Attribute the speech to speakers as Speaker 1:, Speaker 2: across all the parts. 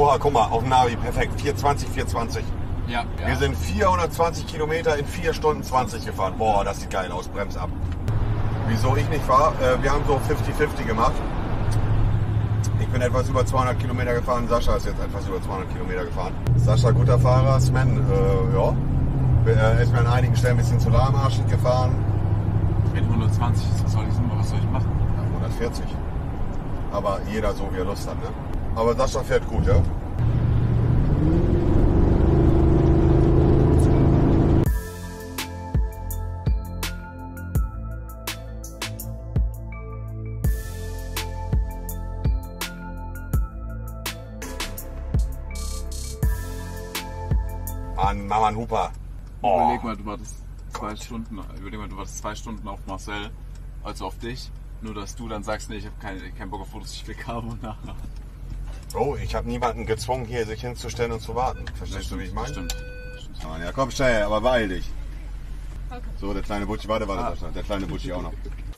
Speaker 1: Oha, guck mal, auf dem Navi, perfekt. 420, 420.
Speaker 2: Ja, ja.
Speaker 1: Wir sind 420 Kilometer in 4 Stunden 20 gefahren. Boah, das sieht geil aus. Brems ab. Wieso ich nicht war? Äh, wir haben so 50-50 gemacht. Ich bin etwas über 200 Kilometer gefahren. Sascha ist jetzt etwas über 200 Kilometer gefahren. Sascha, guter Fahrer. Sven, äh, ja. Er ist mir an einigen Stellen ein bisschen zu lahmarschig gefahren.
Speaker 2: Mit 120, was soll ich, was soll ich machen?
Speaker 1: Ja, 140. Aber jeder so, wie er Lust hat, ne? Aber Sascha fährt gut, ja? Mann, Mama ein Huper. Oh.
Speaker 2: Überleg mal, du wartest zwei Stunden, überleg mal, du wartest zwei Stunden auf Marcel, also auf dich. Nur dass du dann sagst, nee, ich habe keinen kein Bock auf Fotos, ich will Carbonara.
Speaker 1: Oh, ich habe niemanden gezwungen, hier sich hinzustellen und zu warten. Verstehst du, wie ich meine?
Speaker 2: Stimmt.
Speaker 1: Ja, komm schnell, aber beeil dich. So, der kleine Butchi, warte, warte,
Speaker 2: Ah.
Speaker 1: Der kleine Butchi auch noch.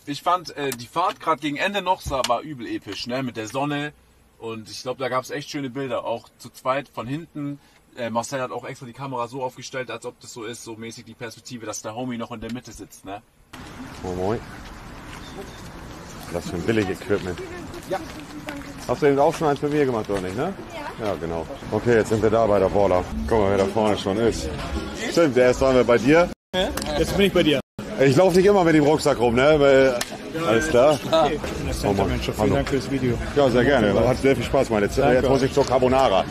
Speaker 2: Ich fand äh, die Fahrt gerade gegen Ende noch sah, war übel episch, ne? Mit der Sonne. Und ich glaube, da gab es echt schöne Bilder. Auch zu zweit von hinten. Äh, Marcel hat auch extra die Kamera so aufgestellt, als ob das so ist, so mäßig die Perspektive, dass der Homie noch in der Mitte sitzt, ne?
Speaker 1: Oh, moin. Was für ein billig Equipment. Ja. Hast du eben auch schon eins für mir gemacht, oder nicht, ne? Ja. Ja, genau. Okay, jetzt sind wir da bei der Baller. Guck mal, wer da vorne schon ist. Stimmt, der ist dran wir bei dir.
Speaker 3: Jetzt bin ich bei dir.
Speaker 1: Ich laufe nicht immer mit dem Rucksack rum, ne? Weil, alles klar?
Speaker 3: Der Center Manager. Vielen
Speaker 1: Hallo.
Speaker 3: Dank fürs Video.
Speaker 1: Ja, sehr gerne. Hat sehr viel Spaß gemacht. Jetzt, jetzt muss ich zur Carbonara.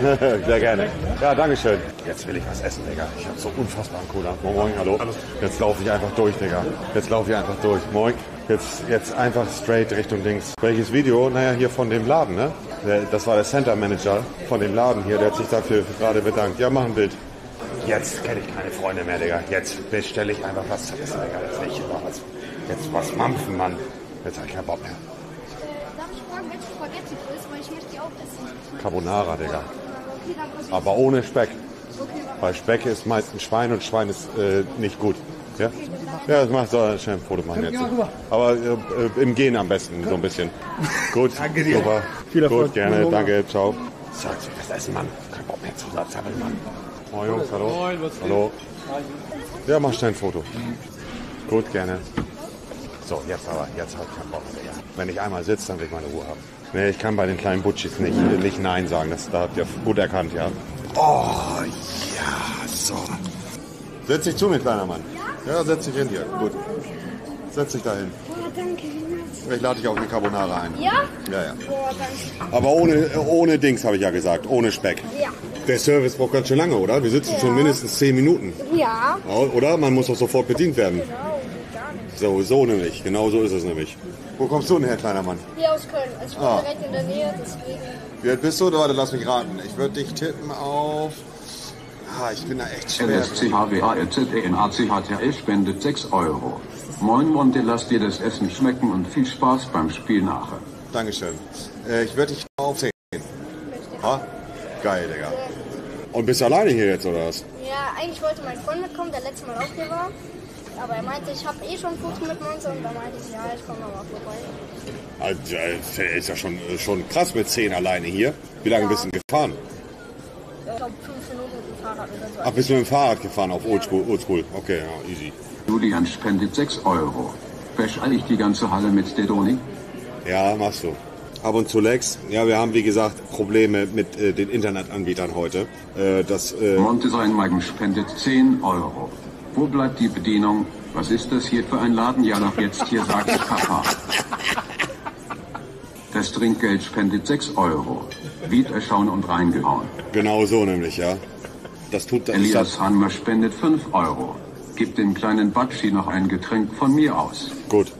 Speaker 1: sehr gerne. Ja, danke schön. Jetzt will ich was essen, Digga. Ich habe so unfassbar einen Cola. Moin, moin, hallo. Jetzt laufe ich einfach durch, Digga. Jetzt laufe ich einfach durch. Moin. Jetzt, jetzt einfach straight Richtung Dings. Welches Video? Naja, hier von dem Laden, ne? Der, das war der Center Manager von dem Laden hier. Der hat sich dafür gerade bedankt. Ja, mach ein Bild. Jetzt kenne ich keine Freunde mehr, Digga. Jetzt bestelle ich einfach was zu essen, Digga. Jetzt will ich immer was, jetzt was mampfen, Mann. Jetzt habe ich keinen Bock mehr.
Speaker 4: Darf ich fragen, welche Spaghetti du isst? Weil ich möchte die auch essen.
Speaker 1: Carbonara, Digga. Aber ohne Speck. Weil Speck ist meist ein Schwein und Schwein ist äh, nicht gut. Ja? Ja, das macht so schnell ein Foto machen jetzt. Aber äh, im Gehen am besten, so ein bisschen. Gut,
Speaker 3: Danke dir.
Speaker 1: super.
Speaker 3: Viel Erfolg.
Speaker 1: Gut, gerne, danke, ciao. Sag so, was essen, Mann. Kein Bock mehr zu sammeln, Mann. Moin Jungs, hallo.
Speaker 3: Moin, was?
Speaker 1: Hallo. Ja, mach schnell ein Foto. Gut, gerne. So, jetzt aber, jetzt hab ich keinen Bock mehr. Wenn ich einmal sitze, dann will ich meine Ruhe haben. Nee, ich kann bei den kleinen Butchis nicht, nicht Nein sagen. Das, da habt ihr gut erkannt, ja. Oh, ja, so. Setz dich zu mir, kleiner Mann. Ja, setz dich hin hier. Gut. Setz dich da hin.
Speaker 4: Danke.
Speaker 1: Ich lade dich auf eine Carbonara ein.
Speaker 4: Ja?
Speaker 1: Ja, ja.
Speaker 4: Danke.
Speaker 1: Aber ohne, ohne Dings, habe ich ja gesagt. Ohne Speck.
Speaker 4: Ja.
Speaker 1: Der Service braucht ganz schön lange, oder? Wir sitzen schon mindestens 10 Minuten.
Speaker 4: Ja.
Speaker 1: Oder? Man muss doch sofort bedient werden.
Speaker 4: Genau, gar nicht.
Speaker 1: So, so nämlich. Genau so ist es nämlich. Wo kommst du denn her, kleiner Mann?
Speaker 4: Hier aus Köln. Also ich bin
Speaker 1: Ah.
Speaker 4: direkt in der Nähe, deswegen.
Speaker 1: Wie alt bist du? Warte, lass mich raten. Ich würde dich tippen auf... Ah, ich bin da echt schwer.
Speaker 5: LSCHWALZENACHTL spendet 6 Euro. Moin Monte, lass dir das Essen schmecken und viel Spaß beim Spiel nachher.
Speaker 1: Dankeschön. Äh, ich würde dich auf 10. Ha? Geil, Digga. Und bist du alleine hier jetzt, oder was?
Speaker 4: Ja, eigentlich wollte mein Freund mitkommen, der letztes Mal auch hier war. Aber er meinte, ich habe eh schon ein Foto mit Monster und da meinte ich, ja, ich komme mal vorbei.
Speaker 1: Also, äh, ist ja schon, äh, schon krass mit 10 alleine hier. Wie lange bist du denn gefahren? Ach, bist du mit dem Fahrrad gefahren auf Oldschool? Oldschool. Okay, ja, easy.
Speaker 5: Julian spendet 6 Euro. Beschall ich die ganze Halle mit Dedoni?
Speaker 1: Ja, machst du. Ab und zu Lex. Ja, wir haben wie gesagt Probleme mit äh, den Internetanbietern heute. Äh, das, äh,
Speaker 5: Monte Seinmagen spendet 10 Euro. Wo bleibt die Bedienung? Was ist das hier für ein Laden? Ja, noch jetzt hier sagt Papa. Das Trinkgeld spendet 6 Euro. Wieder schauen und reingehauen.
Speaker 1: genau so nämlich, ja. Das tut das.
Speaker 5: Elias Hanmer spendet 5 Euro. Gib dem kleinen Batschi noch ein Getränk von mir aus.
Speaker 1: Gut.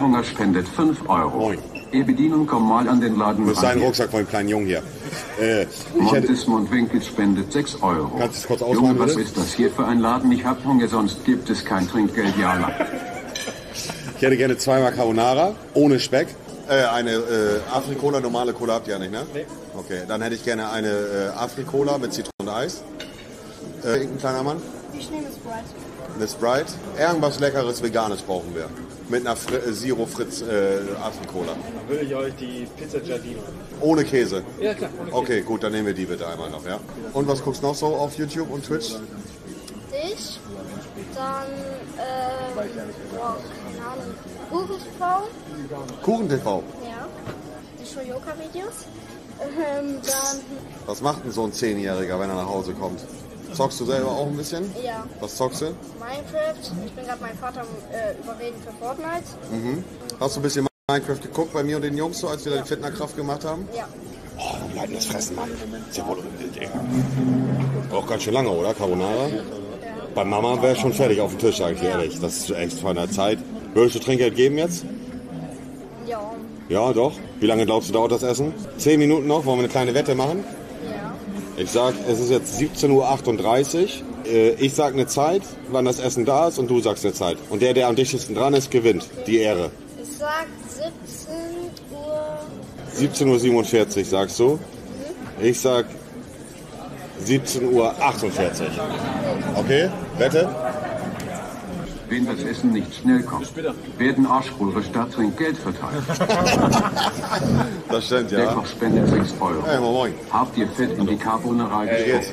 Speaker 5: Hunger spendet 5 Euro.
Speaker 1: Moin.
Speaker 5: E-Bedienung, komm mal an den Laden
Speaker 1: Das ist sein
Speaker 5: ran.
Speaker 1: Rucksack von dem kleinen Jungen hier. Äh,
Speaker 5: Montes Mundwinkel spendet 6 Euro.
Speaker 1: Kannst du es kurz ausmachen,
Speaker 5: Junge, was
Speaker 1: bitte?
Speaker 5: ist das hier für ein Laden? Ich hab Hunger, sonst gibt es kein Trinkgeld. Ja, lang.
Speaker 1: ich hätte gerne zweimal Carbonara ohne Speck. Äh, eine äh, Afrikola, normale Cola habt ihr ja nicht, ne? Nee. Okay, dann hätte ich gerne eine äh, Afrikola mit Zitroneneis. Äh, ein kleiner Mann.
Speaker 4: Ich nehme Sprite.
Speaker 1: Eine Sprite. Irgendwas Leckeres, Veganes brauchen wir. mit einer Fri äh, Zero Fritz äh, Apfelcola.
Speaker 3: Dann würde ich euch die Pizza Giardino.
Speaker 1: Ohne Käse.
Speaker 3: Ja, klar. ohne
Speaker 1: Okay, gut, dann nehmen wir die bitte einmal noch, ja. Und was guckst du noch so auf YouTube und Twitch?
Speaker 4: Ich, dann, ähm, boah, keine Ahnung, Google TV,
Speaker 1: Kuchen TV.
Speaker 4: ja, die Shoyoka-Videos. Ähm, dann,
Speaker 1: Was macht denn so ein Zehnjähriger, wenn er nach Hause kommt? Zockst du selber auch ein bisschen?
Speaker 4: ja,
Speaker 1: Was zockst du?
Speaker 4: Minecraft. Ich bin gerade meinen Vater äh, überreden für Fortnite.
Speaker 1: Hast du ein bisschen Minecraft geguckt bei mir und den Jungs so, als wir da die Fitnerkraft gemacht haben?
Speaker 4: Ja,
Speaker 1: Oh, dann bleibt das Fressen, Mann. Ist ja wohl. Auch ganz schön lange, oder? Carbonara? Bei Mama wäre schon fertig auf dem Tisch, sag ich dir ehrlich. Das ist echt von der Zeit. Würdest du Trinkgeld geben jetzt?
Speaker 4: ja,
Speaker 1: Ja, doch. Wie lange glaubst du, dauert das Essen? Zehn Minuten noch. Wollen wir eine kleine Wette machen? Ich sag, es ist jetzt 17.38 Uhr. Äh, Ich sag eine Zeit, wann das Essen da ist und du sagst eine Zeit. Und der, der am dichtesten dran ist, gewinnt. Die Ehre.
Speaker 4: Ich sag 17 Uhr,
Speaker 1: 17.47 Uhr sagst du. Ich sag 17.48 Uhr. Okay, Wette?
Speaker 5: Wenn das Essen nicht schnell kommt, werden Arschpulver statt Trinkgeld verteilt.
Speaker 1: Das stimmt,
Speaker 5: Der
Speaker 1: ja.
Speaker 5: Koch spendet 6 Euro.
Speaker 1: Hey, moin.
Speaker 5: Habt ihr Fett in die Carbonara
Speaker 1: Hey, jetzt.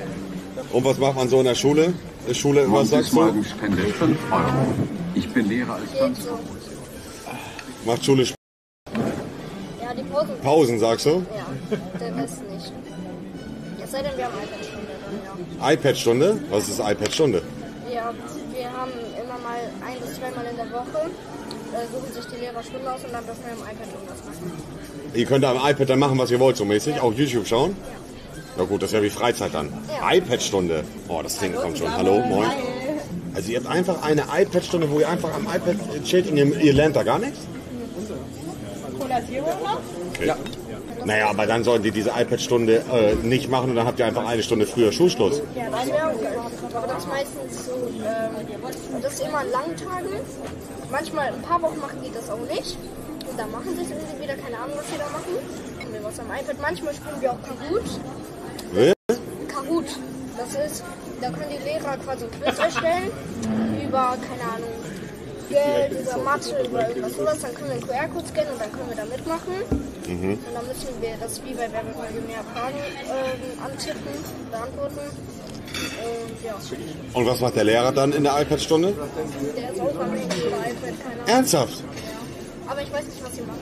Speaker 1: Und was macht man so in der Schule? Ist Schule, was sagst du?
Speaker 5: Morgen spendet 5 Euro. Ich bin Lehrer als
Speaker 4: so.
Speaker 1: Macht Schule Sp-
Speaker 4: Ja, die Pausen.
Speaker 1: Pausen, sagst du?
Speaker 4: Ja, der Rest nicht. Es sei denn, wir haben iPad-Stunde ja.
Speaker 1: iPad-Stunde? Was ist iPad-Stunde?
Speaker 4: Ja, wir haben immer mal ein bis zweimal in der Woche, äh, suchen sich die Lehrer Stunden aus und dann dürfen wir am iPad irgendwas machen.
Speaker 1: Ihr könnt am iPad dann machen, was ihr wollt, so mäßig. Auch YouTube schauen? Na gut, das ist ja wie Freizeit dann.
Speaker 4: Ja.
Speaker 1: iPad-Stunde. Oh, das Ding kommt schon. Hallo, moin. Also ihr habt einfach eine iPad-Stunde, wo ihr einfach am iPad chillt und ihr, ihr lernt da gar nichts?
Speaker 4: Cola Zero noch?
Speaker 1: Okay. Naja, aber dann sollen die diese iPad-Stunde äh, nicht machen und dann habt ihr einfach eine Stunde früher Schulschluss.
Speaker 4: Ja, das wäre auch. Aber das ist meistens so, ähm, das ist immer an langen Tagen. Manchmal, ein paar Wochen machen die das auch nicht. Und dann machen sie es irgendwie wieder, keine Ahnung, was sie da machen. Haben wir was am iPad. Manchmal spielen wir auch Kahoot.
Speaker 1: Äh?
Speaker 4: Kahoot. Das ist, da können die Lehrer quasi ein Quiz erstellen über, keine Ahnung, Geld, über Mathe, über irgendwas sowas. Dann können wir einen QR-Code scannen und dann können wir da mitmachen. Und dann müssen wir das wie bei Wer wird Millionär Fragen ähm, antippen, beantworten. Und ja,
Speaker 1: Und was macht der Lehrer dann in der iPad-Stunde?
Speaker 4: der ist auch am iPad, keine Ahnung.
Speaker 1: Ernsthaft?
Speaker 4: Aber ich weiß nicht, was sie machen.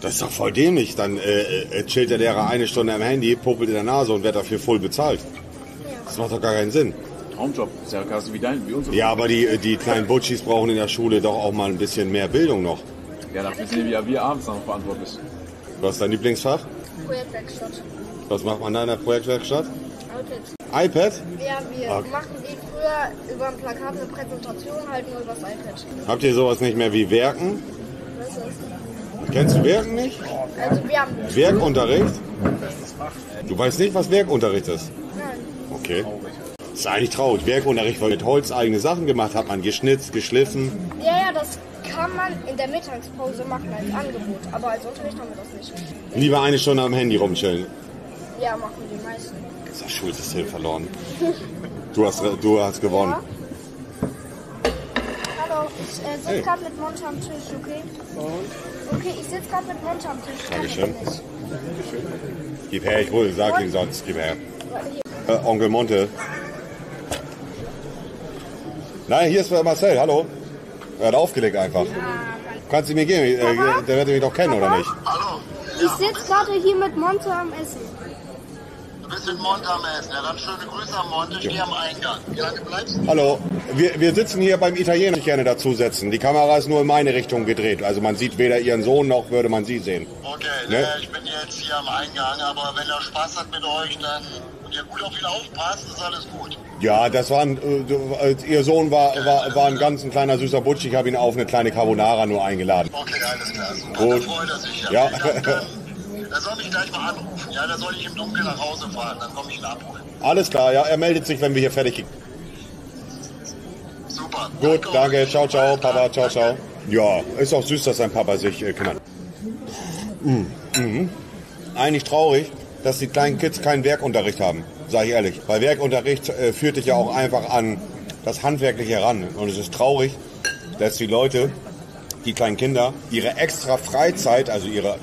Speaker 1: Das ist doch voll dämlich. Dann äh, äh, chillt der Lehrer eine Stunde am Handy, popelt in der Nase und wird dafür voll bezahlt. Das macht doch gar keinen Sinn.
Speaker 2: Traumjob. Ist ja quasi wie dein, wie unsere.
Speaker 1: Ja, aber die, äh, die kleinen Butchis brauchen in der Schule doch auch mal ein bisschen mehr Bildung noch.
Speaker 2: Ja, dafür sind wir, wir abends noch verantwortlich.
Speaker 1: Was ist dein Lieblingsfach?
Speaker 4: Projektwerkstatt.
Speaker 1: Was macht man da in der Projektwerkstatt?
Speaker 4: iPad.
Speaker 1: iPad?
Speaker 4: Ja, wir
Speaker 1: Okay.
Speaker 4: machen wie früher über ein Plakat eine Präsentation, halten nur übers iPad.
Speaker 1: Habt ihr sowas nicht mehr wie Werken?
Speaker 4: Was ist das?
Speaker 1: Kennst du Werken nicht?
Speaker 4: Also wir haben...
Speaker 1: Werkunterricht? Du weißt nicht, was Werkunterricht ist?
Speaker 4: Nein.
Speaker 1: Okay. Das ist eigentlich traurig. Werkunterricht, weil mit Holz eigene Sachen gemacht hat, man geschnitzt, geschliffen.
Speaker 4: Ja, ja, das kann man in der Mittagspause machen als Angebot. Aber als Unterricht haben wir das nicht.
Speaker 1: Lieber eine Stunde am Handy rumchillen.
Speaker 4: Ja, machen die meisten.
Speaker 1: Das Schulsystem verloren. Du hast, du hast gewonnen.
Speaker 4: Ja. Hallo, ich äh, sitze
Speaker 1: Hey.
Speaker 4: gerade mit Monte am Tisch, okay? Okay, ich sitze gerade mit Monte am Tisch.
Speaker 1: Dankeschön. Gib her, ich hole, sag ihm sonst, gib her. Äh, Onkel Monte. Nein, hier ist Marcel, hallo. Er hat aufgelegt einfach. Kannst du mir geben? Äh, der wird mich doch kennen, oder nicht?
Speaker 6: Hallo,
Speaker 4: Ich sitze gerade hier mit Monte am Essen.
Speaker 6: du bist in Monte am Essen. Ja, dann schöne Grüße am Monte. Ich stehe am Eingang. Wie lange bleibst du?
Speaker 1: Hallo, wir, wir sitzen hier beim Italiener. Ich gerne dazusetzen. Die Kamera ist nur in meine Richtung gedreht. Also man sieht weder ihren Sohn noch würde man sie sehen.
Speaker 6: Okay,
Speaker 1: Ne?
Speaker 6: ne? ich bin jetzt hier am Eingang, aber wenn er Spaß hat mit euch, dann und ihr gut auf ihn aufpasst, ist alles gut.
Speaker 1: Ja, das war ein, äh, äh, ihr Sohn war, war, war ein ganz ein kleiner süßer Butch. Ich habe ihn auf eine kleine Carbonara nur eingeladen.
Speaker 6: Okay, alles klar. Super.
Speaker 1: Gut.
Speaker 6: Freut er sich.
Speaker 1: Ja.
Speaker 6: Dann, er soll mich gleich mal anrufen. Ja, da soll ich im Dunkeln nach Hause fahren. Dann komme ich ihn abholen.
Speaker 1: Alles klar, ja, er meldet sich, wenn wir hier fertig
Speaker 6: Super.
Speaker 1: Gut, danke,
Speaker 6: euch.
Speaker 1: ciao, ciao. Papa, ciao, ciao. Ja, ist auch süß, dass sein Papa sich äh, kümmert. Mhm. Mhm. Eigentlich traurig, dass die kleinen Kids keinen Werkunterricht haben, sage ich ehrlich. Weil Werkunterricht äh, führt dich ja auch einfach an das Handwerkliche heran. Und es ist traurig, dass die Leute die kleinen Kinder ihre extra Freizeit, also ihre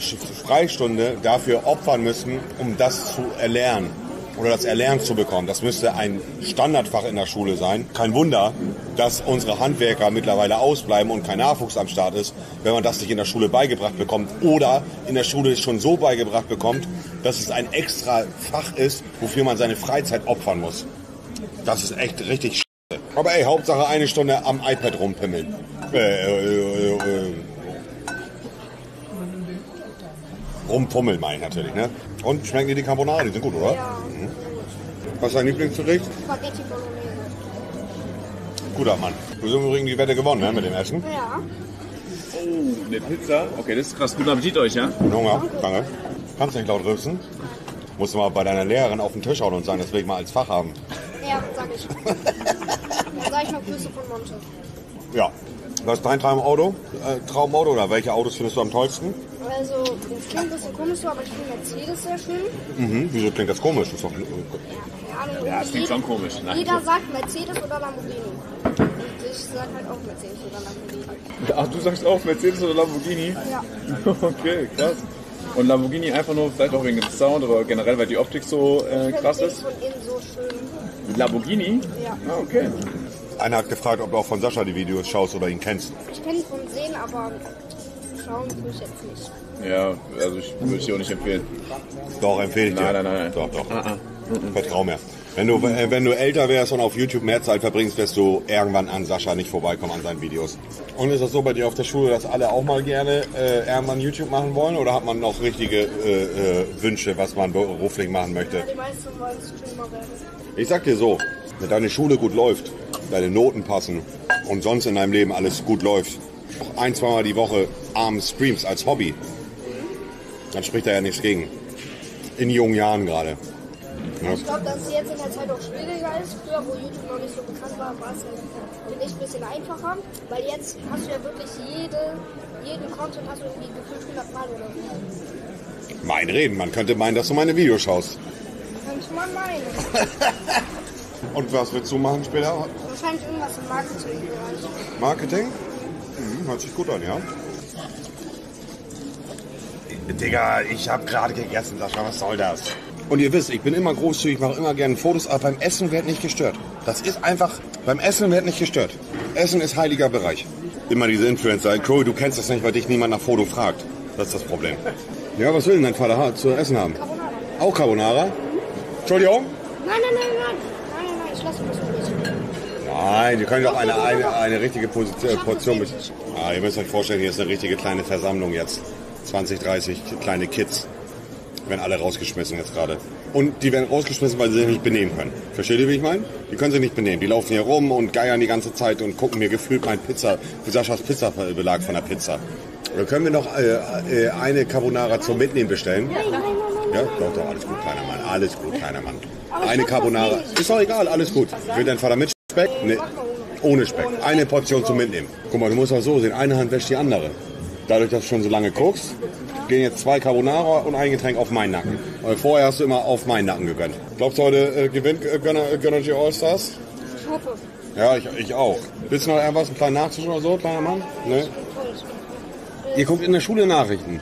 Speaker 1: Freistunde dafür opfern müssen, um das zu erlernen oder das erlernt zu bekommen. Das müsste ein Standardfach in der Schule sein. Kein Wunder, dass unsere Handwerker mittlerweile ausbleiben und kein Nachwuchs am Start ist, wenn man das nicht in der Schule beigebracht bekommt oder in der Schule schon so beigebracht bekommt, dass es ein extra Fach ist, wofür man seine Freizeit opfern muss. Das ist echt richtig. Aber ey, Hauptsache eine Stunde am iPad rumpimmeln. Äh, äh, äh, Rumpummeln meine ich natürlich, ne? Und schmecken dir die Carbonara? Die sind gut, oder?
Speaker 4: Ja,
Speaker 1: Was ist dein Lieblingsgericht?
Speaker 4: Spaghetti Bolognese.
Speaker 1: Guter Mann. Du hast übrigens die Wette gewonnen, ne, mit dem Essen.
Speaker 4: Ja.
Speaker 2: Eine Pizza? Okay, das ist krass. Guten Appetit euch, ja?
Speaker 1: Hunger, danke. Kannst nicht laut rülpsen? Musst du mal bei deiner Lehrerin auf den Tisch hauen und sagen, das will ich mal als Fach haben.
Speaker 4: Ja, sag ich. Dann sag ich noch Grüße von Monte.
Speaker 1: Ja. Was ist dein Traumauto? Äh, Traumauto oder welche Autos findest du am tollsten?
Speaker 4: Also, das klingt ein bisschen komisch so, aber ich finde Mercedes sehr schön.
Speaker 1: Mhm. Wieso klingt das komisch? Das ist doch,
Speaker 4: Ja, Ahnung.
Speaker 2: Ja, das klingt schon komisch. Nein.
Speaker 4: Jeder sagt Mercedes oder Lamborghini. Und ich sag halt auch Mercedes oder Lamborghini.
Speaker 2: Ach, du sagst auch Mercedes oder Lamborghini?
Speaker 4: Ja.
Speaker 2: Okay, krass. Und Lamborghini einfach nur, vielleicht auch wegen dem Sound oder generell, weil die Optik so äh,
Speaker 4: Ich
Speaker 2: krass
Speaker 4: finde
Speaker 2: ist?
Speaker 4: von innen so schön.
Speaker 2: Lamborghini?
Speaker 4: Ja.
Speaker 2: Ah, okay.
Speaker 1: Einer hat gefragt, ob du auch von Sascha die Videos schaust oder ihn kennst.
Speaker 4: Ich kenne ihn vom Sehen, aber schauen tue ich jetzt nicht.
Speaker 2: Ja, also ich würde dir auch nicht empfehlen.
Speaker 1: Doch, empfehle ich dir.
Speaker 2: Nein, nein, nein, nein.
Speaker 1: Doch, doch.
Speaker 2: Ah, ah.
Speaker 1: Vertrau mir. Wenn du, wenn du älter wärst und auf YouTube mehr Zeit verbringst, wirst du irgendwann an Sascha nicht vorbeikommen an seinen Videos. Und ist das so bei dir auf der Schule, dass alle auch mal gerne äh, irgendwann YouTube machen wollen? Oder hat man noch richtige äh, äh, Wünsche, was man beruflich machen möchte?
Speaker 4: Die meisten wollen Streamer werden.
Speaker 1: Ich sag dir so, wenn deine Schule gut läuft, deine Noten passen und sonst in deinem Leben alles gut läuft, auch ein, zweimal die Woche abends streamst als Hobby, dann spricht da ja nichts gegen. In jungen Jahren gerade. Ja.
Speaker 4: Ich glaube, dass es jetzt in der Zeit auch schwieriger ist. Früher, wo YouTube noch nicht so bekannt war, war es ja, finde ich, ein bisschen einfacher. Weil jetzt hast du ja wirklich jede, jeden Content hast du irgendwie gefühlt 100 Mal oder so.
Speaker 1: Mein Reden, man könnte meinen, dass du meine Videos schaust.
Speaker 4: Könnte man meinen.
Speaker 1: Und was willst du machen später?
Speaker 4: Wahrscheinlich irgendwas im Marketingbereich.
Speaker 1: Marketing? Mhm, hört sich gut an, ja. Digga, ich habe gerade gegessen, Sascha, was soll das? Und ihr wisst, ich bin immer großzügig, mache immer gerne Fotos, aber beim Essen wird nicht gestört. Das ist einfach, beim Essen wird nicht gestört. Essen ist heiliger Bereich. Immer diese Influencer, Crow, du kennst das nicht, weil dich niemand nach Foto fragt. Das ist das Problem. Ja, was will denn dein Vater zu essen haben?
Speaker 4: Carbonara.
Speaker 1: Auch Carbonara? Entschuldigung?
Speaker 4: Nein, nein, nein, nein. Nein, nicht.
Speaker 1: Wir können doch eine, eine, eine richtige Position, äh, Portion mit. Ah, ihr müsst euch vorstellen, hier ist eine richtige kleine Versammlung jetzt. 20, 30 kleine Kids. Werden alle rausgeschmissen jetzt gerade. Und die werden rausgeschmissen, weil sie sich nicht benehmen können. Versteht ihr, wie ich meine? Die können sich nicht benehmen. Die laufen hier rum und geiern die ganze Zeit und gucken mir gefühlt mein Pizza, Saschas Pizzabelag von der Pizza. Oder können wir noch äh, äh, eine Carbonara zum Mitnehmen bestellen? Ja, doch, doch, alles gut, kleiner Mann. Alles gut, kleiner Mann. Eine Carbonara. Ist doch egal, alles gut. Will dein Vater mit Speck? Nee. Ohne Speck. Eine Portion zum Mitnehmen. Guck mal, du musst auch so sehen. Eine Hand wäscht die andere. Dadurch, dass du schon so lange guckst, gehen jetzt zwei Carbonara und ein Getränk auf meinen Nacken. Weil vorher hast du immer auf meinen Nacken gegönnt. Glaubst du, heute äh, gewinnt äh, Gönner, äh, Gönnergy Allstars?
Speaker 4: Ich hoffe.
Speaker 1: Ja, ich, ich auch. Willst du noch irgendwas, einen kleinen Nachtisch oder so, kleiner Mann?
Speaker 4: Toll.
Speaker 1: Ihr guckt in der Schule Nachrichten.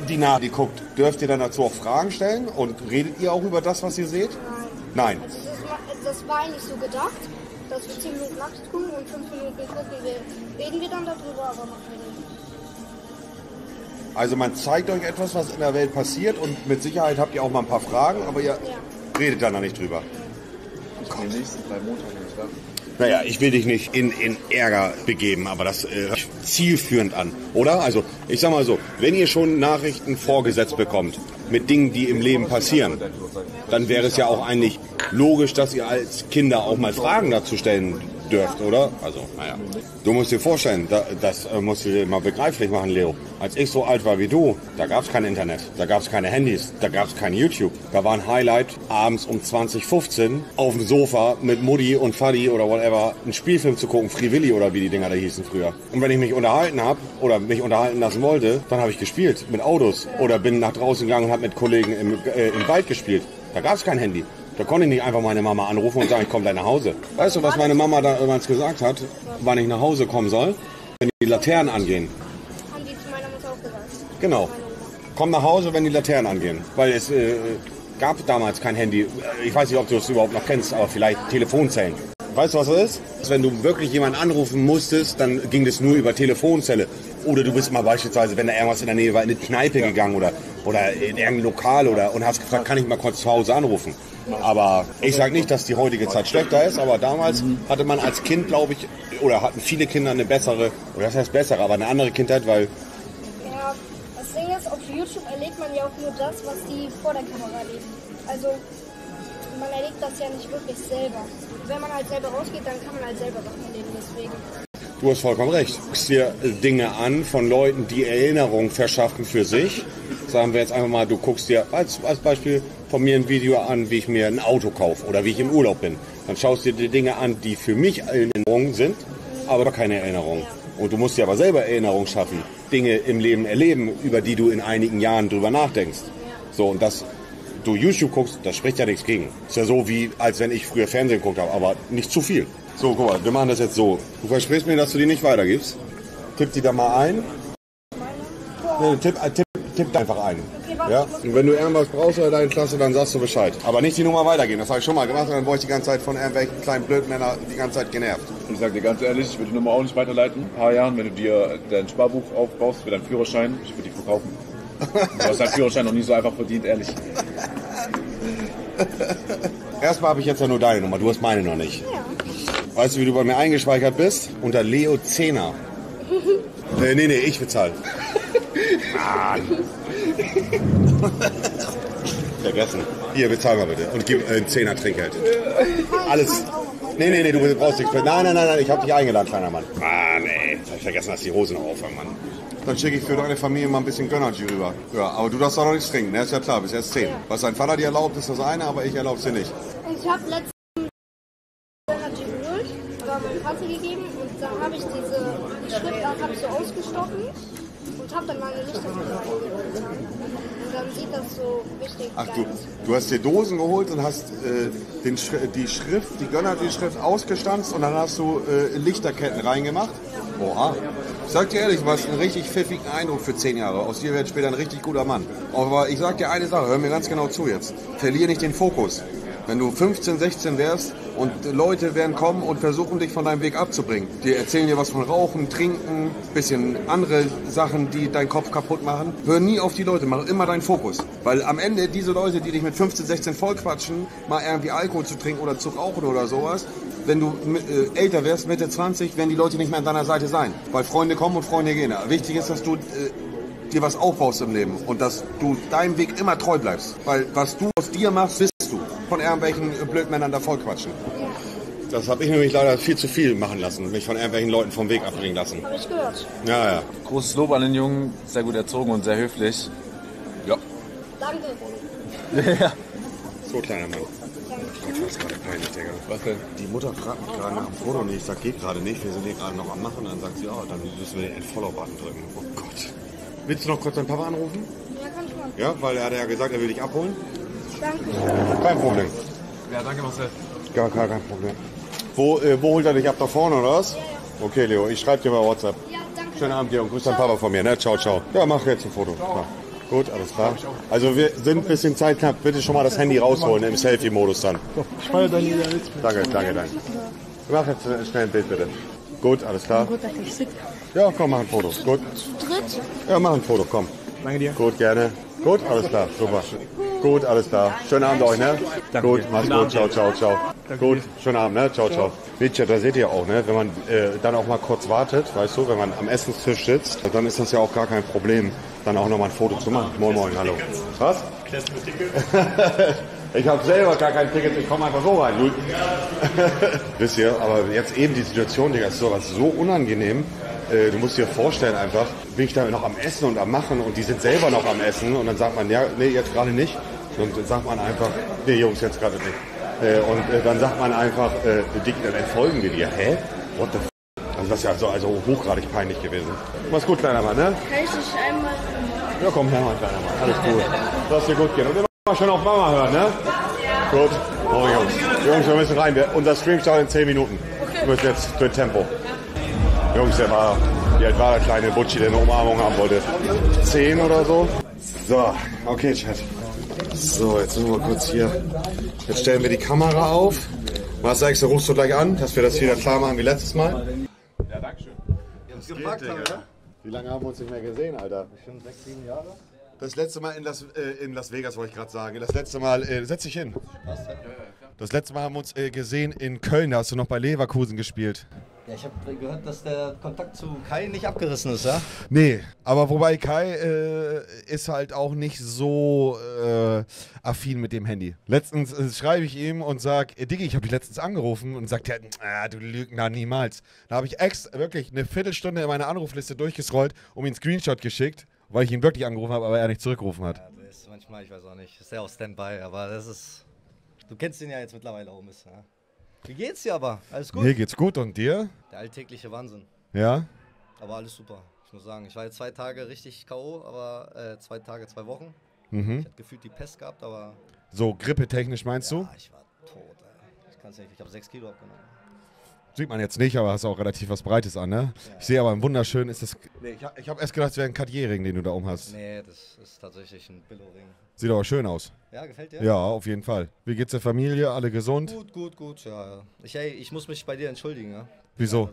Speaker 4: Ja.
Speaker 1: Die nach, die guckt, dürft ihr dann dazu auch Fragen stellen? Und redet ihr auch über das, was ihr seht? Nein.
Speaker 4: Also das, war- das war eigentlich so gedacht, dass wir 10 Minuten Nachricht gucken und 5 Minuten gucken wir. Reden wir dann darüber, aber machen wir nicht.
Speaker 1: Also man zeigt euch etwas, was in der Welt passiert und mit Sicherheit habt ihr auch mal ein paar Fragen, aber ihr redet dann noch nicht drüber.
Speaker 2: Ich bin die nächsten drei Montage nicht da.
Speaker 1: Naja, ich will dich nicht in, in Ärger begeben, aber das äh, zielführend an, oder? Also ich sag mal so, wenn ihr schon Nachrichten vorgesetzt bekommt mit Dingen, die im Leben passieren, dann wäre es ja auch eigentlich logisch, dass ihr als Kinder auch mal Fragen dazu stellen dürft, oder? Also, naja. Du musst dir vorstellen, da, das äh, musst du dir mal begreiflich machen, Leo. Als ich so alt war wie du, da gab es kein Internet, da gab es keine Handys, da gab es kein YouTube. Da war ein Highlight, abends um 2015 auf dem Sofa mit Mutti und Fadi oder whatever einen Spielfilm zu gucken, Free Willy oder wie die Dinger da hießen früher. Und wenn ich mich unterhalten habe oder mich unterhalten lassen wollte, dann habe ich gespielt mit Autos oder bin nach draußen gegangen und habe mit Kollegen im, äh, im Wald gespielt. Da gab es kein Handy. Da konnte ich nicht einfach meine Mama anrufen und sagen, ich komme gleich nach Hause. Weißt du, was meine Mama damals gesagt hat, wann ich nach Hause kommen soll? wenn die Laternen angehen.
Speaker 4: Haben die zu meiner Mutter auch gesagt.
Speaker 1: Genau. Komm nach Hause, wenn die Laternen angehen. Weil es äh, gab damals kein Handy. Ich weiß nicht, ob du es überhaupt noch kennst, aber vielleicht Telefonzellen. Weißt du, was das ist? Wenn du wirklich jemanden anrufen musstest, dann ging das nur über Telefonzelle. Oder du bist mal beispielsweise, wenn da irgendwas in der Nähe war, in eine Kneipe gegangen oder, oder in irgendein Lokal oder und hast gefragt, kann ich mal kurz zu Hause anrufen? Aber ich sage nicht, dass die heutige Zeit schlechter ist, aber damals hatte man als Kind, glaube ich, oder hatten viele Kinder eine bessere, oder das heißt bessere, aber eine andere Kindheit, weil
Speaker 4: Ja, das Ding ist, auf YouTube erlebt man ja auch nur das, was die vor der Kamera erleben. Also, man erlebt das ja nicht wirklich selber. Wenn man halt selber rausgeht, dann kann man halt selber Sachen erleben, deswegen.
Speaker 1: Du hast vollkommen recht. Du guckst dir Dinge an von Leuten, die Erinnerung verschaffen für sich. Sagen wir jetzt einfach mal, du guckst dir als, als Beispiel von mir ein Video an, wie ich mir ein Auto kaufe oder wie ich im Urlaub bin. Dann schaust du dir die Dinge an, die für mich Erinnerungen sind, aber keine Erinnerung. Und du musst dir aber selber Erinnerung schaffen, Dinge im Leben erleben, über die du in einigen Jahren drüber nachdenkst. So, und das du YouTube guckst, das spricht ja nichts gegen. Ist ja so wie, als wenn ich früher Fernsehen geguckt habe, aber nicht zu viel. So, guck mal, wir machen das jetzt so. Du versprichst mir, dass du die nicht weitergibst. Tipp die da mal ein. Nee, tipp, äh, tipp, tipp einfach ein. Ja? Und wenn du irgendwas brauchst oder deine Klasse, dann sagst du Bescheid. Aber nicht die Nummer weitergeben. Das habe ich schon mal gemacht und dann wurde ich die ganze Zeit von irgendwelchen kleinen Blödmännern die ganze Zeit genervt.
Speaker 2: Ich sag dir ganz ehrlich, ich würde die Nummer auch nicht weiterleiten. In ein paar Jahren, wenn du dir dein Sparbuch aufbaust für deinen Führerschein, ich würde die verkaufen. Du hast deinen Führerschein noch nie so einfach verdient, ehrlich.
Speaker 1: Erstmal habe ich jetzt ja nur deine Nummer, du hast meine noch nicht. Weißt du, wie du bei mir eingespeichert bist? Unter Leo Zehner. äh, nee, nee, ich bezahle. Mann. Vergessen. Hier, bezahl mal bitte. Und gib äh, einen Zehner Trinkgeld. Alles. Nee, nee, nee, du brauchst nichts. Nein, nein, nein, nein, ich habe dich eingeladen, kleiner Mann. Mann, ey. Jetzt hab ich vergessen, dass die Hosen noch aufhören, Mann. Dann schicke ich für deine Familie mal ein bisschen Gönnergy rüber. Ja, aber du darfst doch noch nichts trinken, ne? Ist ja klar, bis erst 10. Was dein Vater dir erlaubt, ist das eine, aber ich erlaube es dir nicht.
Speaker 4: Ich habe letztens Energy geholt, aber meinem Vater gegeben und dann habe ich die Schrift habe ich so ausgestochen und habe dann meine Lichterketten reingetan. Und dann sieht das so richtig
Speaker 1: Ach
Speaker 4: geil
Speaker 1: du,
Speaker 4: aus.
Speaker 1: du hast dir Dosen geholt und hast äh, den, Schri- die Schrift, die Gönner-die-Schrift ausgestanzt und dann hast du äh, Lichterketten reingemacht. Oha. Ich sag dir ehrlich, du hast einen richtig pfiffigen Eindruck für zehn Jahre. Aus dir wird später ein richtig guter Mann. Aber ich sag dir eine Sache, hör mir ganz genau zu jetzt. Verlier nicht den Fokus. Wenn du 15, 16 wärst und Leute werden kommen und versuchen, dich von deinem Weg abzubringen. Die erzählen dir was von Rauchen, Trinken, bisschen andere Sachen, die deinen Kopf kaputt machen. Hör nie auf die Leute, mach immer deinen Fokus. Weil am Ende diese Leute, die dich mit 15, 16 vollquatschen, mal irgendwie Alkohol zu trinken oder zu rauchen oder sowas, wenn du äh, älter wärst, Mitte 20, werden die Leute nicht mehr an deiner Seite sein. Weil Freunde kommen und Freunde gehen. Wichtig ist, dass du äh, dir was aufbaust im Leben und dass du deinem Weg immer treu bleibst. Weil was du aus dir machst, bist. Von irgendwelchen Blödmännern da vollquatschen. Das habe ich nämlich leider viel zu viel machen lassen, mich von irgendwelchen Leuten vom Weg abbringen lassen.
Speaker 4: Habe ich gehört.
Speaker 1: Ja, ja.
Speaker 2: Großes Lob an den Jungen, sehr gut erzogen und sehr höflich. Ja.
Speaker 4: Danke, Ronny.
Speaker 1: So, kleiner Mann. Gott, das ist gerade peinlich, Digga.
Speaker 2: Was denn?
Speaker 1: Die Mutter fragt mich gerade nach dem Foto und ich sag, geht gerade nicht, wir sind hier gerade noch am Machen. Dann sagt sie, oh, dann müssen wir den Follow-Button drücken. Oh Gott. Willst du noch kurz deinen Papa anrufen?
Speaker 4: Ja, kann ich machen.
Speaker 1: Ja, weil er hat ja gesagt, er will dich abholen.
Speaker 4: Danke.
Speaker 1: Kein Problem.
Speaker 2: Ja, danke Marcel.
Speaker 1: Gar, gar kein Problem. Wo, äh, wo holt er dich ab? Da vorne oder was? Okay, Leo, ich schreibe dir mal WhatsApp.
Speaker 4: Ja, danke.
Speaker 1: Schönen Abend dir und grüß deinen Papa von mir, ne? Ciao, ciao. Ja, mach jetzt ein Foto. Klar. Gut, alles klar. Also wir sind ein bisschen zeitknapp. Bitte schon mal das Handy rausholen im Selfie-Modus dann.
Speaker 3: Ich feiere deine.
Speaker 1: Danke, danke, danke. Mach jetzt äh, schnell ein Bild bitte. Gut, alles klar. Ja, komm, mach ein Foto. Gut.
Speaker 4: Dritt.
Speaker 1: Ja, mach ein Foto, komm.
Speaker 3: Danke dir.
Speaker 1: Gut, gerne. Gut, alles klar, super. Gut, alles klar. Schönen Abend euch, ne? Gut, mach's gut, ciao, ciao, ciao. Gut, schönen Abend, ne? Ciao, ciao. Witcher, da seht ihr auch, ne? Wenn man äh, dann auch mal kurz wartet, weißt du, wenn man am Essenstisch sitzt, dann ist das ja auch gar kein Problem, dann auch noch mal ein Foto zu machen. Moin, moin, hallo. Was? Ich habe selber gar kein Ticket, ich komme einfach so rein. Wisst ihr, aber jetzt eben die Situation, Digga, ist sowas so unangenehm. Äh, du musst dir vorstellen einfach, bin ich da noch am Essen und am Machen und die sind selber noch am Essen und dann sagt man, ja, nee, jetzt gerade nicht. Und dann sagt man einfach, nee, Jungs, jetzt gerade nicht. Äh, und äh, dann sagt man einfach, äh, Dick, dann entfolgen wir dir. Hä? What the f Also das ist ja so, also hochgradig peinlich gewesen. Mach's gut, kleiner Mann, ne?
Speaker 4: Kann ich dich einmal.
Speaker 1: Ja, komm her, mein kleiner Mann. Alles gut. Lass dir gut gehen. Und immer schön auf Mama hören, ne? Gut. Oh, Jungs. Jungs, wir müssen rein. Unser Stream startet in 10 Minuten. Wir müssen jetzt durch Tempo. Jungs, der war, Wie alt war der kleine Butschi, der eine Umarmung haben wollte? Zehn oder so? So, okay, Chat. So, jetzt sind wir kurz hier. Jetzt stellen wir die Kamera auf. Was sagst du, rufst du gleich an, dass wir das wieder klar machen wie letztes Mal?
Speaker 2: Ja, danke schön.
Speaker 1: Wie lange haben wir uns nicht mehr gesehen, Alter? Bestimmt sechs, sieben Jahre. Das letzte Mal in Las, äh, in Las Vegas, wollte ich gerade sagen. Das letzte Mal, äh, setz dich hin. Das letzte Mal haben wir uns äh, gesehen in Köln, da hast du noch bei Leverkusen gespielt.
Speaker 7: Ja, ich habe gehört, dass der Kontakt zu Kai nicht abgerissen ist, ja?
Speaker 1: Nee, aber wobei Kai äh, ist halt auch nicht so äh, affin mit dem Handy. Letztens äh, schreibe ich ihm und sag, äh, Diggi, ich habe dich letztens angerufen und sagt er, ah, du Lügner, niemals. Da habe ich extra wirklich eine Viertelstunde in meine Anrufliste durchgescrollt, um ihm einen Screenshot geschickt, weil ich ihn wirklich angerufen habe, aber er nicht zurückgerufen hat.
Speaker 7: Ja, das ist manchmal, ich weiß auch nicht, ist ja auch Standby, aber das ist. Du kennst den ja jetzt mittlerweile auch ein bisschen, ja? Wie geht's dir aber? Alles gut?
Speaker 1: Mir geht's gut und dir?
Speaker 7: Der alltägliche Wahnsinn.
Speaker 1: Ja?
Speaker 7: Aber alles super. Ich muss sagen, ich war jetzt zwei Tage richtig K.O., aber äh, zwei Tage, zwei Wochen.
Speaker 1: Mhm.
Speaker 7: Ich hatte gefühlt die Pest gehabt, aber
Speaker 1: So, grippetechnisch meinst du?
Speaker 7: ja, ich war tot, ey. Ich kann's nicht, ich habe sechs Kilo abgenommen.
Speaker 1: Sieht man jetzt nicht, aber hast auch relativ was Breites an, ne? Ich sehe aber ein wunderschön ist das. Nee, ich habe ich hab erst gedacht, es wäre ein Kartierring, den du da um hast.
Speaker 7: Nee, das ist tatsächlich ein Billo-Ring.
Speaker 1: Sieht aber schön aus.
Speaker 7: Ja, gefällt dir?
Speaker 1: Ja, auf jeden Fall. Wie geht's der Familie? Alle gesund?
Speaker 7: Gut, gut, gut, ja. ja. Ich, ey, ich muss mich bei dir entschuldigen, ja.
Speaker 1: Wieso?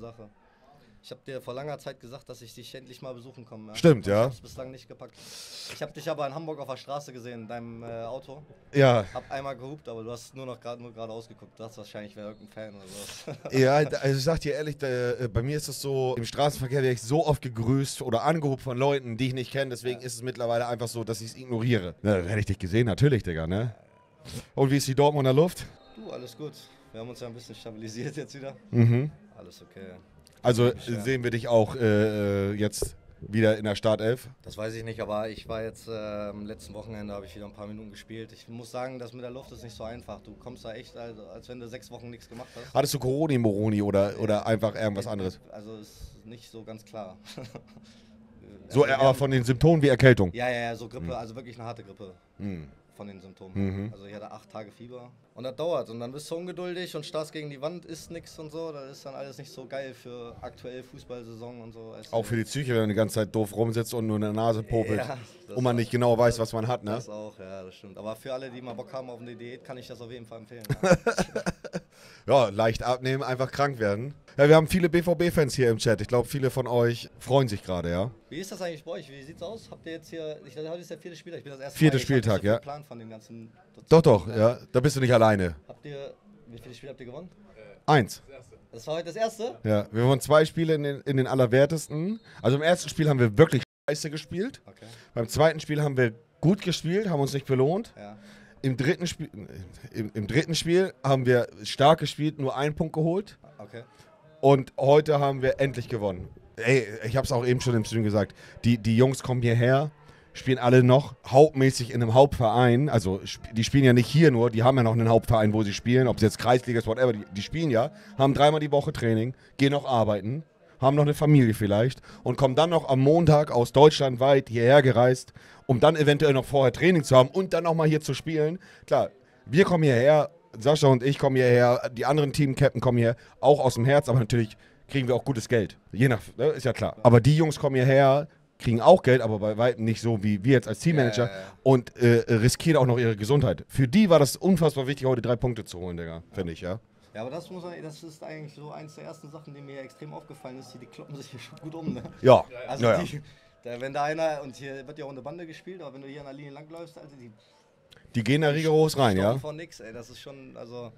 Speaker 7: Ich habe dir vor langer Zeit gesagt, dass ich dich endlich mal besuchen komme. Ja?
Speaker 1: Stimmt, ja.
Speaker 7: Ich habe es bislang nicht gepackt. Ich habe dich aber in Hamburg auf der Straße gesehen, in deinem äh, Auto.
Speaker 1: Ja,
Speaker 7: Hab einmal gehupt, aber du hast nur noch gerade nur gerade ausgeguckt. Du hast wahrscheinlich wäre irgendein Fan oder sowas.
Speaker 1: ja, also ich sag dir ehrlich, da, äh, bei mir ist es so, im Straßenverkehr werde ich so oft gegrüßt oder angehoben von Leuten, die ich nicht kenne, deswegen ist es mittlerweile einfach so, dass ich es ignoriere. Na, hätte ich dich gesehen, natürlich, Digga, ne? Und wie ist die Dortmunder Luft?
Speaker 7: du, alles gut. Wir haben uns ja ein bisschen stabilisiert jetzt wieder.
Speaker 1: Mhm.
Speaker 7: Alles okay.
Speaker 1: Also
Speaker 7: Ja.
Speaker 1: sehen wir dich auch äh, äh, jetzt wieder in der Startelf?
Speaker 7: Das weiß ich nicht, aber ich war jetzt äh, am letzten Wochenende, habe ich wieder ein paar Minuten gespielt. Ich muss sagen, das mit der Luft ist nicht so einfach. Du kommst da echt, also, als wenn du sechs Wochen nichts gemacht hast.
Speaker 1: Hattest du Coroni, Moroni oder, oder einfach irgendwas anderes?
Speaker 7: Also ist nicht so ganz klar.
Speaker 1: So,
Speaker 7: Also,
Speaker 1: aber von den Symptomen wie Erkältung.
Speaker 7: Ja, ja, ja, so Grippe, also wirklich eine harte Grippe
Speaker 1: Mhm.
Speaker 7: von den Symptomen.
Speaker 1: Mhm.
Speaker 7: Also ich hatte acht Tage Fieber und das dauert und dann bist du ungeduldig und starrst gegen die Wand, isst nix und so. Das ist dann alles nicht so geil für aktuell Fußballsaison und so. Weißt
Speaker 1: Auch für die Psyche, wenn man die ganze Zeit doof rumsitzt und nur in der Nase popelt.
Speaker 7: Ja,
Speaker 1: und man nicht genau weiß, was man hat, ne?
Speaker 7: Das auch, ja, das stimmt. Aber für alle, die mal Bock haben auf eine Diät, kann ich das auf jeden Fall empfehlen. Ja.
Speaker 1: Ja, leicht abnehmen, einfach krank werden. Ja, wir haben viele BVB-Fans hier im Chat. Ich glaube, viele von euch freuen sich gerade, ja?
Speaker 7: Wie ist das eigentlich bei euch? Wie sieht's aus? Habt ihr jetzt hier, ich glaube, heute ist der vierte Spieltag. Ich bin das erste
Speaker 1: Vierte
Speaker 7: Mal, ich hab nicht
Speaker 1: Spieltag,
Speaker 7: so
Speaker 1: ja.
Speaker 7: Plan von den ganzen.
Speaker 1: Doch, doch, ja. Da bist du nicht alleine.
Speaker 7: Habt ihr, wie viele Spiele habt ihr gewonnen?
Speaker 1: Eins.
Speaker 7: Das war heute das erste?
Speaker 1: Ja, wir waren zwei Spiele in den, in den allerwertesten. Also im ersten Spiel haben wir wirklich scheiße gespielt.
Speaker 7: Okay,
Speaker 1: Beim zweiten Spiel haben wir gut gespielt, haben uns nicht belohnt.
Speaker 7: ja.
Speaker 1: Im dritten Spiel, im, im dritten Spiel haben wir stark gespielt, nur einen Punkt geholt.
Speaker 7: Okay.
Speaker 1: Und heute haben wir endlich gewonnen. Ey, ich habe es auch eben schon im Stream gesagt. Die, die Jungs kommen hierher, spielen alle noch hauptmäßig in einem Hauptverein. Also die spielen ja nicht hier nur, die haben ja noch einen Hauptverein, wo sie spielen. Ob es jetzt Kreisliga ist, whatever. Die, die spielen ja, haben dreimal die Woche Training, gehen noch arbeiten, haben noch eine Familie vielleicht und kommen dann noch am Montag aus Deutschland weit hierher gereist, um dann eventuell noch vorher Training zu haben und dann noch mal hier zu spielen. Klar, wir kommen hierher, Sascha und ich kommen hierher, die anderen Team-Captain kommen hierher, auch aus dem Herz, aber natürlich kriegen wir auch gutes Geld. Je nach, ne, ist ja klar. Aber die Jungs kommen hierher, kriegen auch Geld, aber bei weitem nicht so wie wir jetzt als Teammanager
Speaker 7: ja.
Speaker 1: und äh, riskieren auch noch ihre Gesundheit. Für die war das unfassbar wichtig, heute drei Punkte zu holen, Digga, finde ich, ja.
Speaker 7: Ja, aber das muss man, das ist eigentlich so eins der ersten Sachen, die mir extrem aufgefallen ist. Die, die kloppen sich hier schon gut um, ne?
Speaker 1: Ja,
Speaker 7: Also
Speaker 1: ja,
Speaker 7: die, da, wenn da einer, und hier wird ja auch eine Bande gespielt, aber wenn du hier an der Linie langläufst, also die
Speaker 1: Die gehen da rigoros rein, ja.
Speaker 7: vor nix, ey. Das ist schon, also,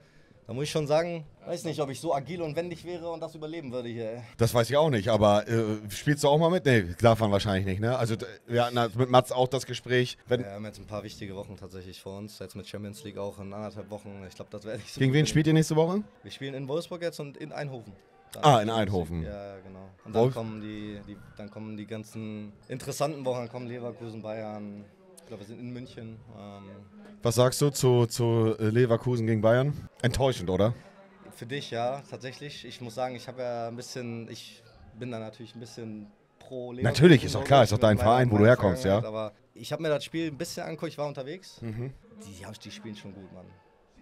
Speaker 7: da muss ich schon sagen, weiß nicht, ob ich so agil und wendig wäre und das überleben würde hier.
Speaker 1: Das weiß ich auch nicht, aber äh, spielst du auch mal mit? Nee, darf man wahrscheinlich nicht, ne? Also wir hatten mit Mats auch das Gespräch. Wenn,
Speaker 7: Wir haben jetzt ein paar wichtige Wochen tatsächlich vor uns. Jetzt mit Champions League auch in anderthalb Wochen. Ich glaube, das werde ich so
Speaker 1: gegen wen spielt ihr nächste Woche?
Speaker 7: Wir spielen in Wolfsburg jetzt und in Eindhoven. Dann
Speaker 1: Ah, in Eindhoven.
Speaker 7: Ja, ja, genau. Und dann
Speaker 1: Wolf-
Speaker 7: kommen die, die, dann kommen die ganzen interessanten Wochen. Dann kommen Leverkusen, Bayern. Ich glaube, wir sind in München. Ähm,
Speaker 1: Was sagst du zu, zu Leverkusen gegen Bayern? Enttäuschend, oder?
Speaker 7: für dich, ja, tatsächlich. Ich muss sagen, ich habe ja ein bisschen, ich bin da natürlich ein bisschen pro Leverkusen.
Speaker 1: Natürlich, ist doch klar, ist doch dein Verein, wo du herkommst, ja.
Speaker 7: Aber ich habe mir das Spiel ein bisschen angeguckt, ich war unterwegs.
Speaker 1: Mhm.
Speaker 7: Die, die spielen schon gut, Mann.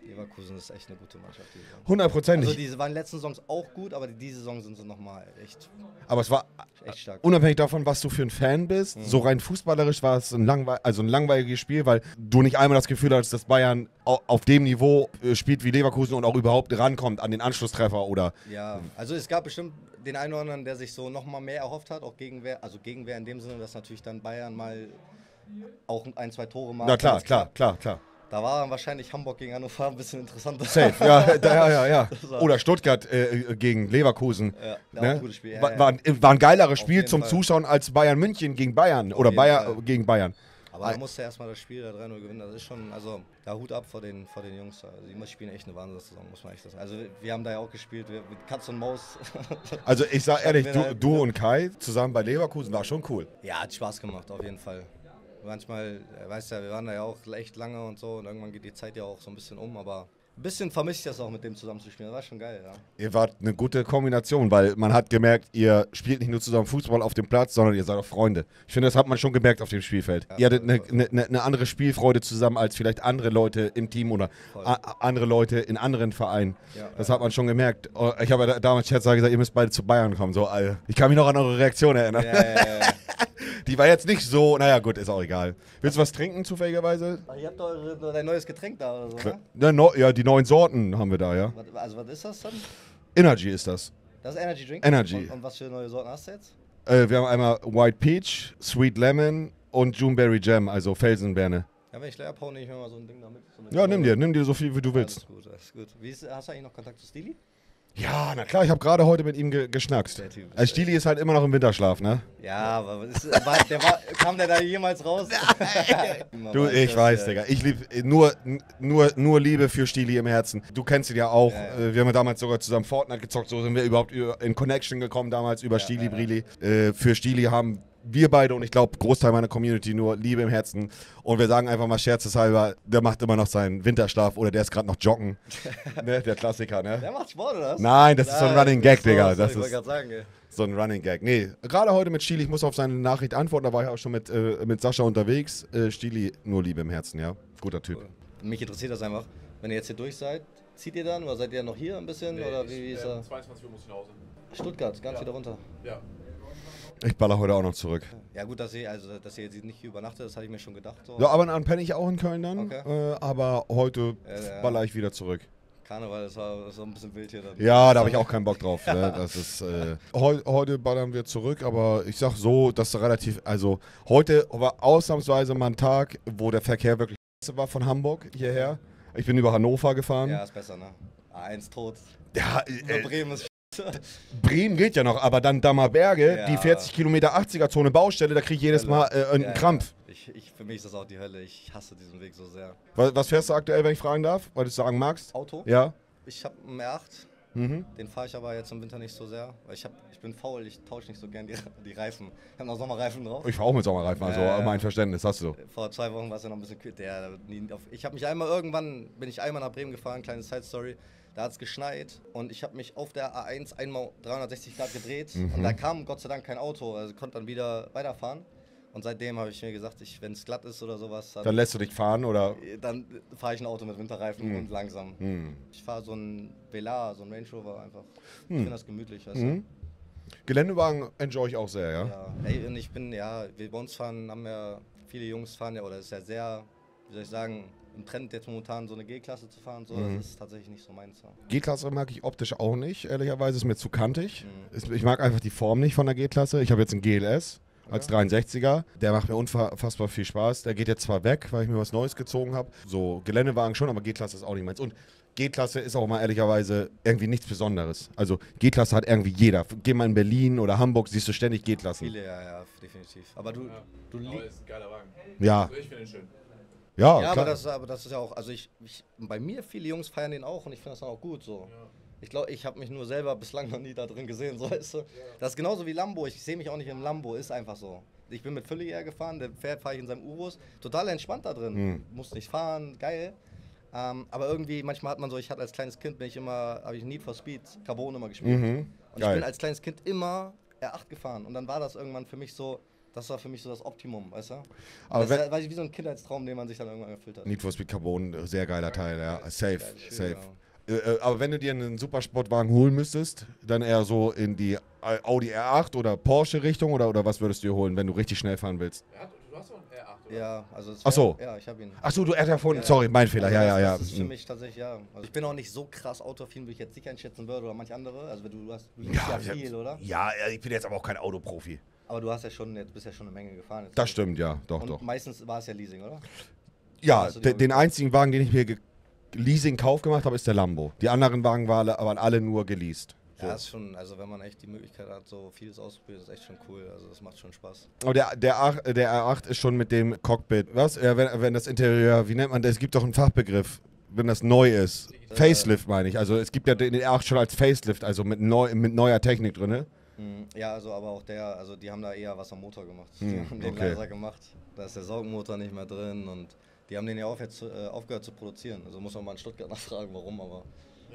Speaker 7: Leverkusen ist echt eine gute Mannschaft.
Speaker 1: Hundertprozentig.
Speaker 7: Also diese waren letzten Saisons auch gut, aber diese Saison sind sie nochmal echt,
Speaker 1: Aber es war
Speaker 7: echt stark.
Speaker 1: unabhängig davon, was du für ein Fan bist,
Speaker 7: Mhm.
Speaker 1: so rein fußballerisch war es ein, langweil also ein langweiliges Spiel, weil du nicht einmal das Gefühl hattest, dass Bayern au- auf dem Niveau äh, spielt wie Leverkusen und auch überhaupt rankommt an den Anschlusstreffer oder
Speaker 7: Ja, also es gab bestimmt den einen oder anderen, der sich so nochmal mehr erhofft hat, auch Gegenwehr, also Gegenwehr in dem Sinne, dass natürlich dann Bayern mal auch ein, zwei Tore macht.
Speaker 1: Na klar, klar, klar, klar.
Speaker 7: Da war dann wahrscheinlich Hamburg gegen Hannover ein bisschen interessanter.
Speaker 1: Safe, ja, ja, ja, ja. Oder Stuttgart äh, gegen Leverkusen.
Speaker 7: Ja,
Speaker 1: ne?
Speaker 7: ein gutes Spiel.
Speaker 1: War, war, ein- war ein geileres Spiel zum
Speaker 7: Fall.
Speaker 1: Zuschauen als Bayern München gegen Bayern oder
Speaker 7: jeden
Speaker 1: Bayern
Speaker 7: Fall.
Speaker 1: gegen Bayern.
Speaker 7: Aber da musste erstmal das Spiel da 3-0 gewinnen. Das ist schon, also da Hut ab vor den, vor den Jungs. Also die spielen echt eine Wahnsinnssaison, muss man echt sagen. Also wir haben da ja auch gespielt, wir, mit Katz und Maus.
Speaker 1: Also ich sag ehrlich, du, du und Kai zusammen bei Leverkusen war schon cool.
Speaker 7: ja, hat Spaß gemacht, auf jeden Fall. Manchmal, äh, weißt ja, wir waren da ja auch echt lange und so und irgendwann geht die Zeit ja auch so ein bisschen um, aber ein bisschen vermisse ich das auch mit dem zusammenzuspielen. Das war schon geil, ja.
Speaker 1: Ihr wart eine gute Kombination, weil man hat gemerkt, ihr spielt nicht nur zusammen Fußball auf dem Platz, sondern ihr seid auch Freunde. Ich finde, das hat man schon gemerkt auf dem Spielfeld.
Speaker 7: Ja,
Speaker 1: ihr hattet eine, eine, eine andere Spielfreude zusammen als vielleicht andere Leute im Team oder andere Leute in anderen Vereinen.
Speaker 7: Ja,
Speaker 1: das hat man schon gemerkt. Oh, Ich habe ja da- damals gesagt, ihr müsst beide zu Bayern kommen. So, Alter. ich kann mich noch an eure Reaktion erinnern.
Speaker 7: Ja, ja, ja.
Speaker 1: Die war jetzt nicht so, naja gut, ist auch egal. Willst du was trinken zufälligerweise?
Speaker 7: Ach, Ihr habt eure, dein neues Getränk da oder so, ne?
Speaker 1: Ja, no, ja, die neuen Sorten haben wir da, ja.
Speaker 7: Also was ist das dann?
Speaker 1: Energy ist das.
Speaker 7: Das ist Energy Drink?
Speaker 1: Energy.
Speaker 7: Und, und was für neue Sorten hast du jetzt?
Speaker 1: Äh, wir haben einmal White Peach, Sweet Lemon und Juneberry Jam, also Felsenberne.
Speaker 7: Ja, wenn ich leer abhaue, nehme ich mir mal so ein Ding damit. So mit
Speaker 1: Ja, nimm dir, nimm dir so viel, wie du willst.
Speaker 7: Alles gut, alles gut. Wie ist, hast du eigentlich noch Kontakt zu Stili?
Speaker 1: Ja, na klar, ich habe gerade heute mit ihm ge geschnackst.
Speaker 7: Der Typ ist
Speaker 1: Also Stili ist halt immer noch im Winterschlaf, ne?
Speaker 7: Ja, aber ist, war, der war, kam der da jemals raus?
Speaker 1: Du, ich weiß, Digga. Ich lieb nur, nur, nur Liebe für Stili im Herzen. Du kennst ihn ja auch.
Speaker 7: Ja, ja.
Speaker 1: Äh, Wir haben ja damals sogar zusammen Fortnite gezockt. So sind wir überhaupt über- in Connection gekommen damals über Stili Brili. Äh, für Stili haben wir beide und ich glaube Großteil meiner Community nur Liebe im Herzen. Und wir sagen einfach mal scherzeshalber, der macht immer noch seinen Winterschlaf oder der ist gerade noch joggen. ne? Der Klassiker, ne?
Speaker 7: Der macht Sport, oder was?
Speaker 1: Nein, das ist so ein Running Gag,
Speaker 7: so,
Speaker 1: Digga.
Speaker 7: so,
Speaker 1: Das
Speaker 7: ich wollte
Speaker 1: ist
Speaker 7: gerade sagen, ey.
Speaker 1: so ein Running Gag. Nee, gerade heute mit Stili, ich muss auf seine Nachricht antworten, da war ich auch schon mit, äh, mit Sascha unterwegs. Äh, Stili, nur Liebe im Herzen, ja. Guter Typ.
Speaker 7: Mich interessiert das einfach. Wenn ihr jetzt hier durch seid, zieht ihr dann oder seid ihr noch hier ein bisschen? oder wie, wie ist er?
Speaker 8: 22 Uhr muss ich nach Hause.
Speaker 7: Stuttgart, ganz wieder runter.
Speaker 8: Ja.
Speaker 1: Ich baller heute auch noch zurück.
Speaker 7: Ja gut, dass ihr, also, dass ihr jetzt nicht übernachtet, das hatte ich mir schon gedacht. So.
Speaker 1: Ja, aber dann penne ich auch in Köln dann.
Speaker 7: Okay.
Speaker 1: Äh, aber heute
Speaker 7: Ja,
Speaker 1: baller ich wieder zurück.
Speaker 7: Karneval, das war, das war ein bisschen wild hier dann.
Speaker 1: Ja, da habe ich auch keinen Bock drauf. Ne? Das ist, äh, heu, heute ballern wir zurück, aber ich sag so, dass relativ, also heute war ausnahmsweise mal ein Tag, wo der Verkehr wirklich war von Hamburg hierher. Ich bin über Hannover gefahren.
Speaker 7: Ja, ist besser, ne? A1 tot.
Speaker 1: Ja, äh,
Speaker 7: Bremen ist
Speaker 1: Bremen geht ja noch, aber dann Dammerberge,
Speaker 7: Ja.
Speaker 1: die 40 Kilometer 80er-Zone Baustelle, da kriege ich jedes Mal äh, einen
Speaker 7: Ja, ja.
Speaker 1: Krampf.
Speaker 7: Ich, ich, für mich ist das auch die Hölle. Ich hasse diesen Weg so sehr.
Speaker 1: Was, was fährst du aktuell, wenn ich fragen darf? Weil du es sagen magst?
Speaker 7: Auto?
Speaker 1: Ja.
Speaker 7: Ich habe einen R8.
Speaker 1: Mhm.
Speaker 7: Den fahre ich aber jetzt im Winter nicht so sehr. Weil ich, hab, ich bin faul, ich tausche nicht so gern die, die Reifen. Ich habe noch Sommerreifen drauf.
Speaker 1: Ich fahre auch mit Sommerreifen, also
Speaker 7: Ja, ja.
Speaker 1: mein Verständnis, hast du.
Speaker 7: Vor zwei Wochen war es ja noch ein bisschen kühl. Der, ich habe mich einmal irgendwann, bin ich einmal nach Bremen gefahren, kleine Side Story. Da hat es geschneit und ich habe mich auf der A1 einmal 360 Grad gedreht
Speaker 1: Mhm.
Speaker 7: und da kam Gott sei Dank kein Auto, also konnte dann wieder weiterfahren. Und seitdem habe ich mir gesagt, wenn es glatt ist oder sowas,
Speaker 1: Dann lässt du dich fahren oder.
Speaker 7: dann fahre ich ein Auto mit Winterreifen
Speaker 1: Mhm.
Speaker 7: und langsam.
Speaker 1: Hm.
Speaker 7: Ich fahre so ein Velar, so ein Range Rover einfach. Ich
Speaker 1: Hm.
Speaker 7: finde das gemütlich, weißt
Speaker 1: Mhm. Geländewagen enjoy ich auch sehr, ja.
Speaker 7: du? Ja. Ey, und ich bin, ja, wir bei uns fahren, haben ja, viele Jungs fahren ja, oder ist ja sehr, wie soll ich sagen, im Trend jetzt momentan so eine G-Klasse zu fahren, so,
Speaker 1: Mhm.
Speaker 7: das ist tatsächlich nicht so meins.
Speaker 1: G-Klasse mag ich optisch auch nicht, ehrlicherweise ist mir zu kantig.
Speaker 7: Mhm.
Speaker 1: Ich mag einfach die Form nicht von der G-Klasse. Ich habe jetzt einen GLS als 63er. Der macht mir unfassbar viel Spaß. Der geht jetzt zwar weg, weil ich mir was Neues gezogen habe. So Geländewagen schon, aber G-Klasse ist auch nicht meins. Und G-Klasse ist auch mal ehrlicherweise irgendwie nichts Besonderes. Also G-Klasse hat irgendwie jeder. Geh mal in Berlin oder Hamburg, siehst du ständig G-Klassen.
Speaker 7: Viele, ja, ja, definitiv. Aber du,
Speaker 8: Ja.
Speaker 7: du liebst.
Speaker 8: ist ein geiler Wagen.
Speaker 1: Ja,
Speaker 8: Also ich finde den schön.
Speaker 1: Ja,
Speaker 7: Ja,
Speaker 1: klar.
Speaker 7: aber das, aber das ist ja auch, also ich, ich, bei mir viele Jungs feiern den auch und ich finde das dann auch gut so. Ich glaube, ich habe mich nur selber bislang noch nie da drin gesehen, so weißt du. Das ist genauso wie Lambo. Ich sehe mich auch nicht im Lambo, ist einfach so. Ich bin mit Füllig eher gefahren, der fährt, fahre ich in seinem Urus. Total entspannt da drin.
Speaker 1: Mhm.
Speaker 7: Muss nicht fahren, geil. Ähm, aber irgendwie, manchmal hat man so, ich hatte als kleines Kind, bin ich immer, habe ich Need for Speed Carbon immer gespielt.
Speaker 1: Mhm.
Speaker 7: Und ich
Speaker 1: Geil.
Speaker 7: bin als kleines Kind immer R8 gefahren. Und dann war das irgendwann für mich so, Das war für mich so das Optimum, weißt du?
Speaker 1: Aber
Speaker 7: das
Speaker 1: wenn-
Speaker 7: war, war wie so ein Kindheitstraum, den man sich dann irgendwann erfüllt hat.
Speaker 1: Need for Speed Carbon, äh, sehr geiler Teil, ja. Safe,
Speaker 7: schön,
Speaker 1: safe.
Speaker 7: ja.
Speaker 1: Äh, äh, aber wenn du dir einen Supersportwagen holen müsstest, dann eher so in die äh, Audi R8 oder Porsche Richtung oder, oder was würdest du dir holen, wenn du richtig schnell fahren willst?
Speaker 8: Ja, du hast doch einen R8, oder?
Speaker 7: Ja, also es
Speaker 1: Ach so.
Speaker 7: Ja, ich habe ihn.
Speaker 1: Achso, du er hat ja sorry, mein Fehler,
Speaker 7: Also
Speaker 1: ja, ja, ja.
Speaker 7: Das ist für
Speaker 1: Hm.
Speaker 7: mich tatsächlich, ja. Also ich bin auch nicht so krass autoaffin, wie ich jetzt nicht einschätzen würde oder manche andere. Also du, du hast du liest ja,
Speaker 1: Ja,
Speaker 7: viel, oder?
Speaker 1: Ja, ja, ich bin jetzt aber auch kein Autoprofi.
Speaker 7: Aber du hast ja schon, jetzt bist ja schon eine Menge gefahren. Jetzt.
Speaker 1: Das stimmt, ja, doch,
Speaker 7: Und
Speaker 1: doch.
Speaker 7: meistens war es ja Leasing, oder?
Speaker 1: Ja,
Speaker 7: hast du dir
Speaker 1: de, den einzigen Wagen, den ich mir Leasing-Kauf gemacht habe, ist der Lambo. Die anderen Wagen waren, waren alle nur geleast. So.
Speaker 7: Ja, ist schon, also wenn man echt die Möglichkeit hat, so vieles auszuprobieren, ist echt schon cool. Also das macht schon Spaß.
Speaker 1: Aber der, der, A- der R8 ist schon mit dem Cockpit. Was? Ja, wenn, wenn das Interieur, wie nennt man das? Es gibt doch einen Fachbegriff, wenn das neu ist. Facelift meine ich. Also es gibt ja den R8 schon als Facelift, also mit, neu, mit neuer Technik drin.
Speaker 7: Mhm. Ja, also aber auch der, also die haben da eher was am Motor gemacht. Die
Speaker 1: Hm,
Speaker 7: haben den
Speaker 1: okay.
Speaker 7: leiser gemacht. Da ist der Saugmotor nicht mehr drin und die haben den ja auf jetzt, zu- äh, aufgehört zu produzieren. Also muss man mal in Stuttgart nachfragen, warum, aber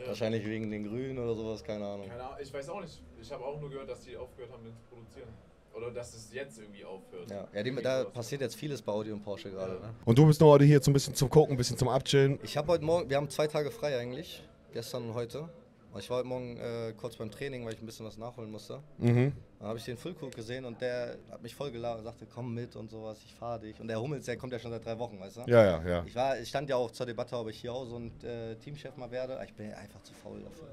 Speaker 7: wahrscheinlich wegen den Grünen oder sowas, keine Ahnung.
Speaker 8: Keine Ahnung, ich weiß auch nicht. Ich habe auch nur gehört, dass die aufgehört haben, den zu produzieren. Oder dass es jetzt irgendwie aufhört.
Speaker 7: Ja, ja die, da passiert jetzt vieles bei Audi und Porsche gerade. Ne?
Speaker 1: Und du bist noch heute hier so ein bisschen zum Gucken, ein bisschen zum Abchillen.
Speaker 7: Ich habe heute Morgen, wir haben zwei Tage frei eigentlich, gestern und heute. Und ich war heute Morgen äh, kurz beim Training, weil ich ein bisschen was nachholen musste.
Speaker 1: Mhm.
Speaker 7: Dann habe ich den Füllkrug gesehen und der hat mich voll geladen und sagte, komm mit und sowas, ich fahre dich. Und der Hummels, der kommt ja schon seit drei Wochen, weißt du?
Speaker 1: Ja, ja, ja.
Speaker 7: Ich, war, ich stand ja auch zur Debatte, ob ich hier auch so ein äh, Teamchef mal werde. Ich bin einfach zu faul dafür.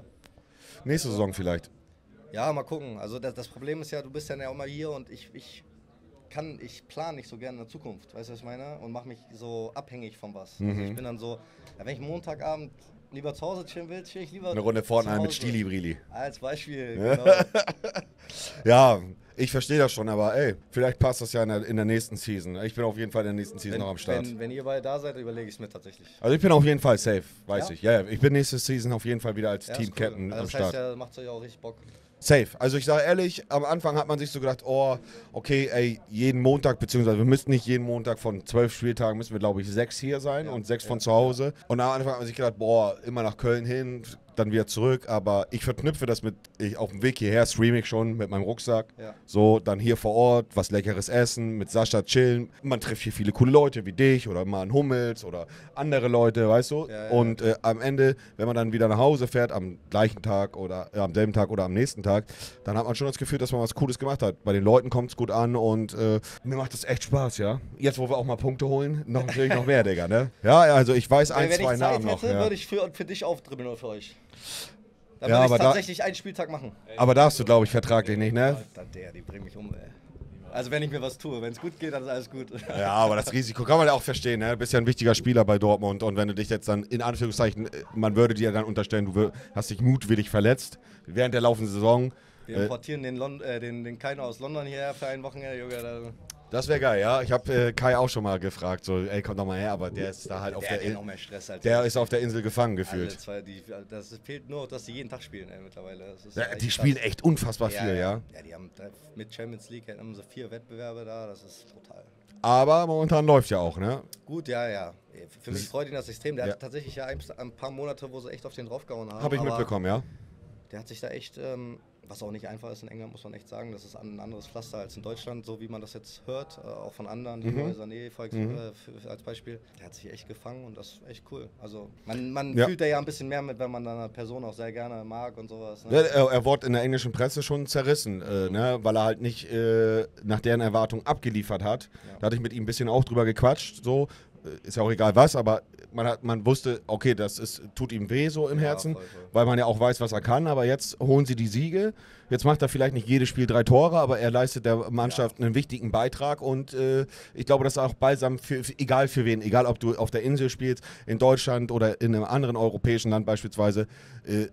Speaker 1: Nächste Saison vielleicht.
Speaker 7: Ja, mal gucken. Also das, das Problem ist ja, du bist ja auch mal hier und ich, ich kann, ich plane nicht so gerne in der Zukunft, weißt du, was ich meine? Und mache mich so abhängig von was. Also
Speaker 1: Mhm.
Speaker 7: ich bin dann so, ja, wenn ich Montagabend lieber zu Hause chillen will, chill ich lieber
Speaker 1: Eine Runde Fortnite mit. Stili Brili.
Speaker 7: Als Beispiel,
Speaker 1: Ja.
Speaker 7: genau.
Speaker 1: Ja, ich verstehe das schon, aber ey, vielleicht passt das ja in der, in der nächsten Season. Ich bin auf jeden Fall in der nächsten Season noch am Start.
Speaker 7: Wenn, wenn ihr beide da seid, überlege ich es mir tatsächlich.
Speaker 1: Also ich bin auf jeden Fall safe, weiß
Speaker 7: Ja?
Speaker 1: ich. Ja, ja, ich bin nächste Season auf jeden Fall wieder als
Speaker 7: Ja,
Speaker 1: Team
Speaker 7: ist cool. Also
Speaker 1: am
Speaker 7: das
Speaker 1: Start.
Speaker 7: heißt ja, macht euch auch richtig Bock.
Speaker 1: Safe. Also ich sage ehrlich, am Anfang hat man sich so gedacht, oh, okay, ey, jeden Montag, beziehungsweise wir müssten nicht jeden Montag von zwölf Spieltagen, müssen wir glaube ich sechs hier sein und sechs von zu Hause. Und am Anfang hat man sich gedacht, boah, immer nach Köln hin, dann wieder zurück. Aber ich verknüpfe das mit, ich, auf dem Weg hierher streame ich schon mit meinem Rucksack.
Speaker 7: Ja.
Speaker 1: So, dann hier vor Ort, was leckeres essen, mit Sascha chillen. Man trifft hier viele coole Leute wie dich oder mal einen Hummels oder andere Leute, weißt du?
Speaker 7: Ja, ja.
Speaker 1: Und äh, am Ende, wenn man dann wieder nach Hause fährt, am gleichen Tag oder äh, am selben Tag oder am nächsten Tag, dann hat man schon das Gefühl, dass man was Cooles gemacht hat. Bei den Leuten kommt es gut an und äh, mir macht das echt Spaß, ja. Jetzt, wo wir auch mal Punkte holen, noch natürlich noch mehr, Digga, ne? Ja, also ich weiß ein,
Speaker 7: wenn
Speaker 1: zwei
Speaker 7: ich Zeit
Speaker 1: Namen noch.
Speaker 7: hätte,
Speaker 1: Ja.
Speaker 7: würde ich für, für dich aufdribbeln oder für euch. Dann
Speaker 1: Ja,
Speaker 7: würde
Speaker 1: aber
Speaker 7: ich
Speaker 1: da-
Speaker 7: tatsächlich einen Spieltag machen.
Speaker 1: Aber darfst du, glaube ich, vertraglich nicht, ne?
Speaker 7: Alter, der, die bringen mich um, ey. Also wenn ich mir was tue, wenn es gut geht, dann ist alles gut.
Speaker 1: Ja, aber das Risiko kann man ja auch verstehen. Ne? Du bist ja ein wichtiger Spieler bei Dortmund und wenn du dich jetzt dann in Anführungszeichen, äh, man würde dir dann unterstellen, du hast dich mutwillig verletzt während der laufenden Saison.
Speaker 7: Wir
Speaker 1: Äh,
Speaker 7: importieren den, Lon äh, den, den Kaino aus London hierher für ein Wochenende, Junge. Da,
Speaker 1: das wäre geil, ja. Ich habe äh, Kai auch schon mal gefragt, so, ey, komm doch mal her, aber der ist da halt auf
Speaker 7: der
Speaker 1: der,
Speaker 7: hat ja
Speaker 1: In
Speaker 7: noch mehr Stress als
Speaker 1: der
Speaker 7: ich.
Speaker 1: ist auf der Insel gefangen gefühlt.
Speaker 7: zwei, die, das fehlt nur, dass die jeden Tag spielen ey, mittlerweile.
Speaker 1: Ja, die
Speaker 7: krass.
Speaker 1: spielen echt unfassbar viel, ja.
Speaker 7: Ja, die haben mit Champions League haben sie vier Wettbewerbe da, das ist brutal.
Speaker 1: Aber momentan läuft ja auch, ne?
Speaker 7: Gut, ja, ja. Für mich freut ihn das System. Der
Speaker 1: Ja.
Speaker 7: hat tatsächlich ja ein, ein paar Monate, wo sie echt auf den draufgehauen haben.
Speaker 1: Habe ich mitbekommen, ja.
Speaker 7: Der hat sich da echt, ähm, was auch nicht einfach ist in England, muss man echt sagen, das ist ein anderes Pflaster als in Deutschland, so wie man das jetzt hört, äh, auch von anderen, die
Speaker 1: Mhm.
Speaker 7: Sané
Speaker 1: Mhm.
Speaker 7: äh, als Beispiel. Der hat sich echt gefangen und das ist echt cool. Also man, man
Speaker 1: Ja.
Speaker 7: fühlt da ja ein bisschen mehr mit, wenn man eine Person auch sehr gerne mag und sowas.
Speaker 1: Ja,
Speaker 7: Ne?
Speaker 1: er, er wurde in der englischen Presse schon zerrissen, äh, ne, weil er halt nicht äh, nach deren Erwartung abgeliefert hat. Da hatte ich mit ihm ein bisschen auch drüber gequatscht, so. Äh, Ist ja auch egal was, aber man, hat, man wusste, okay, das ist, tut ihm weh so im
Speaker 7: Ja,
Speaker 1: Herzen,
Speaker 7: voll, voll.
Speaker 1: weil man ja auch weiß, was er kann. Aber jetzt holen sie die Siege. Jetzt macht er vielleicht nicht jedes Spiel drei Tore, aber er leistet der Mannschaft einen wichtigen Beitrag. Und äh, ich glaube, das ist auch balsam, für, egal für wen, egal ob du auf der Insel spielst, in Deutschland oder in einem anderen europäischen Land beispielsweise. Äh,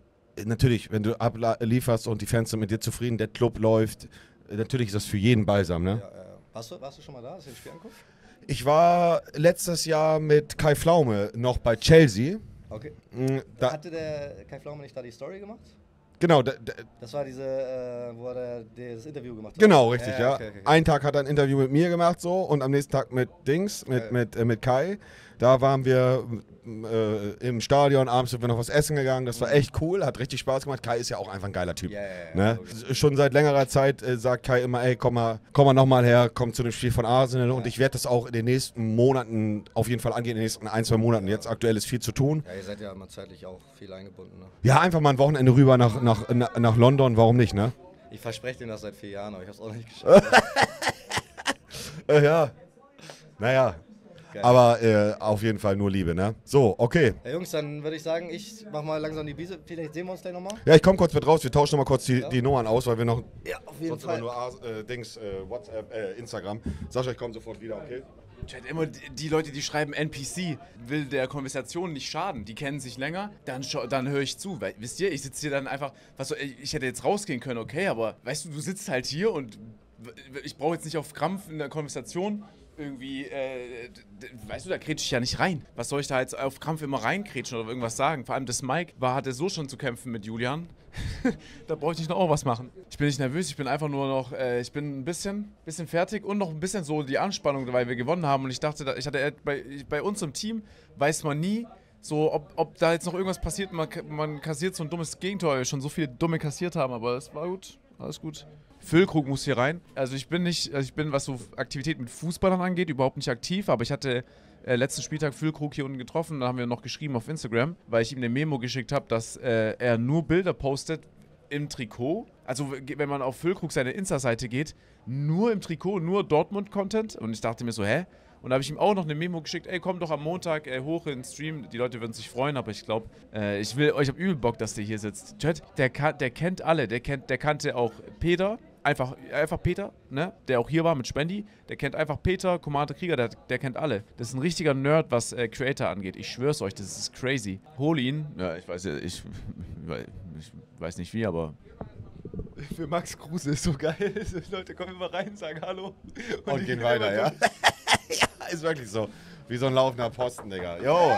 Speaker 1: natürlich, wenn du ablieferst und die Fans sind mit dir zufrieden, der Club läuft, natürlich ist das für jeden balsam. Ne?
Speaker 7: Ja, ja. Warst, du, warst du schon mal da? Hast du das Spiel angeguckt?
Speaker 1: Ich war letztes Jahr mit Kai Pflaume noch bei Chelsea.
Speaker 7: Okay.
Speaker 1: Mm, Da,
Speaker 7: Hatte der Kai Pflaume nicht da die Story gemacht?
Speaker 1: genau, da, da,
Speaker 7: Das war diese, äh, wo er das Interview gemacht hat.
Speaker 1: genau, richtig, ja.
Speaker 7: okay, okay.
Speaker 1: Einen Tag hat er ein Interview mit mir gemacht so und am nächsten Tag mit Dings, mit, mit, äh, mit Kai. Da waren wir äh, im Stadion, abends sind wir noch was essen gegangen. Das war echt cool, hat richtig Spaß gemacht. Kai ist ja auch einfach ein geiler Typ.
Speaker 7: Ja, ja, ja,
Speaker 1: ne? Schon seit längerer Zeit äh, sagt Kai immer, ey, komm mal, komm mal nochmal her, komm zu dem Spiel von Arsenal. Und ich werde das auch in den nächsten Monaten auf jeden Fall angehen, in den nächsten ein, zwei Monaten. Jetzt aktuell ist viel zu tun.
Speaker 7: Ja, ihr seid ja immer zeitlich auch viel eingebunden. Ne?
Speaker 1: Ja, einfach mal ein Wochenende rüber nach, nach, nach, nach London, warum nicht, ne?
Speaker 7: Ich verspreche denen das seit vier Jahren, aber ich habe es auch nicht geschafft.
Speaker 1: Äh, ja. Naja.
Speaker 7: Geil.
Speaker 1: Aber äh, auf jeden Fall nur Liebe, ne? So, okay.
Speaker 7: Ja, Jungs, dann würde ich sagen, ich mach mal langsam die Biese. Vielleicht sehen wir uns gleich nochmal.
Speaker 1: Ja, ich komme kurz mit raus. Wir tauschen noch mal kurz die, die Nummern aus, weil wir noch.
Speaker 7: Ja, auf jeden
Speaker 1: Sonst immer nur äh, Dings, äh, WhatsApp, äh, Instagram. Sascha, ich komme sofort wieder, okay?
Speaker 2: Chat, immer die Leute, die schreiben NPC, will der Konversation nicht schaden. Die kennen sich länger, dann, dann höre ich zu. Weil, wisst ihr, ich sitze hier dann einfach, was so, ich ich hätte jetzt rausgehen können, okay, aber weißt du, du sitzt halt hier und ich brauche jetzt nicht auf Krampf in der Konversation irgendwie, äh, weißt du, da kretsche ich ja nicht rein. Was soll ich da jetzt auf Krampf immer reinkretschen oder irgendwas sagen? Vor allem das Mike war, hatte so schon zu kämpfen mit Julian. da bräuchte ich noch auch was machen. Ich bin nicht nervös, ich bin einfach nur noch, äh, ich bin ein bisschen, bisschen fertig und noch ein bisschen so die Anspannung, weil wir gewonnen haben. Und ich dachte, da- ich hatte äh, bei, bei uns im Team, weiß man nie, so, ob, ob da jetzt noch irgendwas passiert. Man, man kassiert so ein dummes Gegentor, weil wir schon so viele dumme kassiert haben, aber es war gut, alles gut. Füllkrug muss hier rein. Also ich bin nicht, also ich bin, was so Aktivität mit Fußballern angeht, überhaupt nicht aktiv, aber ich hatte äh, letzten Spieltag Füllkrug hier unten getroffen, da haben wir noch geschrieben auf Instagram, weil ich ihm eine Memo geschickt habe, dass äh, er nur Bilder postet im Trikot. Also wenn man auf Füllkrug seine Insta-Seite geht, nur im Trikot, nur Dortmund-Content. Und ich dachte mir so, hä? Und da habe ich ihm auch noch eine Memo geschickt, ey, komm doch am Montag äh, hoch in den Stream. Die Leute würden sich freuen, aber ich glaube, äh, ich will, ich habe übel Bock, dass der hier sitzt. Chat, der, der kennt alle. Der, kennt, der kannte auch Peter, einfach, einfach Peter, ne? Der auch hier war mit Spendi. Der kennt einfach Peter, Commander Krieger, der, der kennt alle. Das ist ein richtiger Nerd, was äh, Creator angeht. Ich schwör's euch, das ist crazy. Hol ihn. Ja, ich weiß ja, ich, ich weiß nicht wie, aber für Max Kruse ist so geil. Leute kommen immer rein, sagen Hallo.
Speaker 1: Und gehen weiter, ja? ja, ist wirklich so. Wie so ein laufender Posten, Digga. Jo!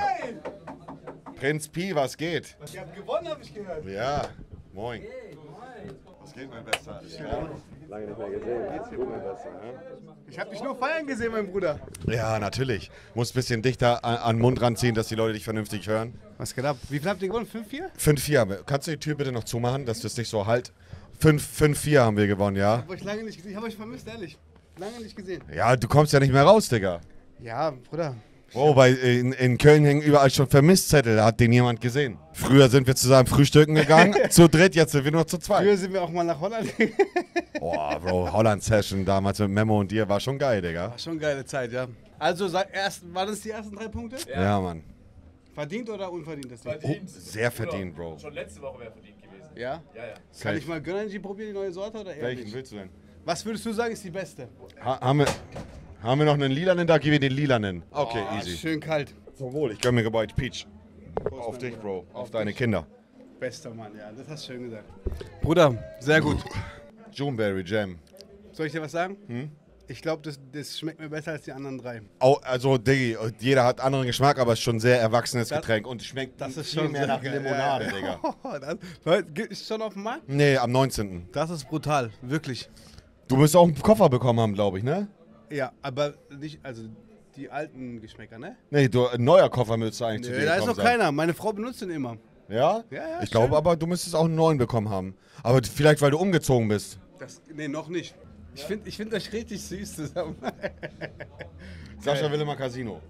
Speaker 1: Prinz Pi, was geht?
Speaker 9: Ihr habt gewonnen, habe ich gehört.
Speaker 1: Ja, moin. Was geht, mein Bester? Ja, lange nicht mehr gesehen. Geht's dir mein Bester?
Speaker 9: Ich habe dich nur feiern gesehen, mein Bruder.
Speaker 1: Ja, natürlich. Muss ein bisschen dichter an, an den Mund ranziehen, dass die Leute dich vernünftig hören.
Speaker 9: Was geht ab? Wie viel habt ihr gewonnen? 5-4?
Speaker 1: 5-4 haben wir. Kannst du die Tür bitte noch zumachen, dass das nicht so halt. 5-4 haben wir gewonnen, ja?
Speaker 9: Hab euch lange nicht gesehen. Ich habe euch vermisst, ehrlich. Lange nicht gesehen.
Speaker 1: Ja, du kommst ja nicht mehr raus, Digga.
Speaker 9: Ja, Bruder.
Speaker 1: Oh, bei, in, in Köln hängen überall schon Vermisstzettel. Hat den jemand gesehen? Früher sind wir zusammen frühstücken gegangen. zu dritt, jetzt sind wir nur zu
Speaker 9: Früher
Speaker 1: zweit.
Speaker 9: sind wir auch mal nach Holland.
Speaker 1: Boah, Bro, Holland-Session damals mit Memo und dir war schon geil, Digga.
Speaker 9: War schon geile Zeit, ja. Also, erst, waren das die ersten drei Punkte?
Speaker 1: Ja, Mann.
Speaker 9: Verdient oder unverdient das Ding?
Speaker 1: Oh, sehr verdient, Bro.
Speaker 2: Schon letzte Woche wäre verdient gewesen.
Speaker 9: Ja?
Speaker 2: Ja, ja.
Speaker 9: Kann ich mal Gönnergy probieren, die neue Sorte oder eher
Speaker 1: Welchen
Speaker 9: nicht?
Speaker 1: willst du denn?
Speaker 9: Was würdest du sagen, ist die beste?
Speaker 1: Ha haben, wir, haben wir noch einen lilanen? Da gib ich den lilanen. Okay,
Speaker 9: Oh,
Speaker 1: easy.
Speaker 9: Schön kalt.
Speaker 1: Zum Wohl. Ich gönn mir Gebäude Peach. Auf dich, Bro. Auf deine Kinder.
Speaker 9: Bester Mann, ja, das hast du schön gesagt. Bruder, sehr gut.
Speaker 1: Juneberry Jam.
Speaker 9: Soll ich dir was sagen?
Speaker 1: Hm?
Speaker 9: Ich glaube, das, das schmeckt mir besser als die anderen drei.
Speaker 1: Au- also, Diggi, jeder hat anderen Geschmack, aber es ist schon ein sehr erwachsenes
Speaker 9: Das-
Speaker 1: Getränk und schmeckt
Speaker 9: Das ist
Speaker 1: viel
Speaker 9: schon
Speaker 1: mehr nach. Limonade,
Speaker 9: Ja, ja.
Speaker 1: Digga.
Speaker 9: das, Leute, gibt- ist schon auf dem Markt?
Speaker 1: Nee, am 19.
Speaker 9: Das ist brutal, wirklich.
Speaker 1: Du musst auch einen Koffer bekommen haben, glaube ich, ne?
Speaker 9: Ja, aber nicht, also die alten Geschmäcker, ne?
Speaker 1: Nee, du, ein neuer Koffer müsste eigentlich zu
Speaker 9: Nee,
Speaker 1: dir
Speaker 9: da ist noch
Speaker 1: sein.
Speaker 9: keiner. Meine Frau benutzt den immer.
Speaker 1: Ja?
Speaker 9: Ja, ja,
Speaker 1: Ich glaube aber, du müsstest auch einen neuen bekommen haben. Aber vielleicht, weil du umgezogen bist.
Speaker 9: Das, nee, noch nicht. Ich finde ich find euch richtig süß zusammen.
Speaker 1: Sascha Willemer Casino.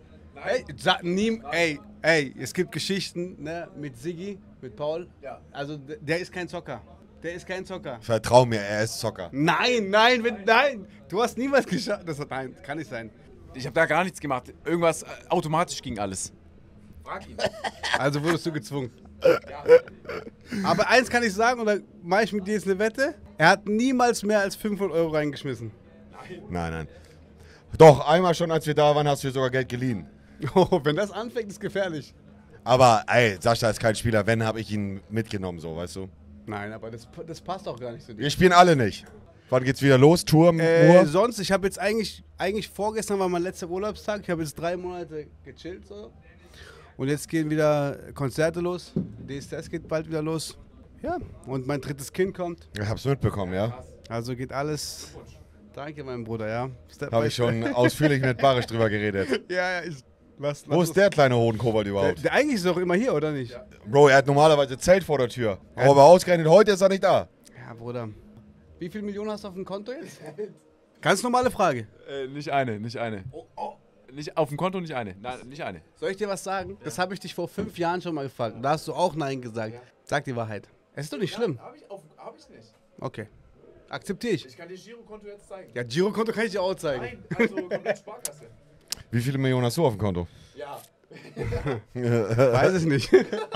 Speaker 9: Ey, sa- nie, ey, ey, es gibt Geschichten ne, mit Siggi, mit Paul.
Speaker 2: Ja.
Speaker 9: Also der ist kein Zocker. Der ist kein Zocker.
Speaker 1: Vertrau mir, er ist Zocker.
Speaker 9: Nein, nein, wenn, nein. Du hast niemals geschafft. Das, nein, kann nicht sein.
Speaker 2: Ich habe da gar nichts gemacht. Irgendwas, äh, automatisch ging alles. Frag ihn.
Speaker 9: Also wurdest du gezwungen. Aber eins kann ich sagen, oder mache ich mit dir jetzt eine Wette? Er hat niemals mehr als 500 Euro reingeschmissen.
Speaker 1: Nein, nein. Doch, einmal schon, als wir da waren, hast du dir sogar Geld geliehen.
Speaker 9: Oh, wenn das anfängt, ist gefährlich.
Speaker 1: Aber, ey, Sascha ist kein Spieler. Wenn, habe ich ihn mitgenommen, so, weißt du.
Speaker 9: Nein, aber das, das passt auch gar nicht zu dir.
Speaker 1: Wir spielen alle nicht. Wann geht's wieder los? Tour?
Speaker 9: Äh,
Speaker 1: Moor?
Speaker 9: sonst, ich habe jetzt eigentlich, eigentlich vorgestern war mein letzter Urlaubstag. Ich habe jetzt drei Monate gechillt so. Und jetzt gehen wieder Konzerte los. DSDS geht bald wieder los. Ja, und mein drittes Kind kommt.
Speaker 1: Ich hab's mitbekommen, ja.
Speaker 9: Also geht alles. Danke, mein Bruder, ja.
Speaker 1: Habe ich schon ausführlich mit Barisch drüber geredet.
Speaker 9: ja, ja, ich, Was,
Speaker 1: Wo ist der kleine Hodenkobold
Speaker 9: Der,
Speaker 1: überhaupt?
Speaker 9: der eigentlich ist doch immer hier, oder nicht?
Speaker 1: Bro, er hat normalerweise Zelt vor der Tür. Aber ausgerechnet heute ist er nicht da.
Speaker 9: Ja, Bruder. Wie viel Millionen hast du auf dem Konto jetzt? Ganz normale Frage.
Speaker 2: Äh, nicht eine, nicht eine.
Speaker 9: Oh,
Speaker 2: Nicht, auf dem Konto nicht eine. Nein, nicht eine.
Speaker 9: Soll ich dir was sagen? Das habe ich dich vor fünf Jahren schon mal gefragt. Da hast du auch Nein gesagt. Sag die Wahrheit. Es ist doch nicht schlimm.
Speaker 2: Hab ich, auf, hab ich nicht.
Speaker 9: Okay. Akzeptiere ich.
Speaker 2: Ich kann dir Girokonto jetzt zeigen.
Speaker 9: Ja, Girokonto kann ich dir auch zeigen.
Speaker 2: Nein, also komplett Sparkasse.
Speaker 1: Wie viele Millionen hast du auf dem Konto?
Speaker 2: Ja.
Speaker 9: Weiß ich nicht.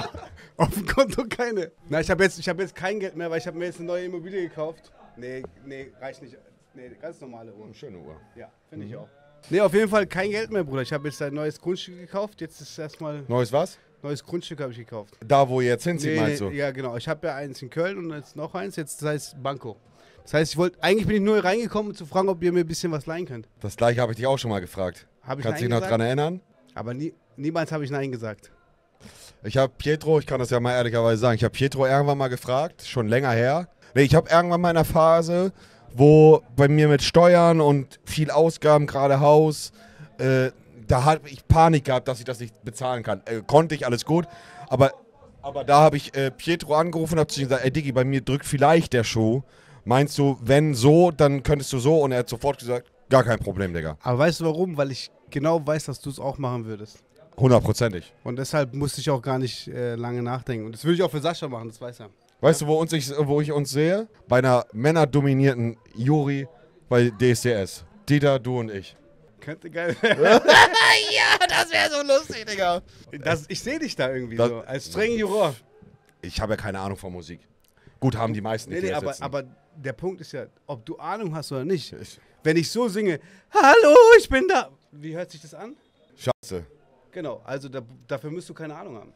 Speaker 9: auf dem Konto keine. Na, ich habe jetzt, ich hab jetzt kein Geld mehr, weil ich habe mir jetzt eine neue Immobilie gekauft. Nee, nee, reicht nicht. Nee, ganz normale Uhr.
Speaker 1: Schöne Uhr.
Speaker 9: Ja, finde ich auch. Nee, auf jeden Fall kein Geld mehr, Bruder. Ich habe jetzt ein neues Grundstück gekauft. Jetzt ist erstmal
Speaker 1: Neues was?
Speaker 9: neues Grundstück habe ich gekauft.
Speaker 1: Da, wo ihr jetzt hinzieht, meinst du?
Speaker 9: Ja, genau. Ich habe ja eins in Köln und jetzt noch eins. Jetzt das heißt Banco. Das heißt, ich wollte eigentlich bin ich nur reingekommen, um zu fragen, ob ihr mir ein bisschen was leihen könnt.
Speaker 1: Das gleiche habe ich dich auch schon mal gefragt.
Speaker 9: Hab ich
Speaker 1: Kannst du dich noch
Speaker 9: gesagt?
Speaker 1: dran erinnern?
Speaker 9: Aber nie, niemals habe ich Nein gesagt.
Speaker 1: Ich habe Pietro, ich kann das ja mal ehrlicherweise sagen, ich habe Pietro irgendwann mal gefragt, schon länger her. Nee, ich habe irgendwann mal in einer Phase, wo bei mir mit Steuern und viel Ausgaben, gerade Haus, äh, da habe ich Panik gehabt, dass ich das nicht bezahlen kann. Äh, konnte ich, alles gut. Aber, aber da habe ich äh, Pietro angerufen und habe zu ihm gesagt, ey Diggi, bei mir drückt vielleicht der Schuh. Meinst du, wenn so, dann könntest du so? Und er hat sofort gesagt, gar kein Problem, Digga.
Speaker 9: Aber weißt du warum? Weil ich genau weiß, dass du es auch machen würdest.
Speaker 1: Hundertprozentig.
Speaker 9: Und deshalb musste ich auch gar nicht äh, lange nachdenken. Und das würde ich auch für Sascha machen, das weiß er.
Speaker 1: Weißt du, wo, uns ich, wo ich uns sehe? Bei einer männerdominierten Juri bei DSDS. Dieter, du und ich.
Speaker 9: Könnte geil
Speaker 1: ja, das wäre so lustig, Digga.
Speaker 9: das, Ich sehe dich da irgendwie
Speaker 1: Das-
Speaker 9: so, als strengen Juror.
Speaker 1: Ich habe ja keine Ahnung von Musik. Gut, haben die meisten
Speaker 9: Nee,
Speaker 1: nicht.
Speaker 9: nee,
Speaker 1: da
Speaker 9: aber, aber der Punkt ist ja, ob du Ahnung hast oder nicht.
Speaker 1: Ich-
Speaker 9: Wenn ich so singe, Hallo, ich bin da. Wie hört sich das an?
Speaker 1: Scheiße.
Speaker 9: Genau, also da, dafür musst du keine Ahnung haben.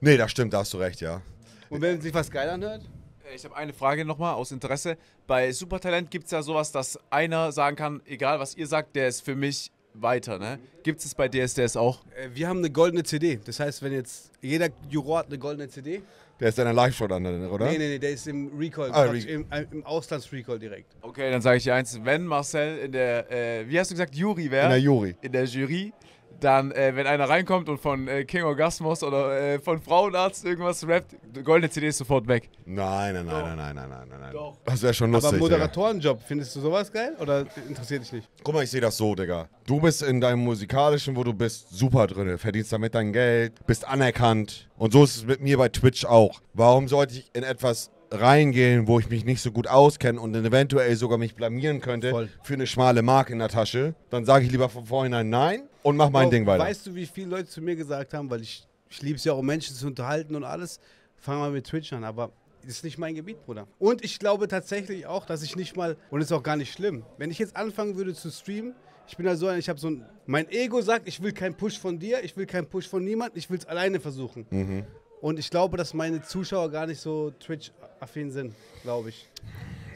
Speaker 1: Nee, das stimmt, da hast du recht, ja.
Speaker 9: Und wenn sich was geil anhört?
Speaker 2: Äh, Ich habe eine Frage nochmal aus Interesse. Bei Supertalent gibt es ja sowas, dass einer sagen kann, egal was ihr sagt, der ist für mich weiter. Ne? Gibt es bei DSDS auch?
Speaker 9: Äh, Wir haben eine goldene CD. Das heißt, wenn jetzt jeder Juror hat eine goldene CD.
Speaker 1: Der ist in der Live-Show dann, oder?
Speaker 9: Nee, nee, nee, der ist im Recall,
Speaker 1: Ah, Re-
Speaker 9: im, äh, im Auslands-Recall direkt.
Speaker 2: Okay, dann sage ich dir eins. Wenn Marcel in der, äh, wie hast du gesagt, Jury wäre?
Speaker 1: In der Jury.
Speaker 2: in der Jury, dann, äh, wenn einer reinkommt und von äh, King Orgasmus oder äh, von Frauenarzt irgendwas rappt, goldene CD ist sofort weg.
Speaker 1: Nein, nein, nein, nein, nein, nein, nein, nein.
Speaker 2: Doch.
Speaker 1: Das wäre schon lustig.
Speaker 9: Aber Moderatorenjob, findest du sowas geil oder interessiert dich nicht?
Speaker 1: Guck mal, ich sehe das so, Digga. Du bist in deinem musikalischen, wo du bist, super drin, verdienst damit dein Geld, bist anerkannt. Und so ist es mit mir bei Twitch auch. Warum sollte ich in etwas reingehen, wo ich mich nicht so gut auskenne und dann eventuell sogar mich blamieren könnte
Speaker 9: Voll.
Speaker 1: für eine schmale Mark in der Tasche? Dann sage ich lieber von vornherein nein und mach mein
Speaker 9: Bro,
Speaker 1: Ding weiter.
Speaker 9: Weißt du, wie viele Leute zu mir gesagt haben, weil ich, ich liebe es ja auch, Menschen zu unterhalten und alles, fang mal mit Twitch an, aber das ist nicht mein Gebiet, Bruder. Und ich glaube tatsächlich auch, dass ich nicht mal, und ist auch gar nicht schlimm, wenn ich jetzt anfangen würde zu streamen, ich bin da so ein, ich habe so ein, mein Ego sagt, ich will keinen Push von dir, ich will keinen Push von niemand, ich will es alleine versuchen.
Speaker 1: Mhm.
Speaker 9: Und ich glaube, dass meine Zuschauer gar nicht so Twitch-affin sind, glaube ich.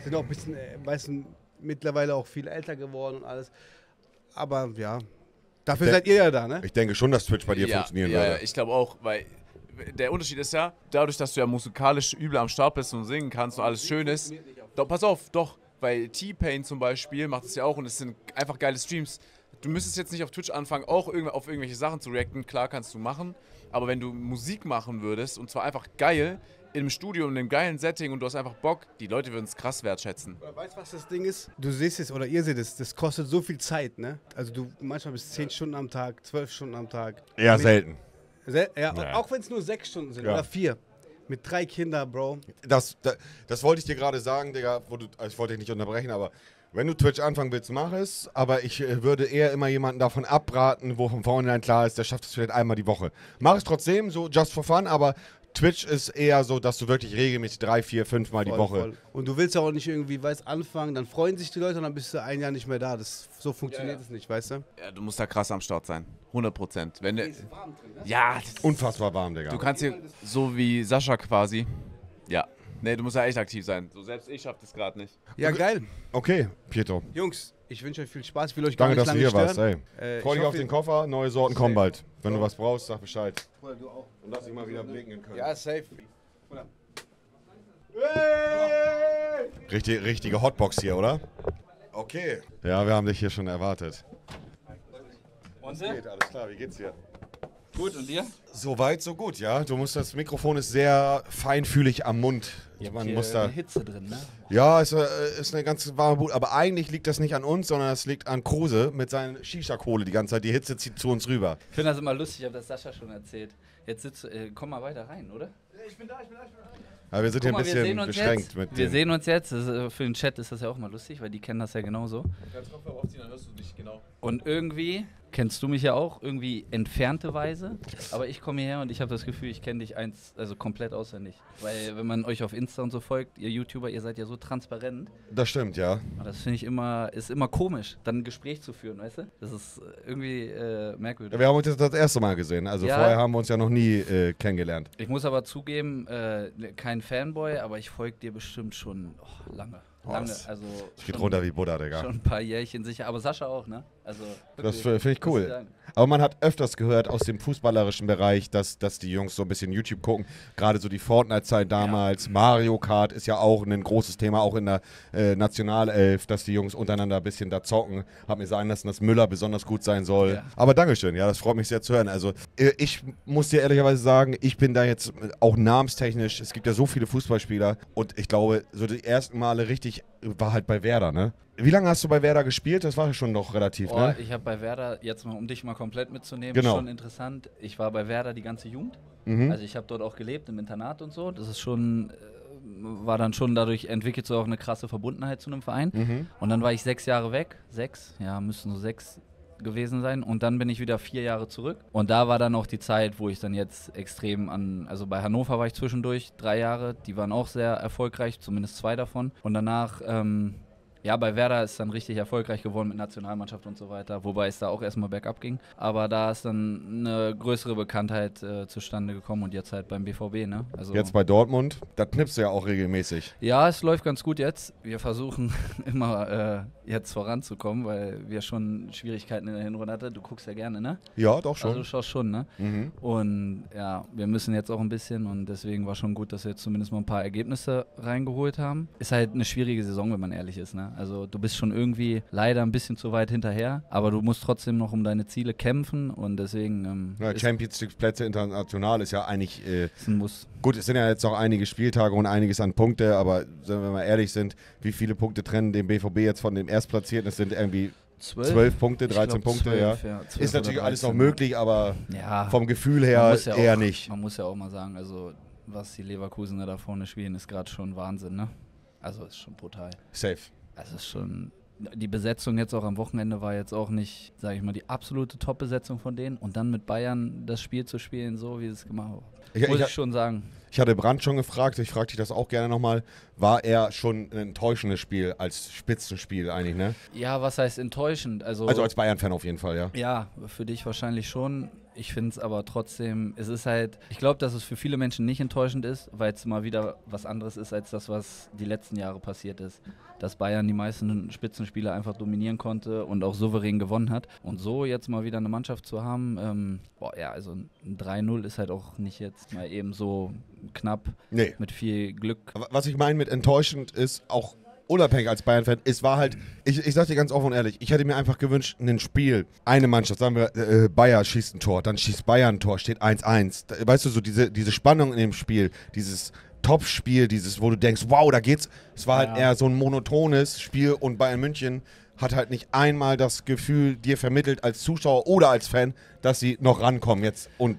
Speaker 9: Sind auch ein bisschen, äh, weißt du, mittlerweile auch viel älter geworden und alles. Aber ja, dafür seid ihr ja da, ne?
Speaker 1: Ich denke schon, dass Twitch bei dir
Speaker 2: ja,
Speaker 1: funktionieren
Speaker 2: ja,
Speaker 1: würde.
Speaker 2: Ja, ich glaube auch, weil der Unterschied ist ja, dadurch, dass du ja musikalisch übel am Start bist und singen kannst und alles schön ist. Doch, pass auf, doch, weil T-Pain zum Beispiel macht es ja auch und es sind einfach geile Streams. Du müsstest jetzt nicht auf Twitch anfangen, auch auf irgendwelche Sachen zu reacten. Klar kannst du machen, aber wenn du Musik machen würdest und zwar einfach geil, im Studio in einem geilen Setting und du hast einfach Bock, die Leute würden es krass wertschätzen.
Speaker 9: Weißt du, was das Ding ist? Du siehst es oder ihr seht es, das kostet so viel Zeit, ne? Also du manchmal bis 10 Stunden am Tag, 12 Stunden am Tag. Mit-
Speaker 1: selten.
Speaker 9: Se ja,
Speaker 1: Ja.
Speaker 9: auch wenn es nur 6 Stunden sind
Speaker 1: Ja.
Speaker 9: oder 4. Mit drei Kindern, Bro.
Speaker 1: Das, das, das wollte ich dir gerade sagen, Digga, wo du, also ich wollte dich nicht unterbrechen, aber wenn du Twitch anfangen willst, mach es. Aber ich äh, würde eher immer jemanden davon abraten, wo von vornherein klar ist, der schafft es vielleicht einmal die Woche. Mach es trotzdem, so just for fun, aber Twitch ist eher so, dass du wirklich regelmäßig drei, vier, fünf Mal die
Speaker 9: Voll,
Speaker 1: Woche.
Speaker 9: voll. Und du willst ja auch nicht irgendwie, weißt anfangen, dann freuen sich die Leute und dann bist du ein Jahr nicht mehr da. Das, so funktioniert es nicht, weißt du?
Speaker 2: Ja, du musst da krass am Start sein. 100 Prozent. Wenn du,
Speaker 9: ne?
Speaker 2: ja, das
Speaker 1: Unfassbar warm, Digga.
Speaker 2: Du kannst hier so wie Sascha quasi. Nee, du musst ja echt aktiv sein. So selbst ich schaff das gerade nicht.
Speaker 9: Ja, geil.
Speaker 1: Okay, Pietro.
Speaker 9: Jungs, ich wünsche euch viel Spaß. Ich will euch
Speaker 1: Danke,
Speaker 9: gar
Speaker 1: dass du hier warst,
Speaker 9: stören.
Speaker 1: ey.
Speaker 9: Äh,
Speaker 1: Freu
Speaker 9: ich
Speaker 1: dich auf den Koffer, neue Sorten kommen bald. Wenn du
Speaker 9: So.
Speaker 1: was brauchst, sag Bescheid.
Speaker 9: Bruder, du auch.
Speaker 1: Und lass dich mal wieder blicken können.
Speaker 9: Ja, safe. Bruder.
Speaker 1: Richtig, richtige Hotbox hier, oder? Okay. Ja, wir haben dich hier schon erwartet.
Speaker 8: Und
Speaker 1: Geht, alles klar, wie geht's dir?
Speaker 8: Gut, und dir?
Speaker 1: So weit, so gut, ja. Du musst, das Mikrofon ist sehr feinfühlig am Mund. Man muss da,
Speaker 10: Hitze drin, ne?
Speaker 1: ja, ist, äh, ist eine ganz warme Bude. Aber eigentlich liegt das nicht an uns, sondern es liegt an Kruse mit seinen Shisha-Kohle die ganze Zeit. Die Hitze zieht zu uns rüber.
Speaker 10: Ich finde das immer lustig, ich habe das Sascha schon erzählt. Jetzt sitzt, äh, komm mal weiter rein, oder?
Speaker 1: Aber wir sind
Speaker 10: Guck
Speaker 1: hier ein
Speaker 10: wir
Speaker 1: bisschen
Speaker 10: sehen uns
Speaker 1: beschränkt
Speaker 10: jetzt.
Speaker 1: mit
Speaker 10: Wir
Speaker 1: dem.
Speaker 10: sehen uns jetzt. Das ist, äh, für den Chat ist das ja auch mal lustig, weil die kennen das ja genauso.
Speaker 8: Ganz Kopfhörer aufziehen, dann hörst du dich genau.
Speaker 10: Und irgendwie kennst du mich ja auch, irgendwie entfernte Weise. Aber ich komme hierher und ich habe das Gefühl, ich kenne dich eins, also komplett auswendig. Weil wenn man euch auf Insta und so folgt, ihr YouTuber, ihr seid ja so transparent.
Speaker 1: Das stimmt, ja.
Speaker 10: Und das finde ich immer, ist immer komisch, dann ein Gespräch zu führen, weißt du? Das ist äh, irgendwie äh, merkwürdig.
Speaker 1: Wir haben uns jetzt das erste Mal gesehen. Also
Speaker 10: Ja.
Speaker 1: vorher haben wir uns ja noch nie äh, kennengelernt.
Speaker 10: Ich muss aber zugeben, äh, kein Fanboy, aber ich folge dir bestimmt schon oh, lange.
Speaker 1: Oh,
Speaker 10: Lange, also
Speaker 1: geht
Speaker 10: schon-
Speaker 1: runter wie Butter, Digga.
Speaker 10: Schon ein paar Jährchen sicher, aber Sascha auch, ne? Also
Speaker 1: Das finde ich cool. Aber man hat öfters gehört aus dem fußballerischen Bereich, dass, dass die Jungs so ein bisschen YouTube gucken. Gerade so die Fortnite-Zeit damals. Mario Kart ist ja auch ein großes Thema, auch in der äh, Nationalelf, dass die Jungs untereinander ein bisschen da zocken. Hab mir sagen lassen, dass Müller besonders gut sein soll.
Speaker 10: Ja.
Speaker 1: Aber Dankeschön, ja, das freut mich sehr zu hören. Also äh, ich muss dir ehrlicherweise sagen, ich bin da jetzt auch namenstechnisch, es gibt ja so viele Fußballspieler und ich glaube, so die ersten Male richtig war halt bei Werder, ne? Wie lange hast du bei Werder gespielt? Das war ja schon noch relativ,
Speaker 10: Oh,
Speaker 1: ne?
Speaker 10: ich habe bei Werder, jetzt mal um dich mal komplett mitzunehmen,
Speaker 1: Genau.
Speaker 10: schon interessant. Ich war bei Werder die ganze Jugend.
Speaker 1: Mhm.
Speaker 10: Also ich habe dort auch gelebt im Internat und so. Das ist schon, äh, war dann schon dadurch entwickelt so auch eine krasse Verbundenheit zu einem Verein.
Speaker 1: Mhm.
Speaker 10: Und dann war ich sechs Jahre weg. Sechs, ja, müssten so sechs gewesen sein. Und dann bin ich wieder vier Jahre zurück. Und da war dann auch die Zeit, wo ich dann jetzt extrem an, also bei Hannover war ich zwischendurch drei Jahre. Die waren auch sehr erfolgreich, zumindest zwei davon. Und danach, ähm, ja, bei Werder ist dann richtig erfolgreich geworden mit Nationalmannschaft und so weiter, wobei es da auch erstmal bergab ging. Aber da ist dann eine größere Bekanntheit äh, zustande gekommen und jetzt halt beim BVB, ne? Also
Speaker 1: Jetzt bei Dortmund, da knippst du ja auch regelmäßig.
Speaker 10: ja, es läuft ganz gut jetzt. Wir versuchen immer äh, jetzt voranzukommen, weil wir schon Schwierigkeiten in der Hinrunde hatten. Du guckst ja gerne, ne?
Speaker 1: Ja, doch schon.
Speaker 10: Also du schaust schon, ne?
Speaker 1: Mhm.
Speaker 10: Und ja, wir müssen jetzt auch ein bisschen und deswegen war schon gut, dass wir jetzt zumindest mal ein paar Ergebnisse reingeholt haben. Ist halt eine schwierige Saison, wenn man ehrlich ist, ne? Also du bist schon irgendwie leider ein bisschen zu weit hinterher, aber du musst trotzdem noch um deine Ziele kämpfen und deswegen ähm,
Speaker 1: Ja, Champions League Plätze international ist ja eigentlich äh,
Speaker 10: ist ein Muss.
Speaker 1: gut. Es sind ja jetzt noch einige Spieltage und einiges an Punkte, aber wenn wir mal ehrlich sind, wie viele Punkte trennen den BVB jetzt von dem Erstplatzierten? Es sind irgendwie
Speaker 10: Zwölf?
Speaker 1: zwölf Punkte,
Speaker 10: Ich
Speaker 1: 13
Speaker 10: glaub,
Speaker 1: Punkte, ja.
Speaker 10: ja,
Speaker 1: Ist natürlich alles noch
Speaker 10: 13,
Speaker 1: möglich, aber
Speaker 10: Ja.
Speaker 1: vom Gefühl her eher
Speaker 10: auch,
Speaker 1: nicht.
Speaker 10: Man muss ja auch mal sagen, also was die Leverkusener da vorne spielen, ist gerade schon Wahnsinn, ne? Also ist schon brutal.
Speaker 1: Safe.
Speaker 10: Also ist schon. Die Besetzung jetzt auch am Wochenende war jetzt auch nicht, sage ich mal, die absolute Top-Besetzung von denen. Und dann mit Bayern das Spiel zu spielen, so wie sie es gemacht.
Speaker 1: Ich-
Speaker 10: muss
Speaker 1: ich-
Speaker 10: ich schon sagen.
Speaker 1: Ich hatte Brandt schon gefragt, ich frage dich das auch gerne nochmal. War er schon ein enttäuschendes Spiel als Spitzenspiel eigentlich, ne?
Speaker 10: Ja, was heißt enttäuschend? Also,
Speaker 1: Also als Bayern-Fan auf jeden Fall, ja.
Speaker 10: Ja, für dich wahrscheinlich schon. Ich finde es aber trotzdem, es ist halt, ich glaube, dass es für viele Menschen nicht enttäuschend ist, weil es mal wieder was anderes ist als das, was die letzten Jahre passiert ist. Dass Bayern die meisten Spitzenspiele einfach dominieren konnte und auch souverän gewonnen hat. Und so jetzt mal wieder eine Mannschaft zu haben, ähm, boah, ja, also ein 3-0 ist halt auch nicht jetzt mal eben so knapp
Speaker 1: Nee.
Speaker 10: mit viel Glück.
Speaker 1: Was ich meine mit enttäuschend ist, auch unabhängig als Bayern-Fan, es war halt, ich, ich sag dir ganz offen und ehrlich, ich hätte mir einfach gewünscht, ein Spiel, eine Mannschaft, sagen wir, äh, Bayer schießt ein Tor, dann schießt Bayern ein Tor, steht 1-1. Da- Weißt du, so diese, diese Spannung in dem Spiel, dieses Top-Spiel, dieses, wo du denkst, wow, da geht's. Es war halt
Speaker 10: Ja.
Speaker 1: eher so ein monotones Spiel und Bayern München hat halt nicht einmal das Gefühl dir vermittelt als Zuschauer oder als Fan, dass sie noch rankommen jetzt und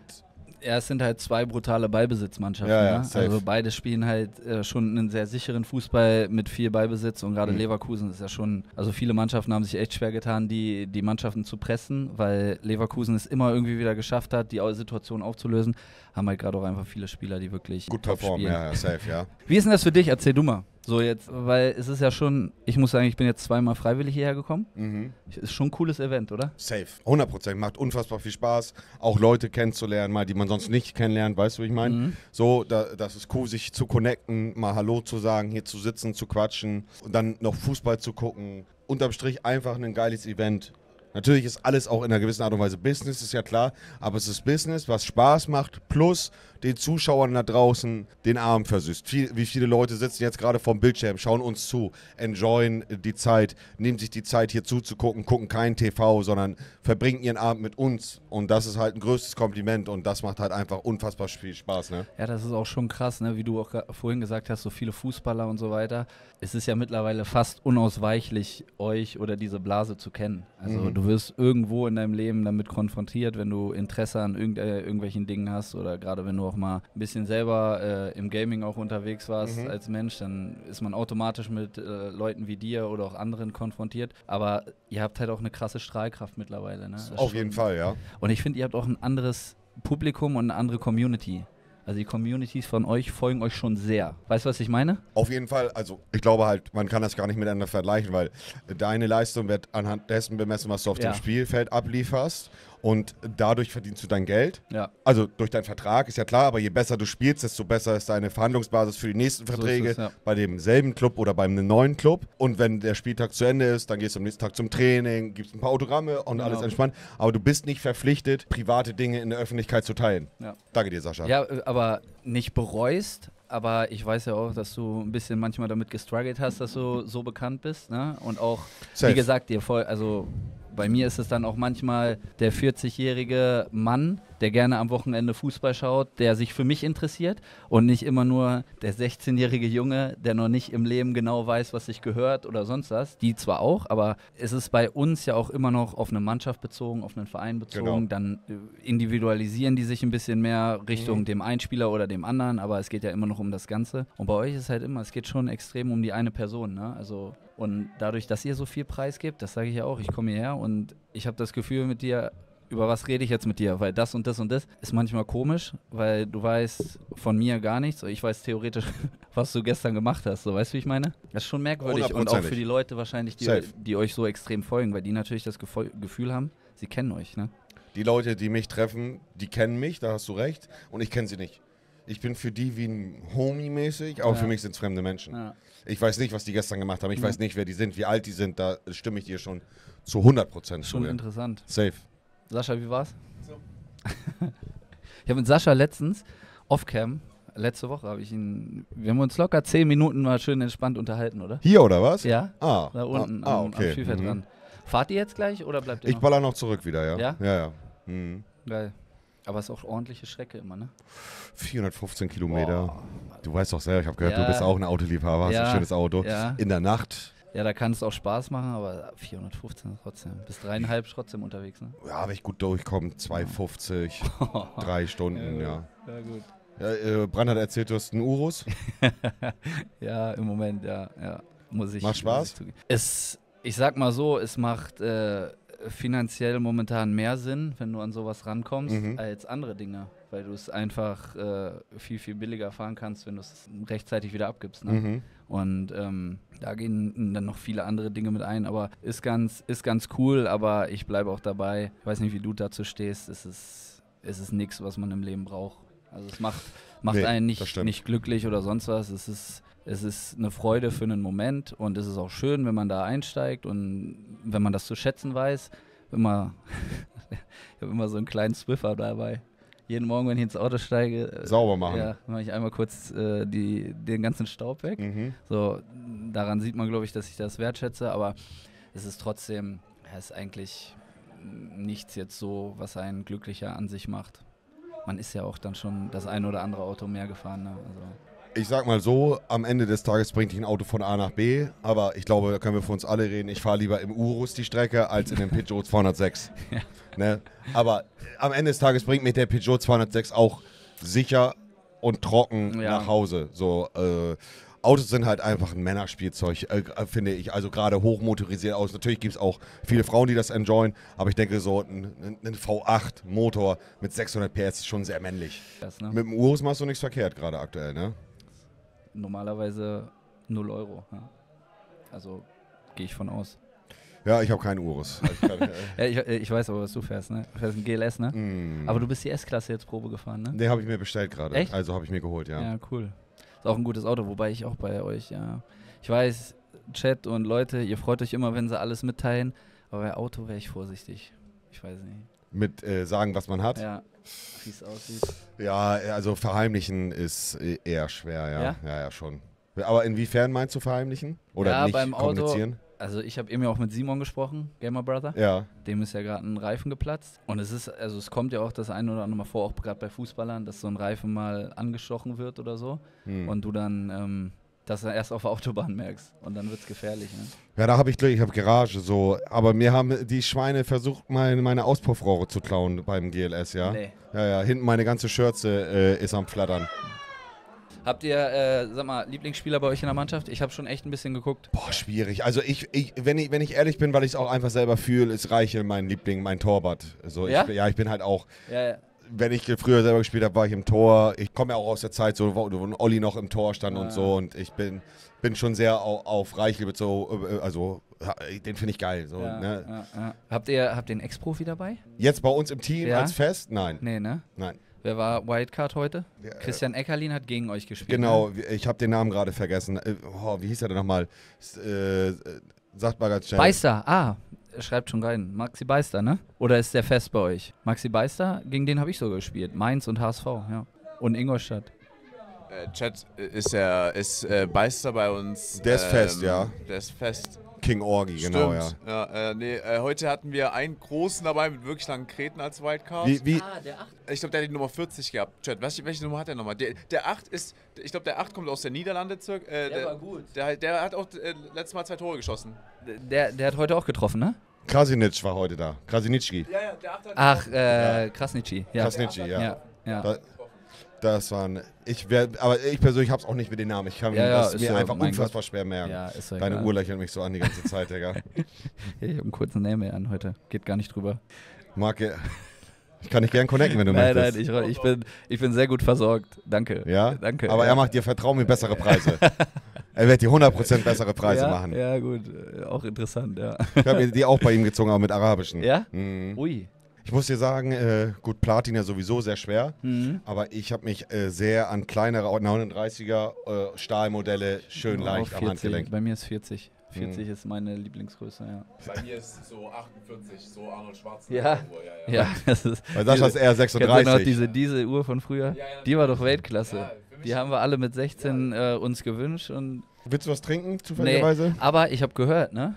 Speaker 10: Ja, es sind halt zwei brutale Ballbesitzmannschaften.
Speaker 1: Ja, ja,
Speaker 10: ne? Also beide spielen halt äh, schon einen sehr sicheren Fußball mit viel Ballbesitz und gerade
Speaker 1: Mhm.
Speaker 10: Leverkusen ist ja schon, also viele Mannschaften haben sich echt schwer getan, die, die Mannschaften zu pressen, weil Leverkusen es immer irgendwie wieder geschafft hat, die Situation aufzulösen. Haben halt gerade auch einfach viele Spieler, die wirklich
Speaker 1: gut performen.
Speaker 10: spielen.
Speaker 1: Ja, ja, safe, ja.
Speaker 10: Wie ist denn das für dich? Erzähl du mal. So jetzt, weil es ist ja schon, ich muss sagen, ich bin jetzt zweimal freiwillig hierher gekommen.
Speaker 1: Mhm.
Speaker 10: Ist schon ein cooles Event, oder?
Speaker 1: Safe. 100 Prozent. Macht unfassbar viel Spaß, auch Leute kennenzulernen, mal, die man sonst nicht kennenlernt, weißt du, wie ich meine?
Speaker 10: Mhm.
Speaker 1: So, da, das ist cool, sich zu connecten, mal Hallo zu sagen, hier zu sitzen, zu quatschen und dann noch Fußball zu gucken. Unterm Strich einfach ein geiles Event. Natürlich ist alles auch in einer gewissen Art und Weise Business, ist ja klar, aber es ist Business, was Spaß macht, plus den Zuschauern da draußen den Abend versüßt. Viel, wie viele Leute sitzen jetzt gerade vorm Bildschirm, schauen uns zu, enjoyen die Zeit, nehmen sich die Zeit hier zuzugucken, gucken kein TV, sondern verbringen ihren Abend mit uns. Und das ist halt ein größtes Kompliment und das macht halt einfach unfassbar viel Spaß. Ne?
Speaker 10: Ja, das ist auch schon krass, ne? wie du auch vorhin gesagt hast, so viele Fußballer und so weiter. Es ist ja mittlerweile fast unausweichlich, euch oder diese Blase zu kennen. Also
Speaker 1: Mhm.
Speaker 10: du wirst irgendwo in deinem Leben damit konfrontiert, wenn du Interesse an irgend, äh, irgendwelchen Dingen hast oder gerade wenn du auch mal ein bisschen selber äh, im Gaming auch unterwegs warst
Speaker 1: Mhm.
Speaker 10: als Mensch, dann ist man automatisch mit äh, Leuten wie dir oder auch anderen konfrontiert. Aber ihr habt halt auch eine krasse Strahlkraft mittlerweile. Ne?
Speaker 1: Auf
Speaker 10: schon-
Speaker 1: jeden Fall, ja.
Speaker 10: und ich finde, ihr habt auch ein anderes Publikum und eine andere Community. Also die Communities von euch folgen euch schon sehr. Weißt du, was ich meine?
Speaker 1: Auf jeden Fall, also ich glaube halt, man kann das gar nicht miteinander vergleichen, weil deine Leistung wird anhand dessen bemessen, was du auf
Speaker 10: Ja.
Speaker 1: dem Spielfeld ablieferst. Und dadurch verdienst du dein Geld.
Speaker 10: Ja.
Speaker 1: Also durch deinen Vertrag, ist ja klar, aber je besser du spielst, desto besser ist deine Verhandlungsbasis für die nächsten
Speaker 10: So
Speaker 1: Verträge
Speaker 10: es, ja.
Speaker 1: bei demselben Club oder beim neuen Club. Und wenn der Spieltag zu Ende ist, dann gehst du am nächsten Tag zum Training, gibst ein paar Autogramme und
Speaker 10: Genau.
Speaker 1: alles entspannt. Aber du bist nicht verpflichtet, private Dinge in der Öffentlichkeit zu teilen.
Speaker 10: Ja.
Speaker 1: Danke dir, Sascha.
Speaker 10: Ja, äh, aber nicht bereust. Aber ich weiß ja auch, dass du ein bisschen manchmal damit gestruggelt hast, dass du so bekannt bist. Ne? Und auch,
Speaker 1: Safe.
Speaker 10: wie gesagt, dir voll, also bei mir ist es dann auch manchmal der 40-jährige Mann, der gerne am Wochenende Fußball schaut, der sich für mich interessiert und nicht immer nur der 16-jährige Junge, der noch nicht im Leben genau weiß, was sich gehört oder sonst was. Die zwar auch, aber es ist bei uns ja auch immer noch auf eine Mannschaft bezogen, auf einen Verein bezogen.
Speaker 1: Genau.
Speaker 10: Dann äh, individualisieren die sich ein bisschen mehr Richtung
Speaker 1: Mhm.
Speaker 10: dem einen Spieler oder dem anderen, aber es geht ja immer noch um das Ganze. Und bei euch ist halt immer, es geht schon extrem um die eine Person. Ne? Also und dadurch, dass ihr so viel Preis gebt, das sage ich ja auch, ich komme hierher und ich habe das Gefühl mit dir, über was rede ich jetzt mit dir? Weil das und das und das ist manchmal komisch, weil du weißt von mir gar nichts. Ich weiß theoretisch, was du gestern gemacht hast. So, weißt du, wie ich meine? Das ist schon merkwürdig und auch für die Leute wahrscheinlich, die, die euch so extrem folgen, weil die natürlich das Gefühl haben, sie kennen euch. Ne?
Speaker 1: Die Leute, die mich treffen, die kennen mich, da hast du recht, und ich kenne sie nicht. Ich bin für die wie ein Homie mäßig, aber
Speaker 10: Ja.
Speaker 1: für mich sind es fremde Menschen.
Speaker 10: Ja.
Speaker 1: Ich weiß nicht, was die gestern gemacht haben. Ich
Speaker 10: Ja.
Speaker 1: weiß nicht, wer die sind, wie alt die sind. Da stimme ich dir schon zu 100 Prozent zu.
Speaker 10: Schon interessant.
Speaker 1: Safe.
Speaker 10: Sascha, wie war's? ich habe mit Sascha letztens, off-cam, letzte Woche habe ich ihn, wir haben uns locker zehn Minuten mal schön entspannt unterhalten, oder?
Speaker 1: Hier oder was?
Speaker 10: Ja,
Speaker 1: Ah,
Speaker 10: da unten
Speaker 1: ah,
Speaker 10: am,
Speaker 1: okay.
Speaker 10: am Spielfeld
Speaker 1: Mhm.
Speaker 10: dran. Fahrt ihr jetzt gleich oder bleibt ihr
Speaker 1: Ich
Speaker 10: noch?
Speaker 1: baller noch zurück wieder, ja.
Speaker 10: Ja?
Speaker 1: Ja, ja. Mhm.
Speaker 10: Geil. Aber es ist auch ordentliche Strecke immer, ne?
Speaker 1: 415 Kilometer. Du weißt doch selber, ich habe gehört,
Speaker 10: Ja.
Speaker 1: du bist auch ein Autoliebhaber, hast
Speaker 10: Ja,
Speaker 1: ein schönes Auto.
Speaker 10: ja.
Speaker 1: In der Nacht.
Speaker 10: Ja, da kann es auch Spaß machen, aber 415 trotzdem. Bis dreieinhalb trotzdem unterwegs, ne?
Speaker 1: Ja, wenn ich gut durchkomme, 2,50, drei Stunden, ja.
Speaker 10: Ja, gut.
Speaker 1: ja äh, Brand hat erzählt, du hast einen Urus.
Speaker 10: ja, im Moment, ja, ja. Muss ich.
Speaker 1: Macht Spaß?
Speaker 10: ich. Es, ich sag mal so, es macht äh, finanziell momentan mehr Sinn, wenn du an sowas rankommst,
Speaker 1: Mhm.
Speaker 10: als andere Dinge. Weil du es einfach äh, viel, viel billiger fahren kannst, wenn du es rechtzeitig wieder abgibst. Ne?
Speaker 1: Mhm.
Speaker 10: Und ähm, da gehen dann noch viele andere Dinge mit ein, aber ist ganz, ist ganz cool, aber ich bleibe auch dabei. Ich weiß nicht, wie du dazu stehst. Es ist, es ist nichts, was man im Leben braucht. Also es macht, macht
Speaker 1: Nee,
Speaker 10: einen nicht, nicht glücklich oder sonst was. Es ist, es ist eine Freude für einen Moment und es ist auch schön, wenn man da einsteigt und wenn man das zu schätzen weiß. Immer, ich habe immer so einen kleinen Swiffer dabei. Jeden Morgen, wenn ich ins Auto steige, äh,
Speaker 1: Sauber machen.
Speaker 10: Ja, mache ich einmal kurz äh, die, den ganzen Staub weg.
Speaker 1: Mhm.
Speaker 10: So, daran sieht man, glaube ich, dass ich das wertschätze, aber es ist trotzdem, es ist eigentlich nichts jetzt so, was einen glücklicher an sich macht. Man ist ja auch dann schon das ein oder andere Auto mehr gefahren. Ne? Also,
Speaker 1: Ich sag mal so, am Ende des Tages bringt dich ein Auto von A nach B, aber ich glaube, da können wir für uns alle reden. Ich fahre lieber im Urus die Strecke als in dem Peugeot 206.
Speaker 10: Ja.
Speaker 1: Ne? Aber am Ende des Tages bringt mich der Peugeot 206 auch sicher und trocken
Speaker 10: Ja.
Speaker 1: nach Hause. So, äh, Autos sind halt einfach ein Männerspielzeug, äh, finde ich. Also gerade hochmotorisiert aus. Natürlich gibt es auch viele Frauen, die das enjoyen, aber ich denke so ein, ein V8 Motor mit 600 PS ist schon sehr männlich.
Speaker 10: das, ne?
Speaker 1: Mit dem Urus machst du nichts verkehrt gerade aktuell, ne?
Speaker 10: Normalerweise 0 Euro. Ja? Also gehe ich von aus.
Speaker 1: Ja, ich habe keinen Urus.
Speaker 10: Ja, ich, ich weiß aber, was du fährst. Ne? Du fährst ein GLS, ne?
Speaker 1: Mm.
Speaker 10: Aber du bist die S-Klasse jetzt Probe gefahren, ne?
Speaker 1: Den habe ich mir bestellt gerade. Also habe ich mir geholt, ja.
Speaker 10: Ja, cool. Ist auch ein gutes Auto, wobei ich auch bei euch, ja. Ich weiß, Chat und Leute, ihr freut euch immer, wenn sie alles mitteilen, aber bei Auto wäre ich vorsichtig. Ich weiß nicht.
Speaker 1: Mit äh, sagen, was man hat.
Speaker 10: Ja, wie es aussieht.
Speaker 1: Ja, also verheimlichen ist e- eher schwer, ja.
Speaker 10: Ja?
Speaker 1: Ja, ja, schon. Aber inwiefern meinst du verheimlichen? Oder
Speaker 10: ja,
Speaker 1: nicht
Speaker 10: beim Auto.
Speaker 1: kommunizieren?
Speaker 10: Also ich habe eben ja auch mit Simon gesprochen, Gamer Brother.
Speaker 1: Ja.
Speaker 10: Dem ist ja gerade ein Reifen geplatzt. Und es ist, also es kommt ja auch das eine oder andere Mal vor, auch gerade bei Fußballern, dass so ein Reifen mal angestochen wird oder so.
Speaker 1: Hm.
Speaker 10: Und du dann ähm, das erst auf der Autobahn merkst. Und dann wird es gefährlich. Ne?
Speaker 1: Ja, da habe ich Glück, ich habe Garage so. Aber mir haben die Schweine versucht, meine, meine Auspuffrohre zu klauen beim GLS, ja.
Speaker 10: Nee.
Speaker 1: Ja, ja, hinten meine ganze Schürze äh, ist am Flattern.
Speaker 10: Habt ihr, äh, sag mal, Lieblingsspieler bei euch in der Mannschaft? Ich habe schon echt ein bisschen geguckt.
Speaker 1: Boah, schwierig. Also ich, ich, wenn ich, wenn ich ehrlich bin, weil ich es auch einfach selber fühle, ist Reichel mein Liebling, mein Torwart. So,
Speaker 10: Ja?
Speaker 1: Ich, ja, ich bin halt auch.
Speaker 10: Ja, ja.
Speaker 1: Wenn ich früher selber gespielt habe, war ich im Tor. Ich komme ja auch aus der Zeit, so, wo, wo Olli noch im Tor stand
Speaker 10: Ah.
Speaker 1: und so. Und ich bin, bin schon sehr auf, auf Reichel bezogen. äh, Also, ja, den finde ich geil. So,
Speaker 10: Ja,
Speaker 1: ne?
Speaker 10: ja, ja. Habt ihr habt einen Ex-Profi dabei?
Speaker 1: Jetzt bei uns im Team
Speaker 10: Ja?
Speaker 1: als Fest? Nein.
Speaker 10: Nee, ne?
Speaker 1: Nein.
Speaker 10: Wer war Wildcard heute?
Speaker 1: Ja, äh,
Speaker 10: Christian Eckerlin hat gegen euch gespielt.
Speaker 1: Genau,
Speaker 10: Ne?
Speaker 1: ich habe den Namen gerade vergessen. Äh, Oh, wie hieß er denn nochmal? Äh, sagt mal ganz schnell.
Speaker 10: Beister, ah, schreibt schon rein. Maxi Beister, ne? Oder ist der fest bei euch? Maxi Beister, gegen den habe ich sogar gespielt. Mainz und HSV, ja. Und Ingolstadt.
Speaker 8: Äh, Chat ist er ist äh, Beister bei uns.
Speaker 1: Der ist fest, ja.
Speaker 8: Der ist fest.
Speaker 1: King Orgi, genau, ja.
Speaker 8: Stimmt. ja. äh, nee, äh, heute hatten wir einen großen dabei mit wirklich langen Kreten als Wildcard.
Speaker 1: Wie- wie-
Speaker 10: Ah, der 8.
Speaker 8: Ich glaube, der hat die Nummer 40 gehabt. Chat, welche, welche Nummer hat der nochmal? Der, der 8 ist, ich glaube, der 8 kommt aus der Niederlande. Zirk, äh,
Speaker 10: Der war gut.
Speaker 8: Der, der hat auch äh, letztes Mal zwei Tore geschossen.
Speaker 10: Der, der hat heute auch getroffen, ne?
Speaker 1: Krasinic war heute da. Krasinici.
Speaker 8: Ja, ja, der 8 hat
Speaker 10: Ach, äh, Krasnitschi. Ja.
Speaker 1: Krasnici, ja.
Speaker 10: Ja, ja.
Speaker 1: Da, das waren. Ich wär, aber ich persönlich hab's auch nicht mit den Namen. Ich kann
Speaker 10: Ja, ja,
Speaker 1: das mir
Speaker 10: ja,
Speaker 1: einfach unfassbar
Speaker 10: Gott.
Speaker 1: schwer merken.
Speaker 10: Ja, ist ja
Speaker 1: Deine
Speaker 10: egal.
Speaker 1: Uhr lächelt mich so an die ganze Zeit, Digga.
Speaker 10: ich habe einen kurzen Name an heute. Geht gar nicht drüber.
Speaker 1: Marke. Ich kann dich gern connecten, wenn du
Speaker 10: nein,
Speaker 1: möchtest.
Speaker 10: nein, ich, ich, bin, ich bin sehr gut versorgt. Danke.
Speaker 1: Ja?
Speaker 10: Danke.
Speaker 1: Aber
Speaker 10: ja.
Speaker 1: er macht dir Vertrauen mir bessere Preise. er wird dir 100% bessere Preise
Speaker 10: ja,
Speaker 1: machen.
Speaker 10: Ja, gut. Äh, Auch interessant, ja.
Speaker 1: Ich habe die auch bei ihm gezogen, aber mit arabischen.
Speaker 10: Ja?
Speaker 1: Mhm.
Speaker 10: Ui.
Speaker 1: Ich muss dir sagen, äh, gut, Platin ja sowieso sehr schwer,
Speaker 10: Mhm.
Speaker 1: aber ich habe mich äh, sehr an kleinere 39er äh, Stahlmodelle schön
Speaker 10: Auch
Speaker 1: leicht am
Speaker 10: 40.
Speaker 1: Handgelenk.
Speaker 10: Bei mir ist 40.
Speaker 1: Mhm.
Speaker 10: 40 ist meine Lieblingsgröße, ja.
Speaker 8: Bei mir ist so 48, so Arnold
Speaker 10: Ja,
Speaker 8: Schwarzenegger.
Speaker 10: ja, ja. das ist.
Speaker 1: Bei Sascha ist er
Speaker 10: Kennst du noch
Speaker 1: 36.
Speaker 10: diese, diese Uhr von früher?
Speaker 8: Ja, ja,
Speaker 10: Die war doch Weltklasse.
Speaker 8: Ja,
Speaker 10: Die haben wir alle mit 16 äh, uns gewünscht und.
Speaker 1: Willst du was trinken,
Speaker 10: Nee,
Speaker 1: zufälligerweise?
Speaker 10: aber ich habe gehört, ne?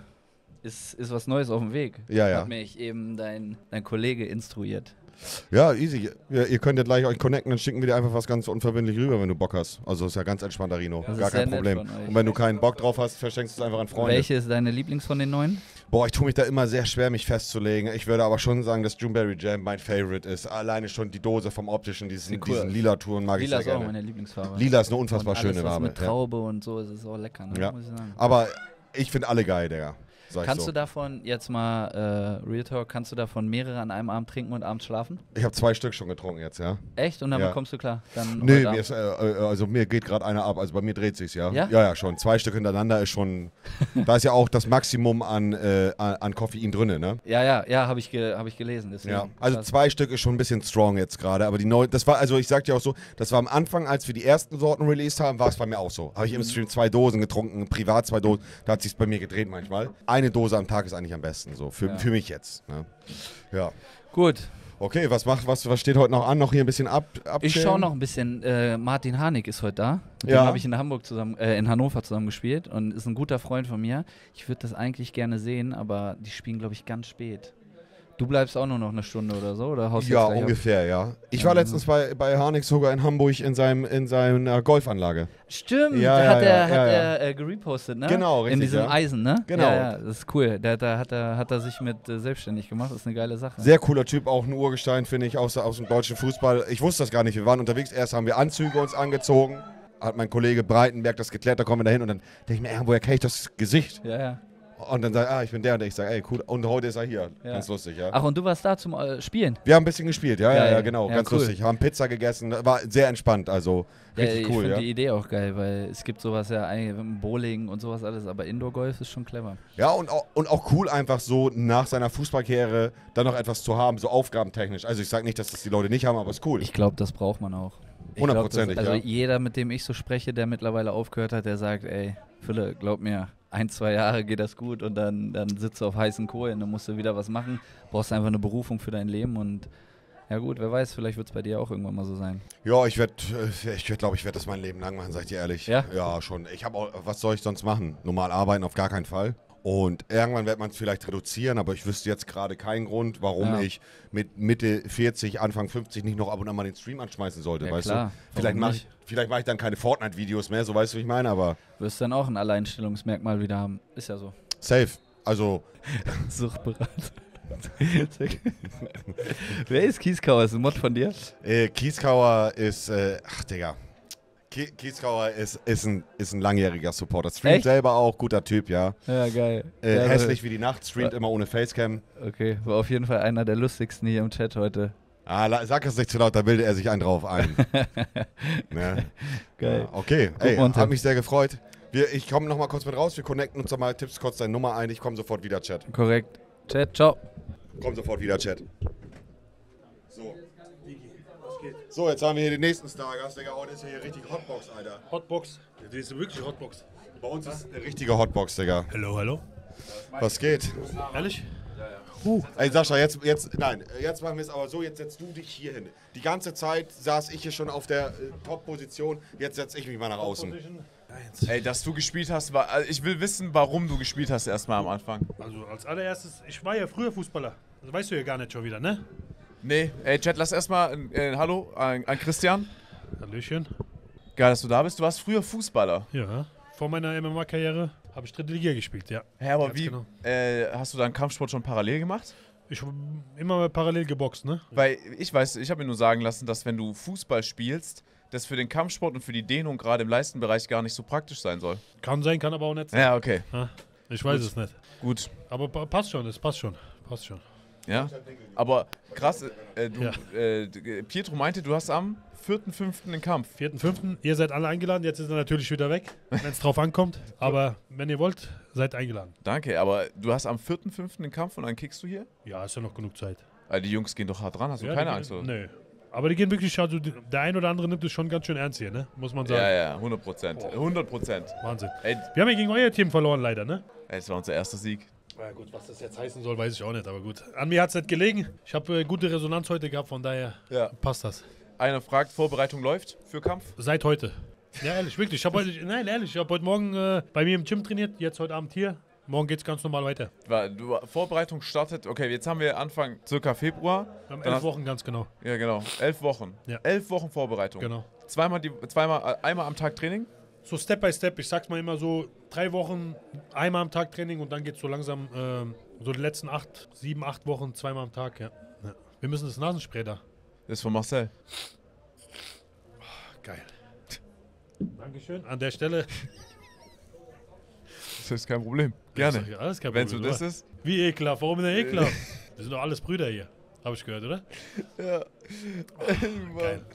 Speaker 10: Ist, ist was Neues auf dem Weg.
Speaker 1: Ja, ja.
Speaker 10: Hat mich eben dein, dein Kollege instruiert.
Speaker 1: Ja, easy. Ja, ihr könnt ja gleich euch connecten, dann schicken wir dir einfach was ganz unverbindlich rüber, wenn du Bock hast. Also ist ja ganz entspannter Rino.
Speaker 10: Das
Speaker 1: Gar kein Problem. Und wenn du keinen Bock drauf hast, verschenkst du es einfach an Freunde.
Speaker 10: Welche ist deine Lieblings von den neuen?
Speaker 1: Boah, ich tue mich da immer sehr schwer, mich festzulegen. Ich würde aber schon sagen, dass Juneberry Jam mein Favorite ist. Alleine schon die Dose vom optischen, diesen,
Speaker 10: cool
Speaker 1: diesen lila Touren mag
Speaker 10: Lila
Speaker 1: ich sehr
Speaker 10: ist auch
Speaker 1: gerne.
Speaker 10: meine Lieblingsfarbe.
Speaker 1: Lila ist eine unfassbar
Speaker 10: und alles,
Speaker 1: schöne Farbe.
Speaker 10: Mit Traube und so ist es auch lecker, ne?
Speaker 1: Ja.
Speaker 10: muss ich sagen.
Speaker 1: Aber ich finde alle geil, Digga. Sag
Speaker 10: Kannst
Speaker 1: so.
Speaker 10: du davon jetzt mal, äh, Real Talk, kannst du davon mehrere an einem Abend trinken und abends schlafen?
Speaker 1: Ich habe zwei Stück schon getrunken jetzt, ja.
Speaker 10: Echt? Und dann
Speaker 1: Ja.
Speaker 10: bekommst du klar? Dann
Speaker 1: Nee, mir ist, äh, äh, also mir geht gerade einer ab. Also bei mir dreht sich's ja.
Speaker 10: Ja?
Speaker 1: Ja, ja, schon. Zwei Stück hintereinander ist schon. da ist ja auch das Maximum an, äh, an, Koffein drin, ne?
Speaker 10: Ja, ja, ja, habe ich, ge hab ich gelesen. Deswegen.
Speaker 1: Ja, also zwei Stück ist schon ein bisschen strong jetzt gerade, aber die neu, das war, also ich sag dir auch so, das war am Anfang, als wir die ersten Sorten released haben, war es bei mir auch so. Habe ich im Stream zwei Dosen getrunken, privat zwei Dosen, da hat sich's bei mir gedreht manchmal. Eine Dose am Tag ist eigentlich am besten, so für,
Speaker 10: Ja.
Speaker 1: für mich jetzt. Ne? Ja.
Speaker 10: Gut,
Speaker 1: Okay, was macht, was, was steht heute noch an? Noch hier ein bisschen ab, abchillen?
Speaker 10: ich schaue noch ein bisschen. Äh, Martin Harnik ist heute da. Mit
Speaker 1: Ja.
Speaker 10: dem habe ich in Hamburg zusammen, äh, in Hannover zusammen gespielt und ist ein guter Freund von mir. Ich würde das eigentlich gerne sehen, aber die spielen, glaube ich, ganz spät. Du bleibst auch nur noch eine Stunde oder so, oder haust
Speaker 1: Ja,
Speaker 10: gleich ab?
Speaker 1: ungefähr, ja. Ich war letztens bei, bei Harnix sogar in Hamburg in, seinem, in seiner Golfanlage.
Speaker 10: Stimmt,
Speaker 1: Ja,
Speaker 10: da
Speaker 1: ja,
Speaker 10: hat
Speaker 1: ja,
Speaker 10: er, hat
Speaker 1: ja, ja.
Speaker 10: er äh, gerepostet, ne?
Speaker 1: Genau, richtig,
Speaker 10: In diesem. Eisen, ne?
Speaker 1: Genau.
Speaker 10: Ja, das ist cool. Da, da hat, er, hat er sich mit äh, selbstständig gemacht. Das ist eine geile Sache.
Speaker 1: Sehr cooler Typ, auch ein Urgestein, finde ich, aus, aus dem deutschen Fußball. Ich wusste das gar nicht. Wir waren unterwegs, erst haben wir Anzüge uns angezogen. Hat mein Kollege Breitenberg das geklärt, da kommen wir dahin und dann denke ich mir, ey, woher kenne ich das Gesicht?
Speaker 10: Ja, ja.
Speaker 1: Und dann ich, ah, ich bin der und der. ich sage, ey, cool. Und heute ist er hier.
Speaker 10: Ja.
Speaker 1: Ganz lustig, ja.
Speaker 10: Ach, und du warst da zum äh, Spielen?
Speaker 1: Wir haben ein bisschen gespielt, ja, ja, ja, genau. Ganz
Speaker 10: cool.
Speaker 1: lustig. Haben Pizza gegessen, war sehr entspannt, also richtig
Speaker 10: ja,
Speaker 1: cool,
Speaker 10: ich finde die Idee auch geil, weil es gibt sowas ja Bowling und sowas alles, aber Indoor-Golf ist schon clever.
Speaker 1: Ja, und auch, und auch cool einfach so nach seiner Fußballkarriere dann noch etwas zu haben, so aufgabentechnisch. Also ich sage nicht, dass das die Leute nicht haben, aber es ist cool.
Speaker 10: Ich glaube, das braucht man auch. Ich
Speaker 1: Hundertprozentig,
Speaker 10: Also jeder, mit dem ich so spreche, der mittlerweile aufgehört hat, der sagt, ey, Fülle, glaub mir, ein, zwei Jahre geht das gut und dann, dann sitzt du auf heißen Kohlen, dann musst du wieder was machen, brauchst einfach eine Berufung für dein Leben und Ja gut, wer weiß, vielleicht wird es bei dir auch irgendwann mal so sein.
Speaker 1: Ja, ich werde, ich werd, glaube, ich werde das mein Leben lang machen, sag ich dir ehrlich.
Speaker 10: Ja?
Speaker 1: Ja, schon. Ich habe auch, was soll ich sonst machen? Normal arbeiten auf gar keinen Fall. Und irgendwann wird man es vielleicht reduzieren, aber ich wüsste jetzt gerade keinen Grund, warum
Speaker 10: Ja.
Speaker 1: ich mit Mitte 40, Anfang 50 nicht noch ab und an mal den Stream anschmeißen sollte,
Speaker 10: Ja,
Speaker 1: weißt
Speaker 10: klar.
Speaker 1: du? Vielleicht mache ich, vielleicht mach ich dann keine Fortnite-Videos mehr, so weißt du, wie ich meine, aber
Speaker 10: Wirst dann auch ein Alleinstellungsmerkmal wieder haben. Ist ja so.
Speaker 1: safe. Also,
Speaker 10: Suchtberater. Wer ist Kieskauer? Ist ein Mod von dir?
Speaker 1: äh, Kieskauer ist, äh, ach Digga. Ki- Kieskauer ist, ist, ein, ist ein langjähriger Supporter. Streamt
Speaker 10: Echt?
Speaker 1: selber auch, guter Typ, ja.
Speaker 10: Ja, geil.
Speaker 1: Äh,
Speaker 10: Ja,
Speaker 1: hässlich wie die Nacht, streamt immer ohne Facecam.
Speaker 10: Okay, war auf jeden Fall einer der lustigsten hier im Chat heute.
Speaker 1: Ah, sag es nicht zu laut, da bildet er sich einen drauf ein. ne?
Speaker 10: Geil.
Speaker 1: Ja, okay,
Speaker 10: Guck
Speaker 1: ey, hat mich sehr gefreut. Wir, ich komme noch mal kurz mit raus, wir connecten uns noch mal, tippst kurz deine Nummer ein, ich komme sofort wieder, Chat.
Speaker 10: Korrekt. Chat, ciao.
Speaker 1: Komm sofort wieder, Chat. So. Jetzt haben wir hier den nächsten Stargast, Digga. Heute ist hier richtig Hotbox, Alter.
Speaker 11: Hotbox. Das ist wirklich Hotbox.
Speaker 1: Bei uns ist eine richtige Hotbox, Digga.
Speaker 11: Hallo, hallo.
Speaker 1: Was geht?
Speaker 11: Ehrlich?
Speaker 1: Ey, Sascha, jetzt, jetzt, nein, jetzt machen wir es aber so, jetzt setzt du dich hier hin. Die ganze Zeit saß ich hier schon auf der äh, Top-Position, jetzt setze ich mich mal nach außen.
Speaker 2: Ey, dass du gespielt hast, war, also ich will wissen, warum du gespielt hast erstmal am Anfang.
Speaker 11: Also als allererstes, ich war ja früher Fußballer. Das weißt du ja gar nicht schon wieder, ne?
Speaker 2: Nee, ey, Chat, lass erstmal ein äh, Hallo an, an Christian.
Speaker 11: Hallöchen.
Speaker 2: Geil, dass du da bist. Du warst früher Fußballer.
Speaker 11: Ja. Vor meiner MMA-Karriere habe ich dritte Liga gespielt, ja.
Speaker 2: Hä, aber
Speaker 11: Ganz
Speaker 2: wie?
Speaker 11: genau.
Speaker 2: Äh, hast du deinen Kampfsport schon parallel gemacht?
Speaker 11: Ich habe immer mal parallel geboxt, ne?
Speaker 2: Weil ich weiß, ich habe mir nur sagen lassen, dass wenn du Fußball spielst, das für den Kampfsport und für die Dehnung gerade im Leistenbereich gar nicht so praktisch sein soll.
Speaker 11: Kann sein, kann aber auch nicht sein.
Speaker 2: Ja, okay.
Speaker 11: Ja, ich weiß
Speaker 2: Gut.
Speaker 11: es nicht.
Speaker 2: Gut.
Speaker 11: Aber pa- passt schon, es passt schon. Passt schon.
Speaker 2: Ja. Aber krass, äh, du,
Speaker 11: Ja.
Speaker 2: äh, Pietro meinte, du hast am 4.5. den Kampf.
Speaker 11: 4.5. Ihr seid alle eingeladen, jetzt ist er natürlich wieder weg, wenn es drauf ankommt. Aber wenn ihr wollt, seid eingeladen.
Speaker 2: Danke, aber du hast am 4.5. den Kampf und dann kickst du hier?
Speaker 11: Ja, ist ja noch genug Zeit.
Speaker 2: Äh, die Jungs gehen doch hart dran, hast du
Speaker 11: Ja,
Speaker 2: keine
Speaker 11: die
Speaker 2: Angst, oder?
Speaker 11: Nö. Aber die gehen wirklich, also der ein oder andere nimmt es schon ganz schön ernst hier, ne? Muss man sagen.
Speaker 2: Ja, ja, 100 Prozent. 100 Prozent.
Speaker 11: Wahnsinn.
Speaker 2: Ey,
Speaker 11: Wir haben ja gegen euer Team verloren, leider, ne?
Speaker 2: das war unser erster Sieg.
Speaker 11: Ja, gut, was das jetzt heißen soll, weiß ich auch nicht, aber gut. An mir hat es nicht gelegen. Ich habe äh, gute Resonanz heute gehabt, von daher
Speaker 2: Ja.
Speaker 11: passt das.
Speaker 2: Einer fragt, Vorbereitung läuft für Kampf?
Speaker 11: Seit heute. Ja, ehrlich, wirklich. Ich habe heute, nein, ehrlich, ich habe heute Morgen äh, bei mir im Gym trainiert, jetzt heute Abend hier. Morgen geht es ganz normal weiter.
Speaker 2: War, du, Vorbereitung startet, okay, jetzt haben wir Anfang circa Februar.
Speaker 11: Wir haben elf
Speaker 2: hast-
Speaker 11: Wochen ganz genau.
Speaker 2: Ja, genau. Elf Wochen.
Speaker 11: Ja.
Speaker 2: Elf Wochen Vorbereitung.
Speaker 11: Genau.
Speaker 2: Zweimal, die, zweimal, äh, einmal am Tag Training?
Speaker 11: So Step by Step, ich sag's mal immer so, drei Wochen, einmal am Tag Training und dann geht's so langsam, ähm, so die letzten acht, sieben, acht Wochen, zweimal am Tag, ja. ja. Wir müssen das Nasenspray da.
Speaker 2: Das ist von Marcel.
Speaker 11: Geil. Dankeschön. An der Stelle.
Speaker 2: Das ist kein Problem. Gerne.
Speaker 11: Das ist alles kein
Speaker 2: Wenn so
Speaker 11: Problem,
Speaker 2: das ist.
Speaker 11: Wie ekelhaft, warum denn ekelhaft? Wir sind doch alles Brüder hier. Habe ich gehört, oder?
Speaker 2: Ja.
Speaker 11: Geil.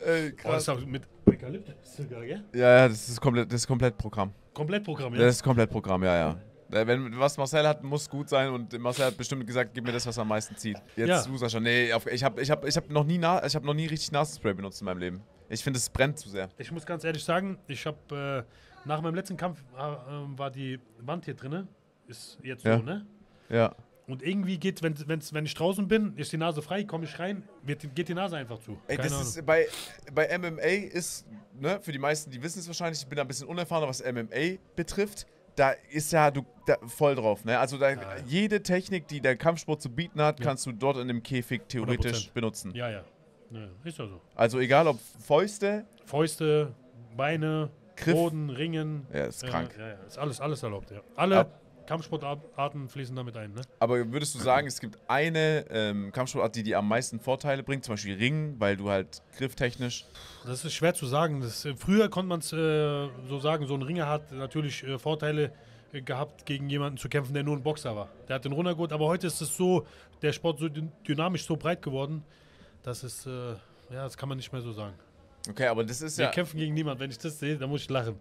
Speaker 2: Ey,
Speaker 11: Oh, das
Speaker 2: krass.
Speaker 11: ist auch mit Eukalyptus sogar, gell?
Speaker 2: Ja, ja, das ist komplett, das ist komplett Programm.
Speaker 11: Komplettprogramm, ja?
Speaker 2: Das ist komplett Programm, ja, ja. Äh, Wenn, was Marcel hat, muss gut sein und Marcel hat bestimmt gesagt, gib mir das, was am meisten zieht. Jetzt
Speaker 11: Ja.
Speaker 2: du, Sascha. Nee, auf, ich habe ich hab, ich hab noch, nie Na- ich hab noch nie richtig Nasenspray benutzt in meinem Leben. Ich finde, es brennt zu sehr.
Speaker 11: Ich muss ganz ehrlich sagen, ich habe äh, nach meinem letzten Kampf äh, äh, war die Wand hier drinne. Ist jetzt
Speaker 2: Ja.
Speaker 11: so, ne?
Speaker 2: Ja.
Speaker 11: Und irgendwie geht, wenn, wenn's, wenn ich draußen bin, ist die Nase frei, komme ich rein, wird, geht die Nase einfach zu.
Speaker 2: Ey,
Speaker 11: Keine
Speaker 2: das
Speaker 11: Ahnung.
Speaker 2: ist bei, bei MMA ist, ne, für die meisten, die wissen es wahrscheinlich, ich bin da ein bisschen unerfahrener, was MMA betrifft. Da ist ja du da voll drauf, ne? Also da, jede Technik, die der Kampfsport zu bieten hat,
Speaker 11: Ja.
Speaker 2: kannst du dort in dem Käfig theoretisch
Speaker 11: 100%.
Speaker 2: benutzen.
Speaker 11: Ja, ja. ja ist ja so.
Speaker 2: Also egal ob Fäuste,
Speaker 11: Fäuste, Beine,
Speaker 2: Griff.
Speaker 11: Boden, Ringen.
Speaker 2: Ja, ist krank.
Speaker 11: Ja, ja, ist alles, alles erlaubt, ja. Alle
Speaker 2: Ab-
Speaker 11: Kampfsportarten fließen damit ein, ne?
Speaker 2: aber würdest du sagen, es gibt eine ähm, Kampfsportart, die dir am meisten Vorteile bringt, zum Beispiel Ringen, weil du halt grifftechnisch.
Speaker 11: Das ist schwer zu sagen. Das, äh, früher konnte man es äh, so sagen, so ein Ringer hat natürlich äh, Vorteile äh, gehabt, gegen jemanden zu kämpfen, der nur ein Boxer war. Der hat den runtergeholt, aber heute ist es so, der Sport so dyn- dynamisch, so breit geworden, dass es, äh, ja, das kann man nicht mehr so sagen.
Speaker 2: Okay, aber das ist
Speaker 11: Wir
Speaker 2: ja.
Speaker 11: kämpfen gegen niemanden. Wenn ich das sehe, dann muss ich lachen.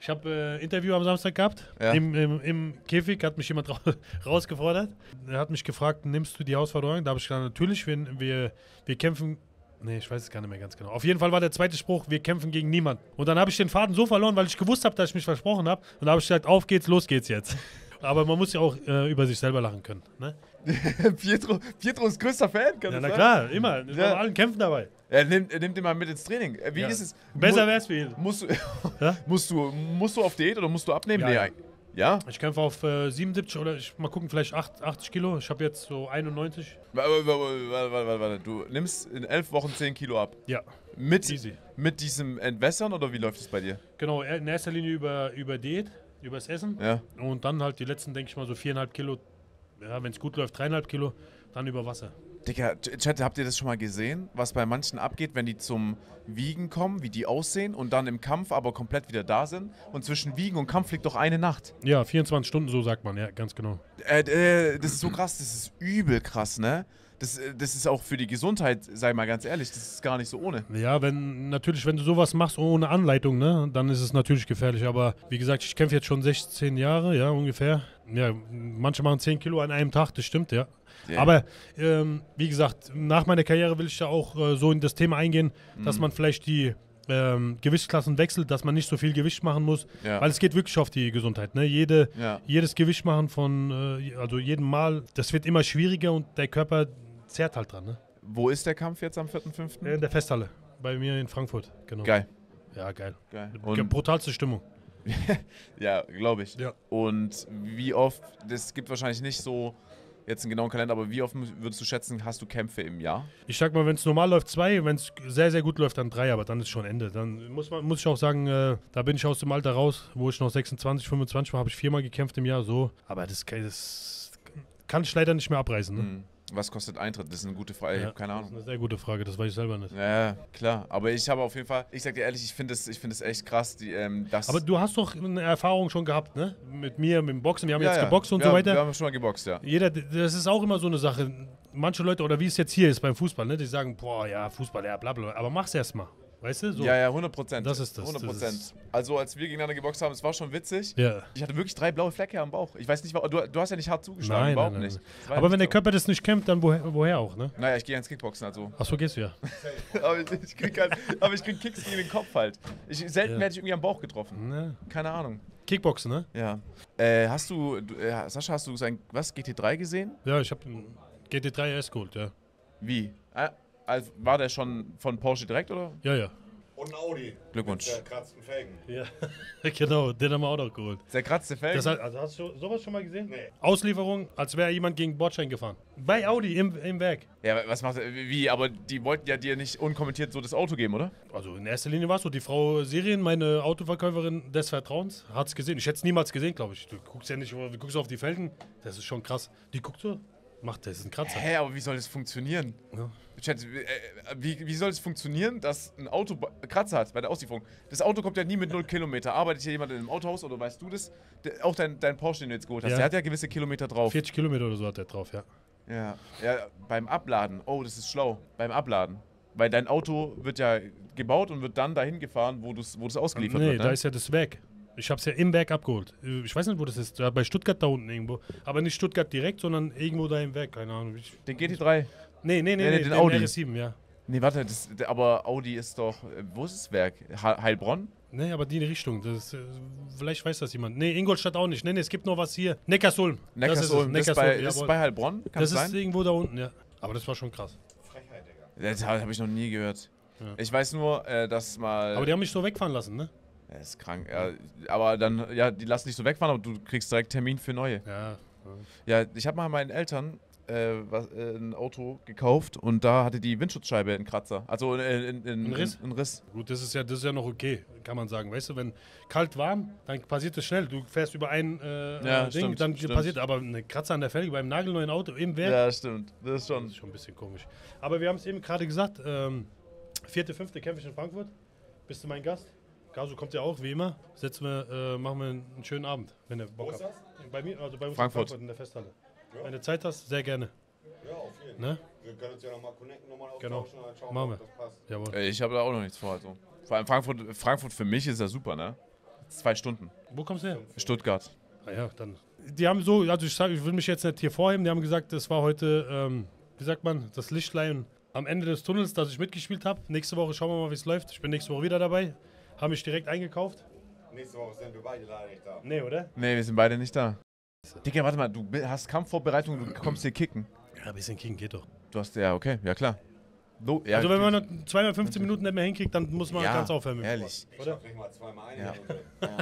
Speaker 11: Ich habe äh, Interview am Samstag gehabt.
Speaker 2: Ja.
Speaker 11: Im, im, Im Käfig hat mich jemand ra rausgefordert. Er hat mich gefragt, nimmst du die Herausforderung? Da habe ich gesagt, natürlich, wir, wir, wir kämpfen. Nee, ich weiß es gar nicht mehr ganz genau. Auf jeden Fall war der zweite Spruch, wir kämpfen gegen niemanden. Und dann habe ich den Faden so verloren, weil ich gewusst habe, dass ich mich versprochen habe. Und da habe ich gesagt, auf geht's, los geht's jetzt. Aber man muss ja auch äh, über sich selber lachen können. Ne?
Speaker 2: Pietro, Pietro ist größter Fan, kann
Speaker 11: Ja, na
Speaker 2: sein?
Speaker 11: klar, immer. Ja. Bei allen Kämpfen dabei.
Speaker 2: Er nimmt, er nimmt ihn mal mit ins Training. Äh, Wie
Speaker 11: Ja.
Speaker 2: ist es?
Speaker 11: Besser wär's für ihn.
Speaker 2: Musst du,
Speaker 11: Ja?
Speaker 2: musst, du, musst du auf Diät oder musst du abnehmen?
Speaker 11: Ja,
Speaker 2: nee,
Speaker 11: ja. Ich kämpfe auf äh, 77 oder ich mal gucken, vielleicht 8, 80 Kilo. Ich habe jetzt so 91.
Speaker 2: Warte, warte, warte, warte, warte. Du nimmst in elf Wochen 10 Kilo ab.
Speaker 11: Ja.
Speaker 2: Mit,
Speaker 11: Easy.
Speaker 2: mit diesem Entwässern oder wie läuft es bei dir?
Speaker 11: Genau, in erster Linie über, über Diät, übers Essen.
Speaker 2: Ja.
Speaker 11: Und dann halt die letzten, denke ich mal, so 4,5 Kilo. Ja, wenn es gut läuft, 3,5 Kilo. Dann über Wasser.
Speaker 2: Digga, Ch- Chat, habt ihr das schon mal gesehen, was bei manchen abgeht, wenn die zum Wiegen kommen, wie die aussehen und dann im Kampf aber komplett wieder da sind? Und zwischen Wiegen und Kampf liegt doch eine Nacht.
Speaker 11: Ja, 24 Stunden, so sagt man, ja, ganz genau.
Speaker 2: Äh, äh, das ist so krass, das ist übel krass, ne? Das, äh, das ist auch für die Gesundheit, sei mal ganz ehrlich, das ist gar nicht so ohne.
Speaker 11: Ja, wenn natürlich, wenn du sowas machst ohne Anleitung, ne, dann ist es natürlich gefährlich. Aber wie gesagt, ich kämpfe jetzt schon 16 Jahre, ja, ungefähr. Ja, manche machen 10 Kilo an einem Tag, das stimmt, ja.
Speaker 2: Ja.
Speaker 11: Aber ähm, wie gesagt, nach meiner Karriere will ich da auch äh, so in das Thema eingehen, dass
Speaker 2: Mhm.
Speaker 11: man vielleicht die ähm, Gewichtsklassen wechselt, dass man nicht so viel Gewicht machen muss,
Speaker 2: Ja.
Speaker 11: weil es geht wirklich auf die Gesundheit. Ne? Jede,
Speaker 2: Ja.
Speaker 11: Jedes Gewicht machen von, äh, also jedem Mal, das wird immer schwieriger und der Körper zerrt halt dran. Ne?
Speaker 2: Wo ist der Kampf jetzt am 4.5.?
Speaker 11: In der Festhalle, bei mir in Frankfurt, genau.
Speaker 2: Geil.
Speaker 11: Ja, geil.
Speaker 2: Geil.
Speaker 11: Und
Speaker 2: Und-
Speaker 11: brutalste Stimmung.
Speaker 2: Ja, glaube ich.
Speaker 11: Ja.
Speaker 2: Und wie oft, das gibt wahrscheinlich nicht so jetzt einen genauen Kalender, aber wie oft würdest du schätzen, hast du Kämpfe im Jahr?
Speaker 11: Ich sag mal, wenn es normal läuft, zwei, wenn es sehr, sehr gut läuft, dann drei, aber dann ist schon Ende. Dann muss, man, muss ich auch sagen, äh, da bin ich aus dem Alter raus, wo ich noch 26, 25 war, habe ich viermal gekämpft im Jahr, so. Aber das, kann- das kann ich leider nicht mehr abreißen. Ne?
Speaker 2: Hm. Was kostet Eintritt? Das ist eine gute Frage. Ich
Speaker 11: Ja,
Speaker 2: habe keine
Speaker 11: Das ist
Speaker 2: Ahnung.
Speaker 11: eine sehr gute Frage, das weiß ich selber nicht.
Speaker 2: Ja, klar. Aber ich habe auf jeden Fall, ich sag dir ehrlich, ich finde es ich find echt krass, die, ähm, dass.
Speaker 11: Aber du hast doch eine Erfahrung schon gehabt, ne? Mit mir, mit dem Boxen. Wir haben
Speaker 2: Ja,
Speaker 11: jetzt
Speaker 2: ja.
Speaker 11: geboxt und
Speaker 2: wir,
Speaker 11: so weiter.
Speaker 2: Wir haben schon mal geboxt, ja.
Speaker 11: Jeder, das ist auch immer so eine Sache. Manche Leute, oder wie es jetzt hier ist beim Fußball, ne, die sagen, boah, ja, Fußball, ja, bla bla. Aber mach's erst mal. Weißt du? So.
Speaker 2: Ja, ja, 100 Prozent.
Speaker 11: Das ist das.
Speaker 2: 100
Speaker 11: Das
Speaker 2: Prozent. Also, als wir gegeneinander geboxt haben, es war schon witzig.
Speaker 11: Ja.
Speaker 2: Ich hatte wirklich drei blaue Flecke am Bauch. Ich weiß nicht, du, du hast ja nicht hart zugeschlagen,
Speaker 11: Nein,
Speaker 2: überhaupt
Speaker 11: nein, nein.
Speaker 2: nicht.
Speaker 11: Aber wenn der. Körper das nicht kämpft, dann woher, woher auch, ne?
Speaker 2: Naja, ich gehe ins Kickboxen, also.
Speaker 11: Achso, gehst du ja.
Speaker 2: aber, ich, ich krieg halt, aber ich krieg Kicks gegen den Kopf halt. Ich, selten
Speaker 11: Ja.
Speaker 2: werde ich irgendwie am Bauch getroffen.
Speaker 11: Ja.
Speaker 2: Keine Ahnung.
Speaker 11: Kickboxen, ne?
Speaker 2: Ja. Äh, hast du, äh, Sascha, hast du sein, was, GT3 gesehen?
Speaker 11: Ja, ich habe GT3 RS geholt, ja.
Speaker 2: Wie? Äh, also, war der schon von Porsche direkt, oder?
Speaker 11: Ja, ja.
Speaker 1: Und ein Audi.
Speaker 2: Glückwunsch.
Speaker 1: Mit zerkratzten Felgen.
Speaker 11: Ja, genau, den haben wir auch noch geholt.
Speaker 2: Zerkratzte Felgen?
Speaker 11: Das hat, also hast du sowas schon mal gesehen? Nee. Auslieferung, als wäre jemand gegen Bordstein gefahren. Bei Audi im, im Werk.
Speaker 2: Ja, was macht er? Wie? Aber die wollten ja dir nicht unkommentiert so das Auto geben, oder?
Speaker 11: Also in erster Linie war es so, die Frau Sirien, meine Autoverkäuferin des Vertrauens, hat es gesehen. Ich hätte es niemals gesehen, glaube ich. Du guckst ja nicht, du guckst auf die Felgen, das ist schon krass. Die guckt so, macht das ist ein Kratzer.
Speaker 2: Hä, aber wie soll das funktionieren?
Speaker 11: Ja.
Speaker 2: Chat, äh, wie, wie soll es funktionieren, dass ein Auto Kratzer hat bei der Auslieferung? Das Auto kommt ja nie mit 0 Kilometer. Arbeitet hier jemand in einem Autohaus oder weißt du das? Der, auch dein, dein Porsche, den du jetzt geholt hast,
Speaker 11: Ja.
Speaker 2: der hat ja gewisse Kilometer drauf.
Speaker 11: 40 Kilometer oder so hat der drauf, ja.
Speaker 2: Ja, ja, beim Abladen. Oh, das ist schlau. Beim Abladen. Weil dein Auto wird ja gebaut und wird dann dahin gefahren, wo es wo das ausgeliefert
Speaker 11: nee,
Speaker 2: wird. Ne?
Speaker 11: da ist ja das Werk. Ich habe es ja im Werk abgeholt. Äh, Ich weiß nicht, wo das ist. Ja, bei Stuttgart da unten irgendwo. Aber nicht Stuttgart direkt, sondern irgendwo da im Werk. Keine Ahnung. Ich,
Speaker 2: den GT3.
Speaker 11: nee, nee, nee,
Speaker 2: Nee, nee, den
Speaker 11: den
Speaker 2: Audi.
Speaker 11: RS7, ja.
Speaker 2: Nee, warte, das, aber Audi ist doch. äh, Wo ist das Werk? Heilbronn?
Speaker 11: Nee, aber die Richtung. Das, ist, äh, vielleicht weiß das jemand. Nee, Ingolstadt auch nicht. Nee, nee, es gibt noch was hier. Neckarsulm.
Speaker 2: Neckarsulm. Das, ist bei, das ist
Speaker 11: jawohl.
Speaker 2: bei Heilbronn? Kann
Speaker 11: Das
Speaker 2: das
Speaker 11: ist
Speaker 2: sein?
Speaker 11: irgendwo da unten, ja. Aber das war schon krass.
Speaker 2: Das habe ich noch nie gehört.
Speaker 11: Ja.
Speaker 2: Ich weiß nur, äh, dass mal.
Speaker 11: Aber die haben mich so wegfahren lassen, ne?
Speaker 2: Ja, ist krank. Ja, aber dann, ja, die lassen dich so wegfahren, aber du kriegst direkt Termin für neue.
Speaker 11: Ja.
Speaker 2: Ja, ich habe mal meinen Eltern äh, was, äh, ein Auto gekauft und da hatte die Windschutzscheibe einen Kratzer. Also äh, in, in,
Speaker 11: Ein Riss?
Speaker 2: Ein Riss.
Speaker 11: Gut, das ist ja, das ist ja noch okay, kann man sagen. Weißt du, wenn kalt warm, dann passiert das schnell. Du fährst über ein äh,
Speaker 2: Ja,
Speaker 11: äh, Ding,
Speaker 2: stimmt,
Speaker 11: dann
Speaker 2: stimmt.
Speaker 11: passiert aber eine Kratzer an der Felge beim nagelneuen Auto im Werk.
Speaker 2: Ja, stimmt. Das ist schon.
Speaker 11: Das ist schon ein bisschen komisch. Aber wir haben es eben gerade gesagt, ähm, vierte, fünfte kämpfe ich in Frankfurt. Bist du mein Gast? Gasu kommt ja auch, wie immer. Setzen wir, äh, machen wir einen schönen Abend, wenn er Bock hat. Bei mir, also bei uns
Speaker 2: Frankfurt.
Speaker 11: in Frankfurt in der Festhalle. Wenn du Zeit hast, sehr gerne.
Speaker 1: Ja, auf jeden
Speaker 11: Ne?
Speaker 1: Wir können uns ja nochmal connecten, nochmal
Speaker 11: Genau.
Speaker 1: austauschen und dann schauen
Speaker 11: Machen
Speaker 1: wir, ob das passt.
Speaker 11: Jawohl.
Speaker 2: Äh, Ich habe da auch noch nichts vor. Also. Vor allem Frankfurt, Frankfurt für mich ist ja super, ne? Zwei Stunden.
Speaker 11: Wo kommst du her?
Speaker 2: Stuttgart.
Speaker 11: Ah ja, dann. Die haben so, also ich, sag, ich will mich jetzt nicht hier vorheben, die haben gesagt, das war heute, ähm, wie sagt man, das Lichtlein am Ende des Tunnels, dass ich mitgespielt habe. Nächste Woche schauen wir mal, wie es läuft. Ich bin nächste Woche wieder dabei. Haben mich direkt eingekauft.
Speaker 1: Nächste Woche sind wir beide leider nicht da.
Speaker 11: Nee, oder?
Speaker 2: Nee, wir sind beide nicht da. Digga, warte mal, du hast Kampfvorbereitung, du kommst hier kicken.
Speaker 11: Ja, ein bisschen kicken geht doch.
Speaker 2: Du hast, ja, okay, ja klar. No, ja,
Speaker 11: also wenn man noch zweimal 15 Minuten nicht mehr hinkriegt, dann muss man
Speaker 2: Ja,
Speaker 11: ganz aufhören mit
Speaker 2: ehrlich.
Speaker 11: Sport, Oder?
Speaker 2: Ja. Ja.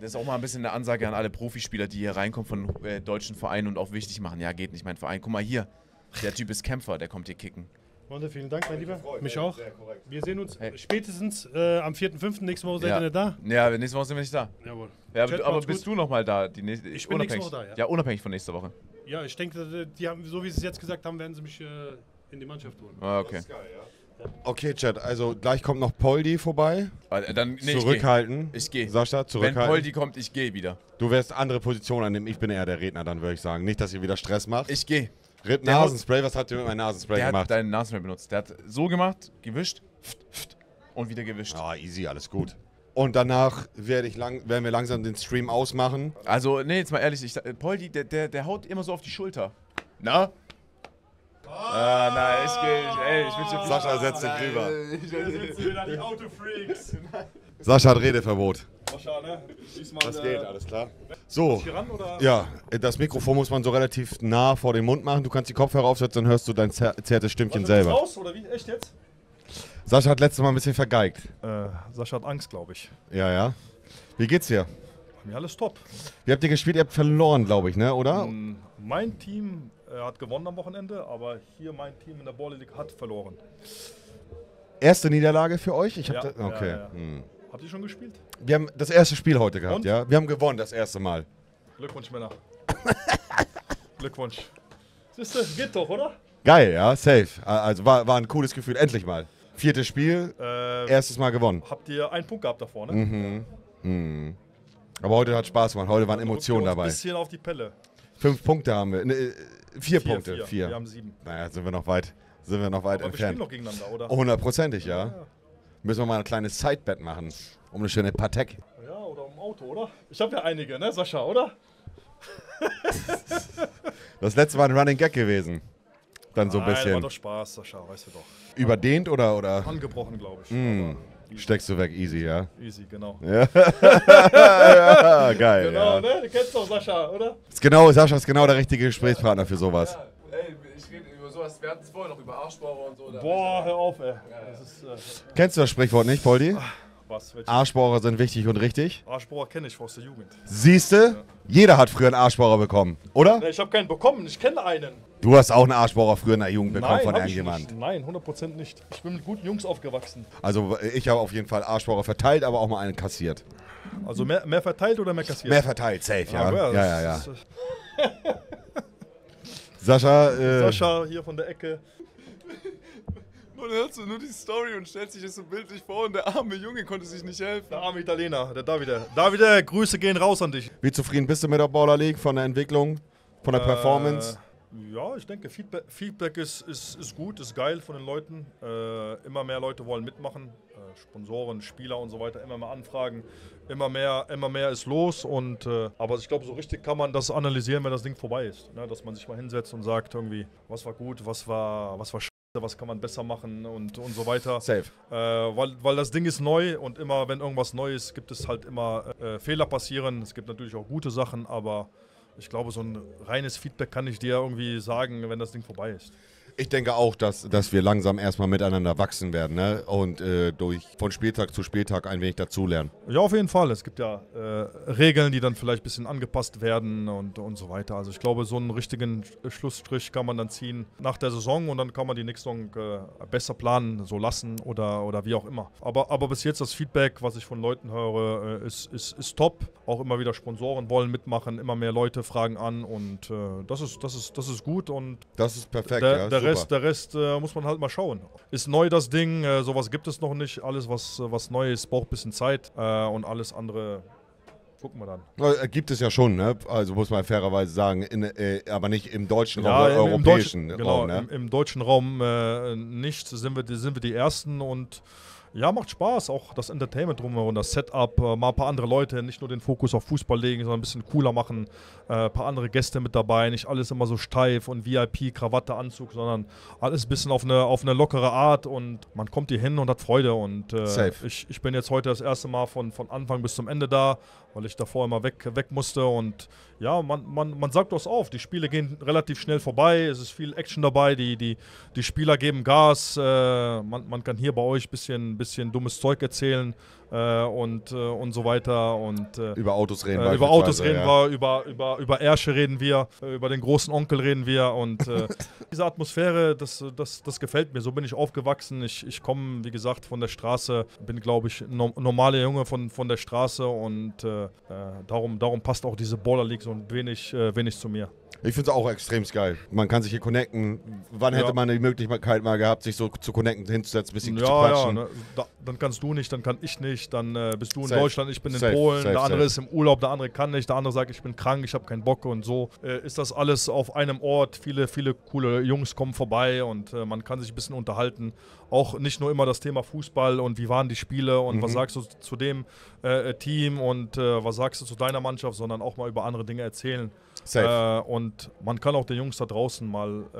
Speaker 2: Das ist auch mal ein bisschen eine Ansage an alle Profispieler, die hier reinkommen von äh, deutschen Vereinen und auch wichtig machen. Ja, geht nicht, mein Verein. Guck mal hier, der Typ ist Kämpfer, der kommt hier kicken.
Speaker 11: Monte, vielen Dank, mein Lieber. Mich auch. Wir sehen uns spätestens äh, am 4.5. nächste Woche seid
Speaker 2: ja.
Speaker 11: ihr nicht da.
Speaker 2: Ja, nächste Woche sind wir nicht da.
Speaker 11: Jawohl.
Speaker 2: Ja, aber,
Speaker 11: Chat,
Speaker 2: du- aber bist
Speaker 11: gut.
Speaker 2: du nochmal da? Die nächste,
Speaker 11: Ich bin nächste Woche da, ja.
Speaker 2: Ja, unabhängig von nächster Woche.
Speaker 11: Ja, ich denke, die haben, so wie sie es jetzt gesagt haben, werden sie mich äh, in die Mannschaft holen.
Speaker 2: Ah, okay.
Speaker 1: Okay, Chat, also gleich kommt noch Poldi vorbei.
Speaker 2: Ah, Dann, nee,
Speaker 1: zurückhalten.
Speaker 2: geh. Ich gehe.
Speaker 1: Sascha,
Speaker 2: Wenn
Speaker 1: zurückhalten.
Speaker 2: Poldi kommt, ich gehe wieder.
Speaker 1: Du wirst andere Positionen annehmen. Ich bin eher der Redner, dann würde ich sagen. Nicht, dass ihr wieder Stress macht.
Speaker 2: Ich gehe.
Speaker 1: Ritt
Speaker 2: Der
Speaker 1: Nasenspray, was habt ihr mit meinem Nasenspray
Speaker 2: Der
Speaker 1: gemacht?
Speaker 2: hat deinen Nasenspray benutzt. Der hat so gemacht, gewischt und wieder gewischt.
Speaker 1: Ah, easy, alles gut. Und danach werde ich lang, werden wir langsam den Stream ausmachen.
Speaker 2: Also, nee, jetzt mal ehrlich, ich, äh, Poldi, der, der, der haut immer so auf die Schulter. Na? Ah, nein, ich. Ich, ey, ich dir viel
Speaker 1: Sascha
Speaker 2: Spaß.
Speaker 1: setzt sich rüber.
Speaker 11: wieder die Autofreaks.
Speaker 1: Sascha hat Redeverbot.
Speaker 3: Sascha, ne? Diesmal,
Speaker 1: Das
Speaker 3: äh,
Speaker 1: geht, alles klar. So,
Speaker 3: Ist hier ran, oder?
Speaker 1: ja, das Mikrofon muss man so relativ nah vor den Mund machen. Du kannst die Kopfhörer aufsetzen, dann hörst du dein zer zertes Stimmchen
Speaker 3: Warte,
Speaker 1: selber.
Speaker 3: raus, oder wie? Echt jetzt?
Speaker 1: Sascha hat letztes Mal ein bisschen vergeigt.
Speaker 3: Äh, Sascha hat Angst, glaube ich.
Speaker 1: Ja, ja. Wie geht's dir?
Speaker 3: Bei mir alles top.
Speaker 1: Wie habt ihr gespielt? Ihr habt verloren, glaube ich, ne? Oder?
Speaker 3: Ähm, Mein Team äh, hat gewonnen am Wochenende, aber hier mein Team in der Ball League hat verloren.
Speaker 1: Erste Niederlage für euch? Ich hab
Speaker 3: Ja,
Speaker 1: da, okay.
Speaker 3: ja, ja.
Speaker 1: Hm.
Speaker 3: Habt ihr schon gespielt?
Speaker 1: Wir haben das erste Spiel heute gehabt,
Speaker 3: Und?
Speaker 1: ja? Wir haben gewonnen das erste Mal.
Speaker 3: Glückwunsch, Männer. Glückwunsch. Siehst du, geht doch, oder?
Speaker 1: Geil, ja, safe. Also war, war ein cooles Gefühl. Endlich mal. Viertes Spiel,
Speaker 3: Äh,
Speaker 1: erstes Mal gewonnen.
Speaker 3: Habt ihr einen Punkt gehabt davor, ne?
Speaker 1: Mhm. Mhm. Aber heute hat Spaß gemacht. Heute waren Emotionen
Speaker 3: Ein
Speaker 1: dabei.
Speaker 3: bisschen auf die Pelle.
Speaker 1: Fünf Punkte haben wir. Ne, äh, vier,
Speaker 3: Vier,
Speaker 1: Punkte.
Speaker 3: vier.
Speaker 1: Vier.
Speaker 3: Wir haben sieben.
Speaker 1: Naja, sind wir noch weit, sind wir noch weit
Speaker 3: Aber wir
Speaker 1: entfernt.
Speaker 3: spielen noch gegeneinander, oder?
Speaker 1: Hundertprozentig, ja. Müssen wir mal ein kleines Sidebet machen. Um eine schöne Patek.
Speaker 3: Ja, oder im Auto, oder? Ich habe ja einige, ne, Sascha, oder?
Speaker 1: Das letzte war ein Running Gag gewesen. Dann so ein
Speaker 3: Nein, war
Speaker 1: bisschen.
Speaker 3: doch Spaß, Sascha, weißt du doch.
Speaker 1: Überdehnt oder? oder?
Speaker 3: Angebrochen, glaube ich.
Speaker 1: Mm. Steckst du weg, easy, ja?
Speaker 3: Easy, genau.
Speaker 1: Ja, ja geil.
Speaker 3: Genau,
Speaker 1: ja.
Speaker 3: ne? Du kennst doch Sascha, oder?
Speaker 1: Ist genau, Sascha ist genau der richtige Gesprächspartner für sowas.
Speaker 8: Über sowas. Wir hatten es vorher noch über Arschbauer und so.
Speaker 3: Boah, hör auf, ey. Das ist, äh,
Speaker 1: Kennst du das Sprichwort nicht, Poldi?
Speaker 3: was?
Speaker 1: Arschbohrer sind wichtig und richtig.
Speaker 3: Arschbohrer kenne ich aus der Jugend.
Speaker 1: Siehste, jeder hat früher einen Arschbohrer bekommen, oder?
Speaker 3: Ich habe keinen bekommen, ich kenne einen.
Speaker 1: Du hast auch einen Arschbohrer früher in der Jugend bekommen
Speaker 3: Nein,
Speaker 1: von
Speaker 3: hab ich
Speaker 1: irgendjemand.
Speaker 3: nicht. Nein, 100% nicht. Ich bin mit guten Jungs aufgewachsen.
Speaker 1: Also ich habe auf jeden Fall Arschbohrer verteilt, aber auch mal einen kassiert.
Speaker 3: Also mehr, mehr verteilt oder mehr kassiert?
Speaker 1: Mehr verteilt, safe, ja.
Speaker 3: Ah,
Speaker 1: Ja, ja, ja.
Speaker 3: äh,
Speaker 1: Sascha, äh,
Speaker 3: Sascha hier von der Ecke.
Speaker 2: Und hörst du nur die Story und stellst dich das so bildlich vor und der arme Junge konnte sich nicht helfen.
Speaker 3: Der arme Italiener, der Davide. Davide, Grüße gehen raus an dich.
Speaker 1: wie zufrieden bist du mit der Baller League, von der Entwicklung, von der Performance?
Speaker 3: Ja, ich denke, Feedback, Feedback ist, ist, ist gut, ist geil von den Leuten. Äh, immer mehr Leute wollen mitmachen. Äh, Sponsoren, Spieler und so weiter, immer mehr anfragen. Immer mehr, immer mehr ist los. Und, äh, aber ich glaube, so richtig kann man das analysieren, wenn das Ding vorbei ist. Ne? Dass man sich mal hinsetzt und sagt, irgendwie, was war gut, was war, was war scheiße, was kann man besser machen und, und so weiter.
Speaker 1: Safe.
Speaker 3: Äh, weil, weil das Ding ist neu und immer, wenn irgendwas neu ist, gibt es halt immer äh, Fehler passieren. Es gibt natürlich auch gute Sachen, aber ich glaube, so ein reines Feedback kann ich dir irgendwie sagen, wenn das Ding vorbei ist.
Speaker 1: Ich denke auch, dass, dass wir langsam erstmal miteinander wachsen werden ne? und äh, durch von Spieltag zu Spieltag ein wenig dazulernen.
Speaker 3: Ja, auf jeden Fall. Es gibt ja äh, Regeln, die dann vielleicht ein bisschen angepasst werden und, und so weiter. Also ich glaube, so einen richtigen Sch- Schlussstrich kann man dann ziehen nach der Saison und dann kann man die nächste Saison äh, besser planen, so lassen oder, oder wie auch immer. Aber, aber bis jetzt das Feedback, was ich von Leuten höre, äh, ist, ist, ist top. Auch immer wieder Sponsoren wollen mitmachen, immer mehr Leute fragen an und äh, das, ist, das, ist, das ist gut und
Speaker 1: Das ist perfekt,
Speaker 3: der,
Speaker 1: ja,
Speaker 3: der
Speaker 1: super.
Speaker 3: Rest, der Rest äh, muss man halt mal schauen. Ist neu das Ding, äh, sowas gibt es noch nicht. Alles, was, was neu ist, braucht ein bisschen Zeit äh, und alles andere gucken wir dann.
Speaker 1: Äh, Gibt es ja schon, ne? also muss man fairerweise sagen, in, äh, aber nicht im deutschen Raum,
Speaker 3: Ja,
Speaker 1: oder
Speaker 3: im, im
Speaker 1: europäischen
Speaker 3: deutschen, genau,
Speaker 1: Raum. Ne?
Speaker 3: im, im deutschen Raum äh, nicht, sind wir, die- sind wir die Ersten und ja, macht Spaß. Auch das Entertainment drumherum, das Setup, äh, mal ein paar andere Leute, nicht nur den Fokus auf Fußball legen, sondern ein bisschen cooler machen. Äh, ein paar andere Gäste mit dabei, nicht alles immer so steif und VIP, Krawatte, Anzug, sondern alles ein bisschen auf eine, auf eine lockere Art und man kommt hier hin und hat Freude. Und äh,
Speaker 1: Safe.
Speaker 3: ich, ich bin jetzt heute das erste Mal von, von Anfang bis zum Ende da, weil ich davor immer weg, weg musste. Und ja, man, man, man sagt das auf. Die Spiele gehen relativ schnell vorbei. Es ist viel Action dabei. Die, die, die Spieler geben Gas. Äh, man, man kann hier bei euch ein bisschen, bisschen dummes Zeug erzählen. Äh, und, äh, und so weiter. Und, äh,
Speaker 1: Über Autos reden
Speaker 3: äh, Über Autos reden
Speaker 1: ja.
Speaker 3: wir, über, über, über Ersche reden wir, äh, über den großen Onkel reden wir. Und diese Atmosphäre, das, das, das gefällt mir. So bin ich aufgewachsen. Ich, ich komme, wie gesagt, von der Straße. Bin, glaube ich, no normaler Junge von, von der Straße. Und darum, darum passt auch diese Baller League so ein wenig, wenig zu mir.
Speaker 1: Ich finde es auch extrem geil. Man kann sich hier connecten. Wann
Speaker 3: Ja.
Speaker 1: hätte man die Möglichkeit mal gehabt, sich so zu connecten, hinzusetzen, ein bisschen zu
Speaker 3: Ja, ja,
Speaker 1: quatschen?
Speaker 3: ne? da, dann kannst du nicht, dann kann ich nicht, dann äh, bist du in
Speaker 1: Safe.
Speaker 3: Deutschland, ich bin in
Speaker 1: Safe,
Speaker 3: Polen,
Speaker 1: safe,
Speaker 3: der andere ist im Urlaub, der andere kann nicht, der andere sagt, ich bin krank, ich habe keinen Bock und so äh, ist das alles auf einem Ort. Viele, viele coole Jungs kommen vorbei und äh, man kann sich ein bisschen unterhalten. Auch nicht nur immer das Thema Fußball und wie waren die Spiele und was
Speaker 1: Mhm.
Speaker 3: sagst du zu dem äh, Team und äh, was sagst du zu deiner Mannschaft, sondern auch mal über andere Dinge erzählen.
Speaker 1: Safe.
Speaker 3: Äh, und man kann auch den Jungs da draußen mal äh,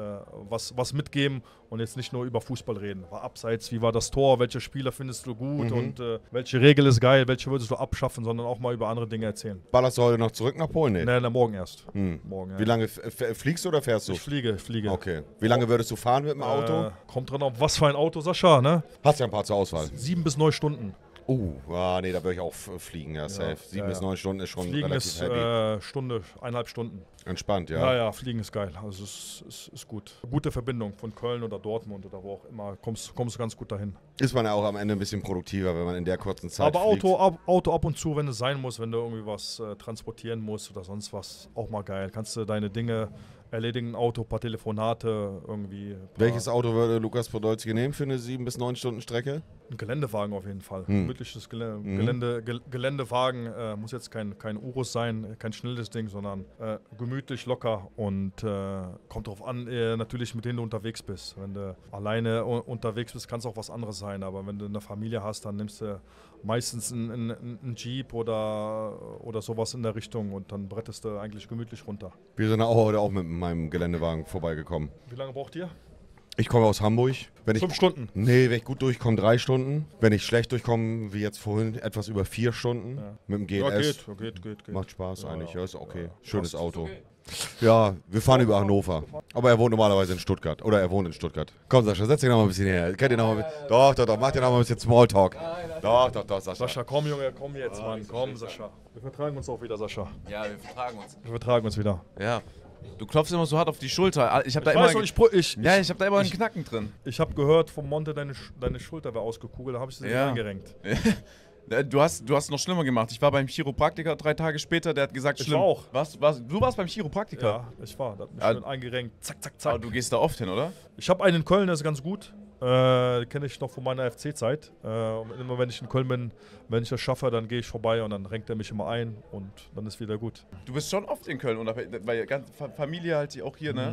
Speaker 3: was, was mitgeben und jetzt nicht nur über Fußball reden. War abseits, wie war das Tor, welche Spieler findest du gut
Speaker 1: Mhm.
Speaker 3: und äh, welche Regel ist geil, welche würdest du abschaffen, sondern auch mal über andere Dinge erzählen.
Speaker 1: Ballerst du heute noch zurück nach Polen? Nee.
Speaker 3: Nee, nee, morgen erst.
Speaker 1: Hm.
Speaker 3: Morgen, ja.
Speaker 1: Wie lange fliegst du oder fährst du?
Speaker 3: Ich fliege, ich fliege.
Speaker 1: Okay. Wie lange würdest du fahren mit dem Auto?
Speaker 3: Äh, kommt dran auf was für ein Auto, Sascha, ne?
Speaker 1: Hast ja ein paar zur Auswahl.
Speaker 3: Sieben bis neun Stunden.
Speaker 1: Uh, ah, nee, da würde ich auch fliegen, ja, safe. Sieben bis neun Stunden ist schon
Speaker 3: Fliegen
Speaker 1: relativ
Speaker 3: ist äh, Stunde, eineinhalb Stunden.
Speaker 1: Entspannt, ja.
Speaker 3: Ja, ja, Fliegen ist geil. Also es ist, ist, ist gut. Gute Verbindung von Köln oder Dortmund oder wo auch immer. Kommst, kommst du ganz gut dahin.
Speaker 1: Ist man ja auch am Ende ein bisschen produktiver, wenn man in der kurzen Zeit
Speaker 3: Aber
Speaker 1: fliegt.
Speaker 3: Auto ab, Auto ab und zu, wenn es sein muss, wenn du irgendwie was äh, transportieren musst oder sonst was, auch mal geil. Kannst du deine Dinge erledigen, Auto, paar Telefonate, irgendwie. Paar
Speaker 1: Welches Auto würde Lukas Podolski nehmen für eine sieben bis neun Stunden Strecke?
Speaker 3: Ein Geländewagen auf jeden Fall.
Speaker 1: Hm.
Speaker 3: Gemütliches Gelä
Speaker 1: Mhm.
Speaker 3: Gelände, Gel Geländewagen. Äh, muss jetzt kein, kein Urus sein, kein schnelles Ding, sondern äh, gemütlich, locker und äh, kommt darauf an, äh, natürlich, mit denen du unterwegs bist. Wenn du alleine unterwegs bist, kann es auch was anderes sein. Aber wenn du eine Familie hast, dann nimmst du meistens einen, einen, einen Jeep oder, oder sowas in der Richtung und dann brettest du eigentlich gemütlich runter.
Speaker 1: Wir sind auch heute auch mit meinem Geländewagen vorbeigekommen.
Speaker 3: Wie lange braucht ihr?
Speaker 1: Ich komme aus Hamburg. Wenn ich,
Speaker 3: Fünf Stunden.
Speaker 1: Nee, wenn ich gut durchkomme, drei Stunden. Wenn ich schlecht durchkomme, wie jetzt vorhin, etwas über vier Stunden. Mit dem GLS.
Speaker 3: Ja, geht, geht, geht, geht.
Speaker 1: Macht Spaß
Speaker 3: Ja,
Speaker 1: eigentlich,
Speaker 3: ja.
Speaker 1: ja, ist okay.
Speaker 3: Ja,
Speaker 1: Schönes. Auto.
Speaker 3: Okay.
Speaker 1: Ja, wir fahren über Hannover. Aber er wohnt normalerweise in Stuttgart. Oder er wohnt in Stuttgart. Komm, Sascha, setz dich noch mal ein bisschen her. Kennt ihr noch mal Doch, doch, doch, mach dir noch mal ein bisschen Smalltalk. Doch, doch, doch, Sascha.
Speaker 3: Sascha, komm Junge, komm jetzt, Mann. Komm, Sascha. Wir vertragen uns auch wieder, Sascha.
Speaker 8: Ja, wir vertragen uns.
Speaker 3: Wir vertragen uns wieder.
Speaker 8: Ja. Du klopfst immer so hart auf die Schulter. Ich habe da
Speaker 3: Ich
Speaker 8: immer.
Speaker 3: noch, ich, ich,
Speaker 8: ja, ich habe da immer einen
Speaker 3: ich-
Speaker 8: Knacken drin.
Speaker 3: Ich habe gehört vom Monte, deine, deine Schulter wäre ausgekugelt, da habe ich sie
Speaker 8: Ja.
Speaker 3: angerenkt.
Speaker 8: Äh, Du hast, du hast noch schlimmer gemacht. Ich war beim Chiropraktiker drei Tage später, der hat gesagt,
Speaker 3: Ich
Speaker 8: schlimm.
Speaker 3: war auch.
Speaker 8: Was, was, du warst beim Chiropraktiker?
Speaker 3: Ja, ich war. Da hat mich
Speaker 8: Ah.
Speaker 3: schön eingerenkt. Zack, zack, zack.
Speaker 8: Aber du gehst da oft hin, oder?
Speaker 3: Ich habe einen in Köln, der ist ganz gut. Äh, Kenne ich noch von meiner FC-Zeit. Äh, immer wenn ich in Köln bin, wenn ich das schaffe, dann gehe ich vorbei und dann renkt er mich immer ein und dann ist wieder gut.
Speaker 8: Du bist schon oft in Köln, weil ganz Familie halt auch hier, ne?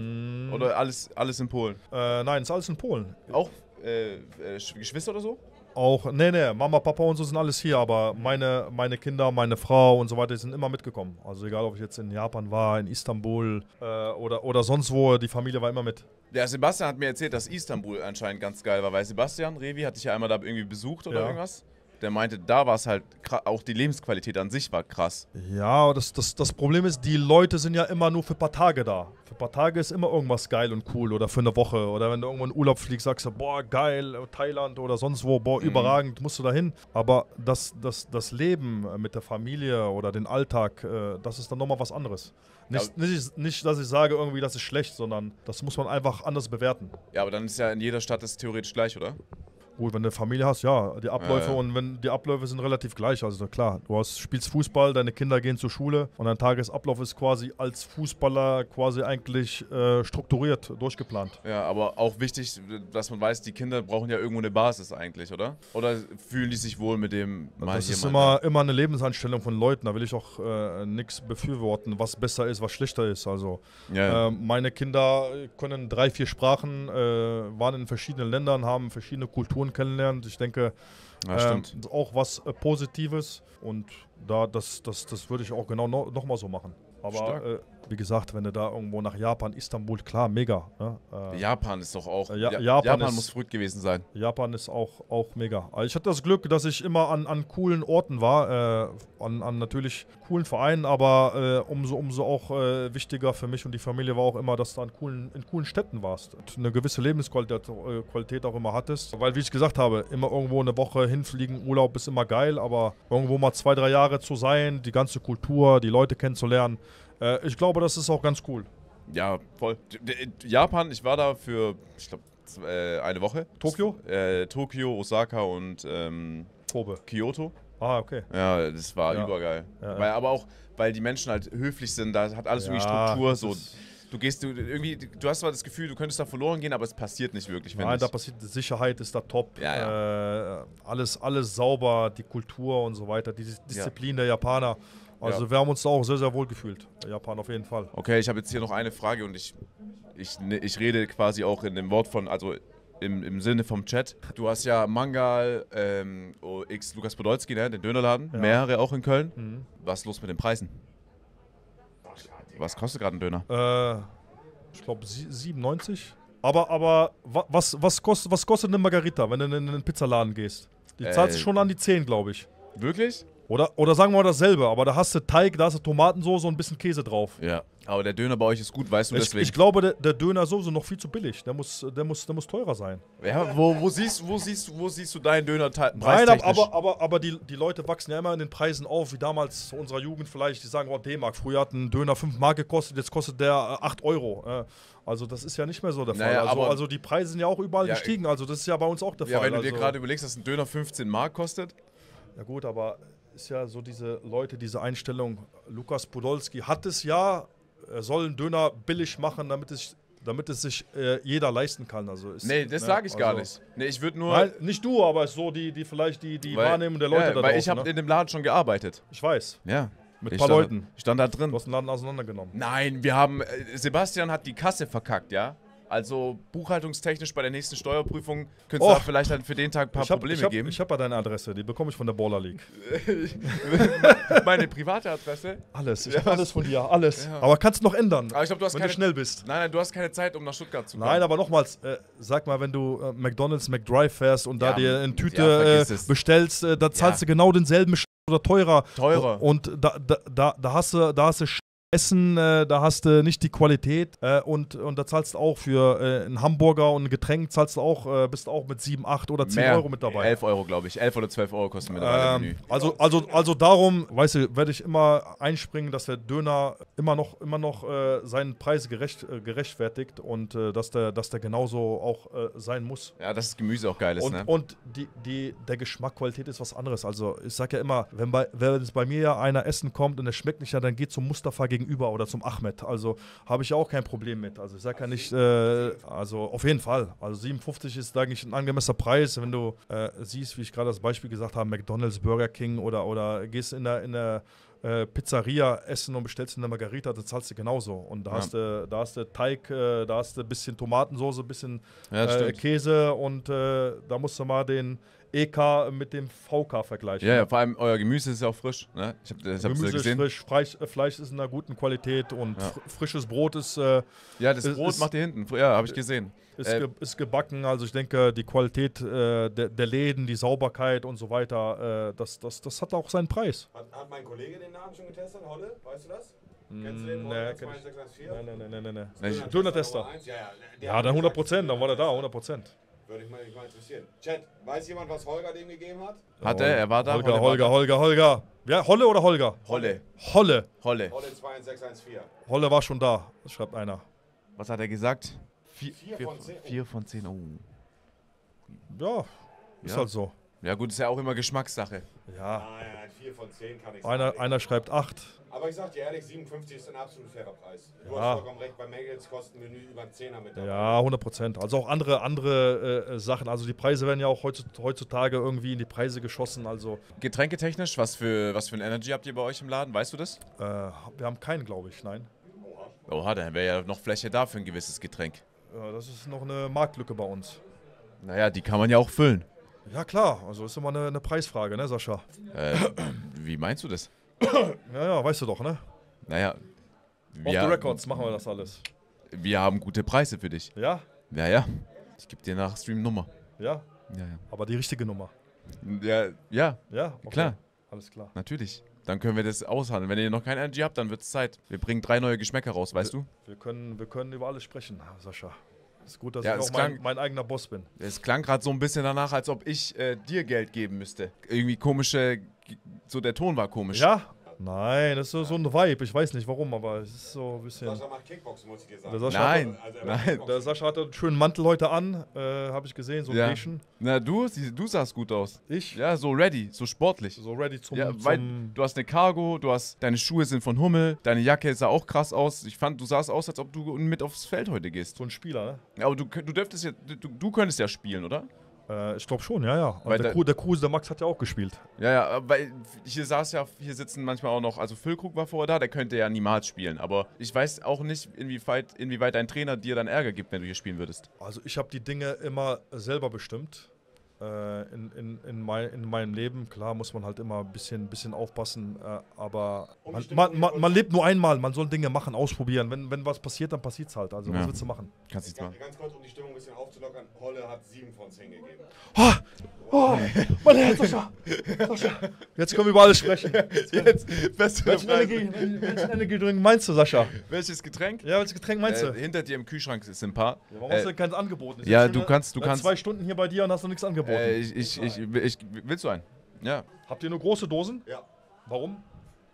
Speaker 3: Mm.
Speaker 8: Oder alles, alles in Polen?
Speaker 3: Äh, nein, ist alles in Polen.
Speaker 8: Auch äh, äh, Sch- Geschwister oder so?
Speaker 3: Auch, nee, nee, Mama, Papa und so sind alles hier, aber meine, meine Kinder, meine Frau und so weiter die sind immer mitgekommen. Also egal, ob ich jetzt in Japan war, in Istanbul äh, oder, oder sonst wo, die Familie war immer mit.
Speaker 8: Der Sebastian hat mir erzählt, dass Istanbul anscheinend ganz geil war, weil Sebastian, Revi, hat dich ja einmal da irgendwie besucht oder
Speaker 3: Ja.
Speaker 8: irgendwas. Der meinte, da war es halt, auch die Lebensqualität an sich war krass.
Speaker 3: Ja, das, das, das Problem ist, die Leute sind ja immer nur für ein paar Tage da. Für ein paar Tage ist immer irgendwas geil und cool oder für eine Woche. Oder wenn du irgendwo in Urlaub fliegst, sagst du, boah, geil, Thailand oder sonst wo, boah,
Speaker 8: Mhm.
Speaker 3: überragend, musst du da hin. Aber das, das, das Leben mit der Familie oder den Alltag, äh, das ist dann nochmal was anderes. Nicht, nicht, nicht, dass ich sage, irgendwie, das ist schlecht, sondern das muss man einfach anders bewerten.
Speaker 8: Ja, aber dann ist ja in jeder Stadt das theoretisch gleich, oder?
Speaker 3: Gut, wenn du eine Familie hast, ja, die Abläufe
Speaker 8: Ja, ja.
Speaker 3: und wenn die Abläufe sind relativ gleich. Also klar, du hast, spielst Fußball, deine Kinder gehen zur Schule und dein Tagesablauf ist quasi als Fußballer quasi eigentlich äh, strukturiert, durchgeplant.
Speaker 8: Ja, aber auch wichtig, dass man weiß, die Kinder brauchen ja irgendwo eine Basis eigentlich, oder? Oder fühlen die sich wohl mit dem mal
Speaker 3: das ist immer, immer eine Lebenseinstellung von Leuten. Da will ich auch äh, nichts befürworten, was besser ist, was schlechter ist. Also
Speaker 8: Ja.
Speaker 3: äh, meine Kinder können drei, vier Sprachen, äh, waren in verschiedenen Ländern, haben verschiedene Kulturen Kulturen kennenlernt. Ich denke,
Speaker 2: Ja,
Speaker 3: ähm, auch was äh, Positives und da das, das, das würde ich auch genau no, noch mal so machen. Aber äh, wie gesagt, wenn du da irgendwo nach Japan, Istanbul, klar, mega. Ne? Äh,
Speaker 2: Japan ist doch auch.
Speaker 3: Ja,
Speaker 2: Ja-
Speaker 3: Japan,
Speaker 2: Japan
Speaker 3: ist,
Speaker 2: muss verrückt gewesen sein.
Speaker 3: Japan ist auch, auch mega. Also ich hatte das Glück, dass ich immer an, an coolen Orten war, äh, an, an natürlich coolen Vereinen, aber äh, umso, umso auch äh, wichtiger für mich und die Familie war auch immer, dass du an coolen, in coolen Städten warst. Und eine gewisse Lebensqualität äh, auch immer hattest. Weil, wie ich gesagt habe, immer irgendwo eine Woche hinfliegen, Urlaub ist immer geil, aber irgendwo mal zwei, drei Jahre zu sein, die ganze Kultur, die Leute kennenzulernen, äh, ich glaube, das ist auch ganz cool.
Speaker 2: Ja, voll. Japan, ich war da für, ich glaube, äh, eine Woche.
Speaker 3: Tokio?
Speaker 2: Äh, Tokio, Osaka und ähm,
Speaker 3: Kobe.
Speaker 2: Kyoto.
Speaker 3: Ah, okay.
Speaker 2: Ja, das war
Speaker 3: Ja.
Speaker 2: übergeil.
Speaker 3: Ja,
Speaker 2: weil, aber auch, weil die Menschen halt höflich sind, da hat alles irgendwie
Speaker 3: Ja,
Speaker 2: Struktur.
Speaker 3: das
Speaker 2: So. Du gehst, du irgendwie, du hast zwar das Gefühl, du könntest da verloren gehen, aber es passiert nicht wirklich,
Speaker 3: Nein,
Speaker 2: ich.
Speaker 3: da passiert die Sicherheit ist da top.
Speaker 2: Ja,
Speaker 3: Äh, alles, alles sauber, die Kultur und so weiter, die Dis- Disziplin der Japaner. Also
Speaker 2: Ja.
Speaker 3: wir haben uns da auch sehr, sehr wohl gefühlt. Japan auf jeden Fall.
Speaker 2: Okay, ich habe jetzt hier noch eine Frage und ich, ich, ne- ich rede quasi auch in dem Wort von, also im, im Sinne vom Chat. Du hast ja Mangal, ähm, oh, X Lukas Podolski, ne, den Dönerladen,
Speaker 3: Ja.
Speaker 2: mehrere auch in Köln.
Speaker 3: Mhm.
Speaker 2: Was ist los mit den Preisen? Was kostet gerade ein Döner?
Speaker 3: Äh, ich glaube 97. Aber, aber wa- was, was, kostet, was kostet eine Margarita, wenn du in einen Pizzaladen gehst? Die
Speaker 2: Äh,
Speaker 3: zahlst du schon an die 10, glaube ich.
Speaker 2: Wirklich?
Speaker 3: Oder, oder sagen wir mal dasselbe, aber da hast du Teig, da hast du Tomatensauce und ein bisschen Käse drauf.
Speaker 2: Ja. Aber der Döner bei euch ist gut, weißt du
Speaker 3: Ich,
Speaker 2: deswegen?
Speaker 3: ich glaube, der, der Döner ist sowieso noch viel zu billig. Der muss, der muss, der muss teurer sein.
Speaker 2: ja, wo, wo, siehst, wo, siehst, wo siehst du deinen Döner te-
Speaker 3: Nein,
Speaker 2: preistechnisch?
Speaker 3: aber, aber, aber die, die Leute wachsen ja immer in den Preisen auf, wie damals zu unserer Jugend vielleicht. Die sagen, oh, D-Mark. Früher hat ein Döner 5 Mark gekostet, jetzt kostet der äh, 8 Euro. Äh, Also das ist ja nicht mehr so der Fall.
Speaker 2: Naja,
Speaker 3: also,
Speaker 2: aber-
Speaker 3: also die Preise sind ja auch überall
Speaker 2: Ja,
Speaker 3: gestiegen. Also das ist ja bei uns auch der
Speaker 2: ja,
Speaker 3: Fall.
Speaker 2: wenn du dir
Speaker 3: also,
Speaker 2: gerade überlegst, dass ein Döner 15 Mark kostet.
Speaker 3: Ja gut, aber ist ja so diese Leute, diese Einstellung. Lukas Podolski hat es ja, er soll einen Döner billig machen, damit es, damit es sich äh, jeder leisten kann. Also ist,
Speaker 2: Nee, das
Speaker 3: ne,
Speaker 2: sage ich gar
Speaker 3: also-
Speaker 2: nicht. Nee, ich würde nur.
Speaker 3: Nein, nicht du, aber es ist so die, die vielleicht die, die
Speaker 2: Weil-
Speaker 3: Wahrnehmung der Leute
Speaker 2: ja,
Speaker 3: da
Speaker 2: Weil
Speaker 3: draußen.
Speaker 2: ich habe
Speaker 3: ne?
Speaker 2: in dem Laden schon gearbeitet.
Speaker 3: Ich weiß.
Speaker 2: Ja.
Speaker 3: Mit ein paar
Speaker 2: stand
Speaker 3: Leuten.
Speaker 2: Ich stand da drin.
Speaker 3: Du hast den Laden auseinandergenommen.
Speaker 2: Nein, wir haben. äh, Sebastian hat die Kasse verkackt, ja? Also buchhaltungstechnisch bei der nächsten Steuerprüfung könnte es
Speaker 3: Och.
Speaker 2: da vielleicht dann für den Tag ein paar
Speaker 3: hab,
Speaker 2: Probleme
Speaker 3: ich hab,
Speaker 2: geben.
Speaker 3: Ich habe ja deine Adresse, die bekomme ich von der Baller League.
Speaker 2: Meine private Adresse?
Speaker 3: Alles, ich
Speaker 2: Ja.
Speaker 3: habe alles von dir, alles.
Speaker 2: Ja.
Speaker 3: Aber kannst noch ändern,
Speaker 2: Aber ich glaube, du hast
Speaker 3: wenn
Speaker 2: keine,
Speaker 3: du schnell bist.
Speaker 2: Nein, nein, du hast keine Zeit, um nach Stuttgart zu kommen.
Speaker 3: Nein, aber nochmals, äh, sag mal, wenn du äh, McDonalds, McDrive fährst und da
Speaker 2: Ja,
Speaker 3: dir eine Tüte äh, bestellst, äh, da zahlst du genau denselben Sch oder teurer.
Speaker 2: Teurer.
Speaker 3: Und da, da, da, da hast du, da hast du Sch Essen, äh, da hast du nicht die Qualität äh, und, und da zahlst du auch für äh, einen Hamburger und ein Getränk zahlst du auch, äh, bist du auch mit 7, 8 oder 10
Speaker 2: Mehr.
Speaker 3: Euro mit dabei.
Speaker 2: 11 Euro, glaube ich. 11 oder 12 Euro kosten mittlerweile
Speaker 3: Ähm,
Speaker 2: Menü.
Speaker 3: also, also, also darum, weißt du, werde ich immer einspringen, dass der Döner immer noch, immer noch äh, seinen Preis gerecht, äh, gerechtfertigt und dass, der, dass der genauso auch sein muss.
Speaker 2: Ja, dass das Gemüse auch geil ist,
Speaker 3: Und,
Speaker 2: ne?
Speaker 3: und die, die, der Geschmack, Qualität ist was anderes. Also ich sage ja immer, wenn, bei, wenn jetzt bei mir ja einer essen kommt und der schmeckt nicht, ja, dann geht zum Mustafa gegenüber oder zum Ahmed. Also habe ich auch kein Problem mit. Also ich sage ja nicht, äh, also auf jeden Fall. Also 57 ist eigentlich ein angemessener Preis. Wenn du äh, siehst, wie ich gerade das Beispiel gesagt habe, McDonalds, Burger King oder, oder gehst in der, in der äh, Pizzeria essen und bestellst eine Margarita, dann zahlst du genauso. Und da
Speaker 2: Ja.
Speaker 3: hast du, da hast du Teig, äh, da hast du ein bisschen Tomatensauce, ein bisschen
Speaker 2: Ja,
Speaker 3: äh. Käse und äh, da musst du mal den EK mit dem VK vergleichen.
Speaker 2: Ja, ja, vor allem euer Gemüse ist ja auch frisch, ne? Ich habe das
Speaker 3: Gemüse ist frisch, Fleisch, äh, Fleisch ist in einer guten Qualität und frisches Brot ist.
Speaker 2: Ja, das
Speaker 3: ist,
Speaker 2: Brot
Speaker 3: ist,
Speaker 2: macht ihr hinten. Ja, habe ich gesehen.
Speaker 3: Ist,
Speaker 2: Äh,
Speaker 3: ge ist gebacken, also ich denke, die Qualität äh, der, der Läden, die Sauberkeit und so weiter, äh, das, das, das hat auch seinen Preis.
Speaker 1: Hat, hat mein Kollege den Namen schon getestet, Holle? Weißt du das? Kennst du
Speaker 3: Mm,
Speaker 1: den?
Speaker 3: nee,
Speaker 1: Holle
Speaker 3: kenn ich-
Speaker 1: 2614?
Speaker 3: Nein, nein, nein, nein, nein.
Speaker 2: Nee, ich-.
Speaker 1: Nummer eins? Ja, ja, der
Speaker 3: Ja, dann 100
Speaker 1: gesagt,
Speaker 3: Prozent, dann war er da, 100 Prozent.
Speaker 1: Würde ich mal, mich mal interessieren. Chat, weiß jemand, was Holger dem gegeben hat?
Speaker 2: Hat er, er war da.
Speaker 3: Holger, Holger. Holger, Holger. Ja, Holle oder Holger?
Speaker 2: Holle.
Speaker 3: Holle.
Speaker 2: Holle.
Speaker 1: Holle 21614.
Speaker 3: Holle war schon da, schreibt einer.
Speaker 2: Was hat er gesagt?
Speaker 1: Vier, von zehn.
Speaker 2: 4 von 10. Oh.
Speaker 3: Ja, ist
Speaker 2: Ja.
Speaker 3: halt so.
Speaker 2: Ja, gut, ist ja auch immer Geschmackssache.
Speaker 3: Ja,
Speaker 1: Nein, nein, 4 von 10 kann ich
Speaker 3: einer,
Speaker 1: sagen.
Speaker 3: einer schreibt 8.
Speaker 1: Aber ich sag dir ehrlich, 57 ist ein absolut fairer Preis. Du
Speaker 3: Ja.
Speaker 1: hast vollkommen recht, bei Mangels kostet ein Menü über einen Zehner mit dabei.
Speaker 3: Ja, 100 Prozent. Also auch andere, andere äh, Sachen. Also die Preise werden ja auch heutzu- heutzutage irgendwie in die Preise geschossen. Also
Speaker 2: Getränketechnisch, was für, was für ein Energy habt ihr bei euch im Laden? Weißt du das?
Speaker 3: äh, wir haben keinen, glaube ich, nein.
Speaker 2: Oha, dann wäre ja noch Fläche da für ein gewisses Getränk.
Speaker 3: Ja, das ist noch eine Marktlücke bei uns.
Speaker 2: Naja, die kann man ja auch füllen.
Speaker 3: Ja, klar. Also ist immer eine, eine Preisfrage, ne, Sascha?
Speaker 2: Äh, wie meinst du das?
Speaker 3: Ja, ja, weißt du doch, ne?
Speaker 2: Naja.
Speaker 3: Off
Speaker 2: wir-
Speaker 3: the records machen wir das alles.
Speaker 2: Wir haben gute Preise für dich.
Speaker 3: Ja?
Speaker 2: Ja, ja. Ich gebe dir nach Stream Nummer.
Speaker 3: Ja?
Speaker 2: Ja, ja.
Speaker 3: Aber die richtige Nummer.
Speaker 2: Ja, ja.
Speaker 3: Ja, okay.
Speaker 2: Klar.
Speaker 3: Alles klar.
Speaker 2: Natürlich. Dann können wir das aushandeln. Wenn ihr noch kein Energy habt, dann wird es Zeit. Wir bringen drei neue Geschmäcker raus, weißt du?
Speaker 3: Wir können, wir können über alles sprechen, Sascha. Ist gut, dass
Speaker 2: Ja,
Speaker 3: ich auch mein,
Speaker 2: klang-
Speaker 3: mein eigener Boss bin.
Speaker 2: Es klang gerade so ein bisschen danach, als ob ich äh, dir Geld geben müsste. Irgendwie komische, so der Ton war komisch.
Speaker 3: Ja? Nein, das ist so, ein Vibe. Ich weiß nicht warum, aber es ist so ein bisschen.
Speaker 1: Sascha macht Kickboxen, muss ich dir sagen.
Speaker 3: Der Sascha
Speaker 2: Nein,
Speaker 3: hat,
Speaker 1: Also,
Speaker 2: nein.
Speaker 3: Der Sascha hatte einen schönen Mantel heute an, äh, habe ich gesehen, so ein
Speaker 2: Ja.
Speaker 3: beigen.
Speaker 2: Na, du, du sahst gut aus.
Speaker 3: Ich?
Speaker 2: Ja, so ready, so sportlich.
Speaker 3: So ready zum,
Speaker 2: Ja, weil
Speaker 3: zum
Speaker 2: du hast eine Cargo, du hast deine Schuhe sind von Hummel, deine Jacke sah auch krass aus. Ich fand, du sahst aus, als ob du mit aufs Feld heute gehst.
Speaker 3: so ein Spieler, ne?
Speaker 2: Ja, Aber du, du dürftest ja, du, du könntest ja spielen, oder?
Speaker 3: Äh, ich glaube schon, ja, ja.
Speaker 2: Weil
Speaker 3: der, Kru, der Kruse, der Max hat ja auch gespielt.
Speaker 2: Ja, ja, weil hier saß ja, hier sitzen manchmal auch noch, also Füllkrug war vorher da, der könnte ja niemals spielen. Aber ich weiß auch nicht, inwieweit, inwieweit dein Trainer dir dann Ärger gibt, wenn du hier spielen würdest.
Speaker 3: Also ich habe die Dinge immer selber bestimmt. Äh, in, in, in, mein, in meinem Leben, klar, muss man halt immer ein bisschen, bisschen aufpassen, äh, aber man, man, man, man lebt nur einmal, man soll Dinge machen, ausprobieren. Wenn, wenn was passiert, dann passiert's halt. Also
Speaker 2: Ja.
Speaker 3: was willst du machen?
Speaker 2: Kannst nichts
Speaker 1: Ganz,
Speaker 2: machen.
Speaker 1: ganz kurz, um die Stimmung ein bisschen aufzulockern. Holle hat 7 von 10 gegeben.
Speaker 3: Oh, mein Herz, Sascha. Sascha. Jetzt können wir über alles sprechen.
Speaker 2: Jetzt, beste
Speaker 3: Welchen Energie, welchen Energiedrink meinst du, Sascha?
Speaker 2: Welches Getränk?
Speaker 3: Ja, welches Getränk meinst
Speaker 2: Äh,
Speaker 3: du?
Speaker 2: hinter dir im Kühlschrank sind ein paar.
Speaker 3: Warum
Speaker 2: Äh,
Speaker 3: hast du denn keins angeboten? Ist
Speaker 2: ja,
Speaker 3: jetzt
Speaker 2: du kannst- du kannst-
Speaker 3: zwei Stunden hier bei dir und hast noch nichts angeboten.
Speaker 2: äh, ich, ich, ich, ich, willst du einen? Ja.
Speaker 3: Habt ihr nur große Dosen?
Speaker 1: Ja.
Speaker 3: Warum?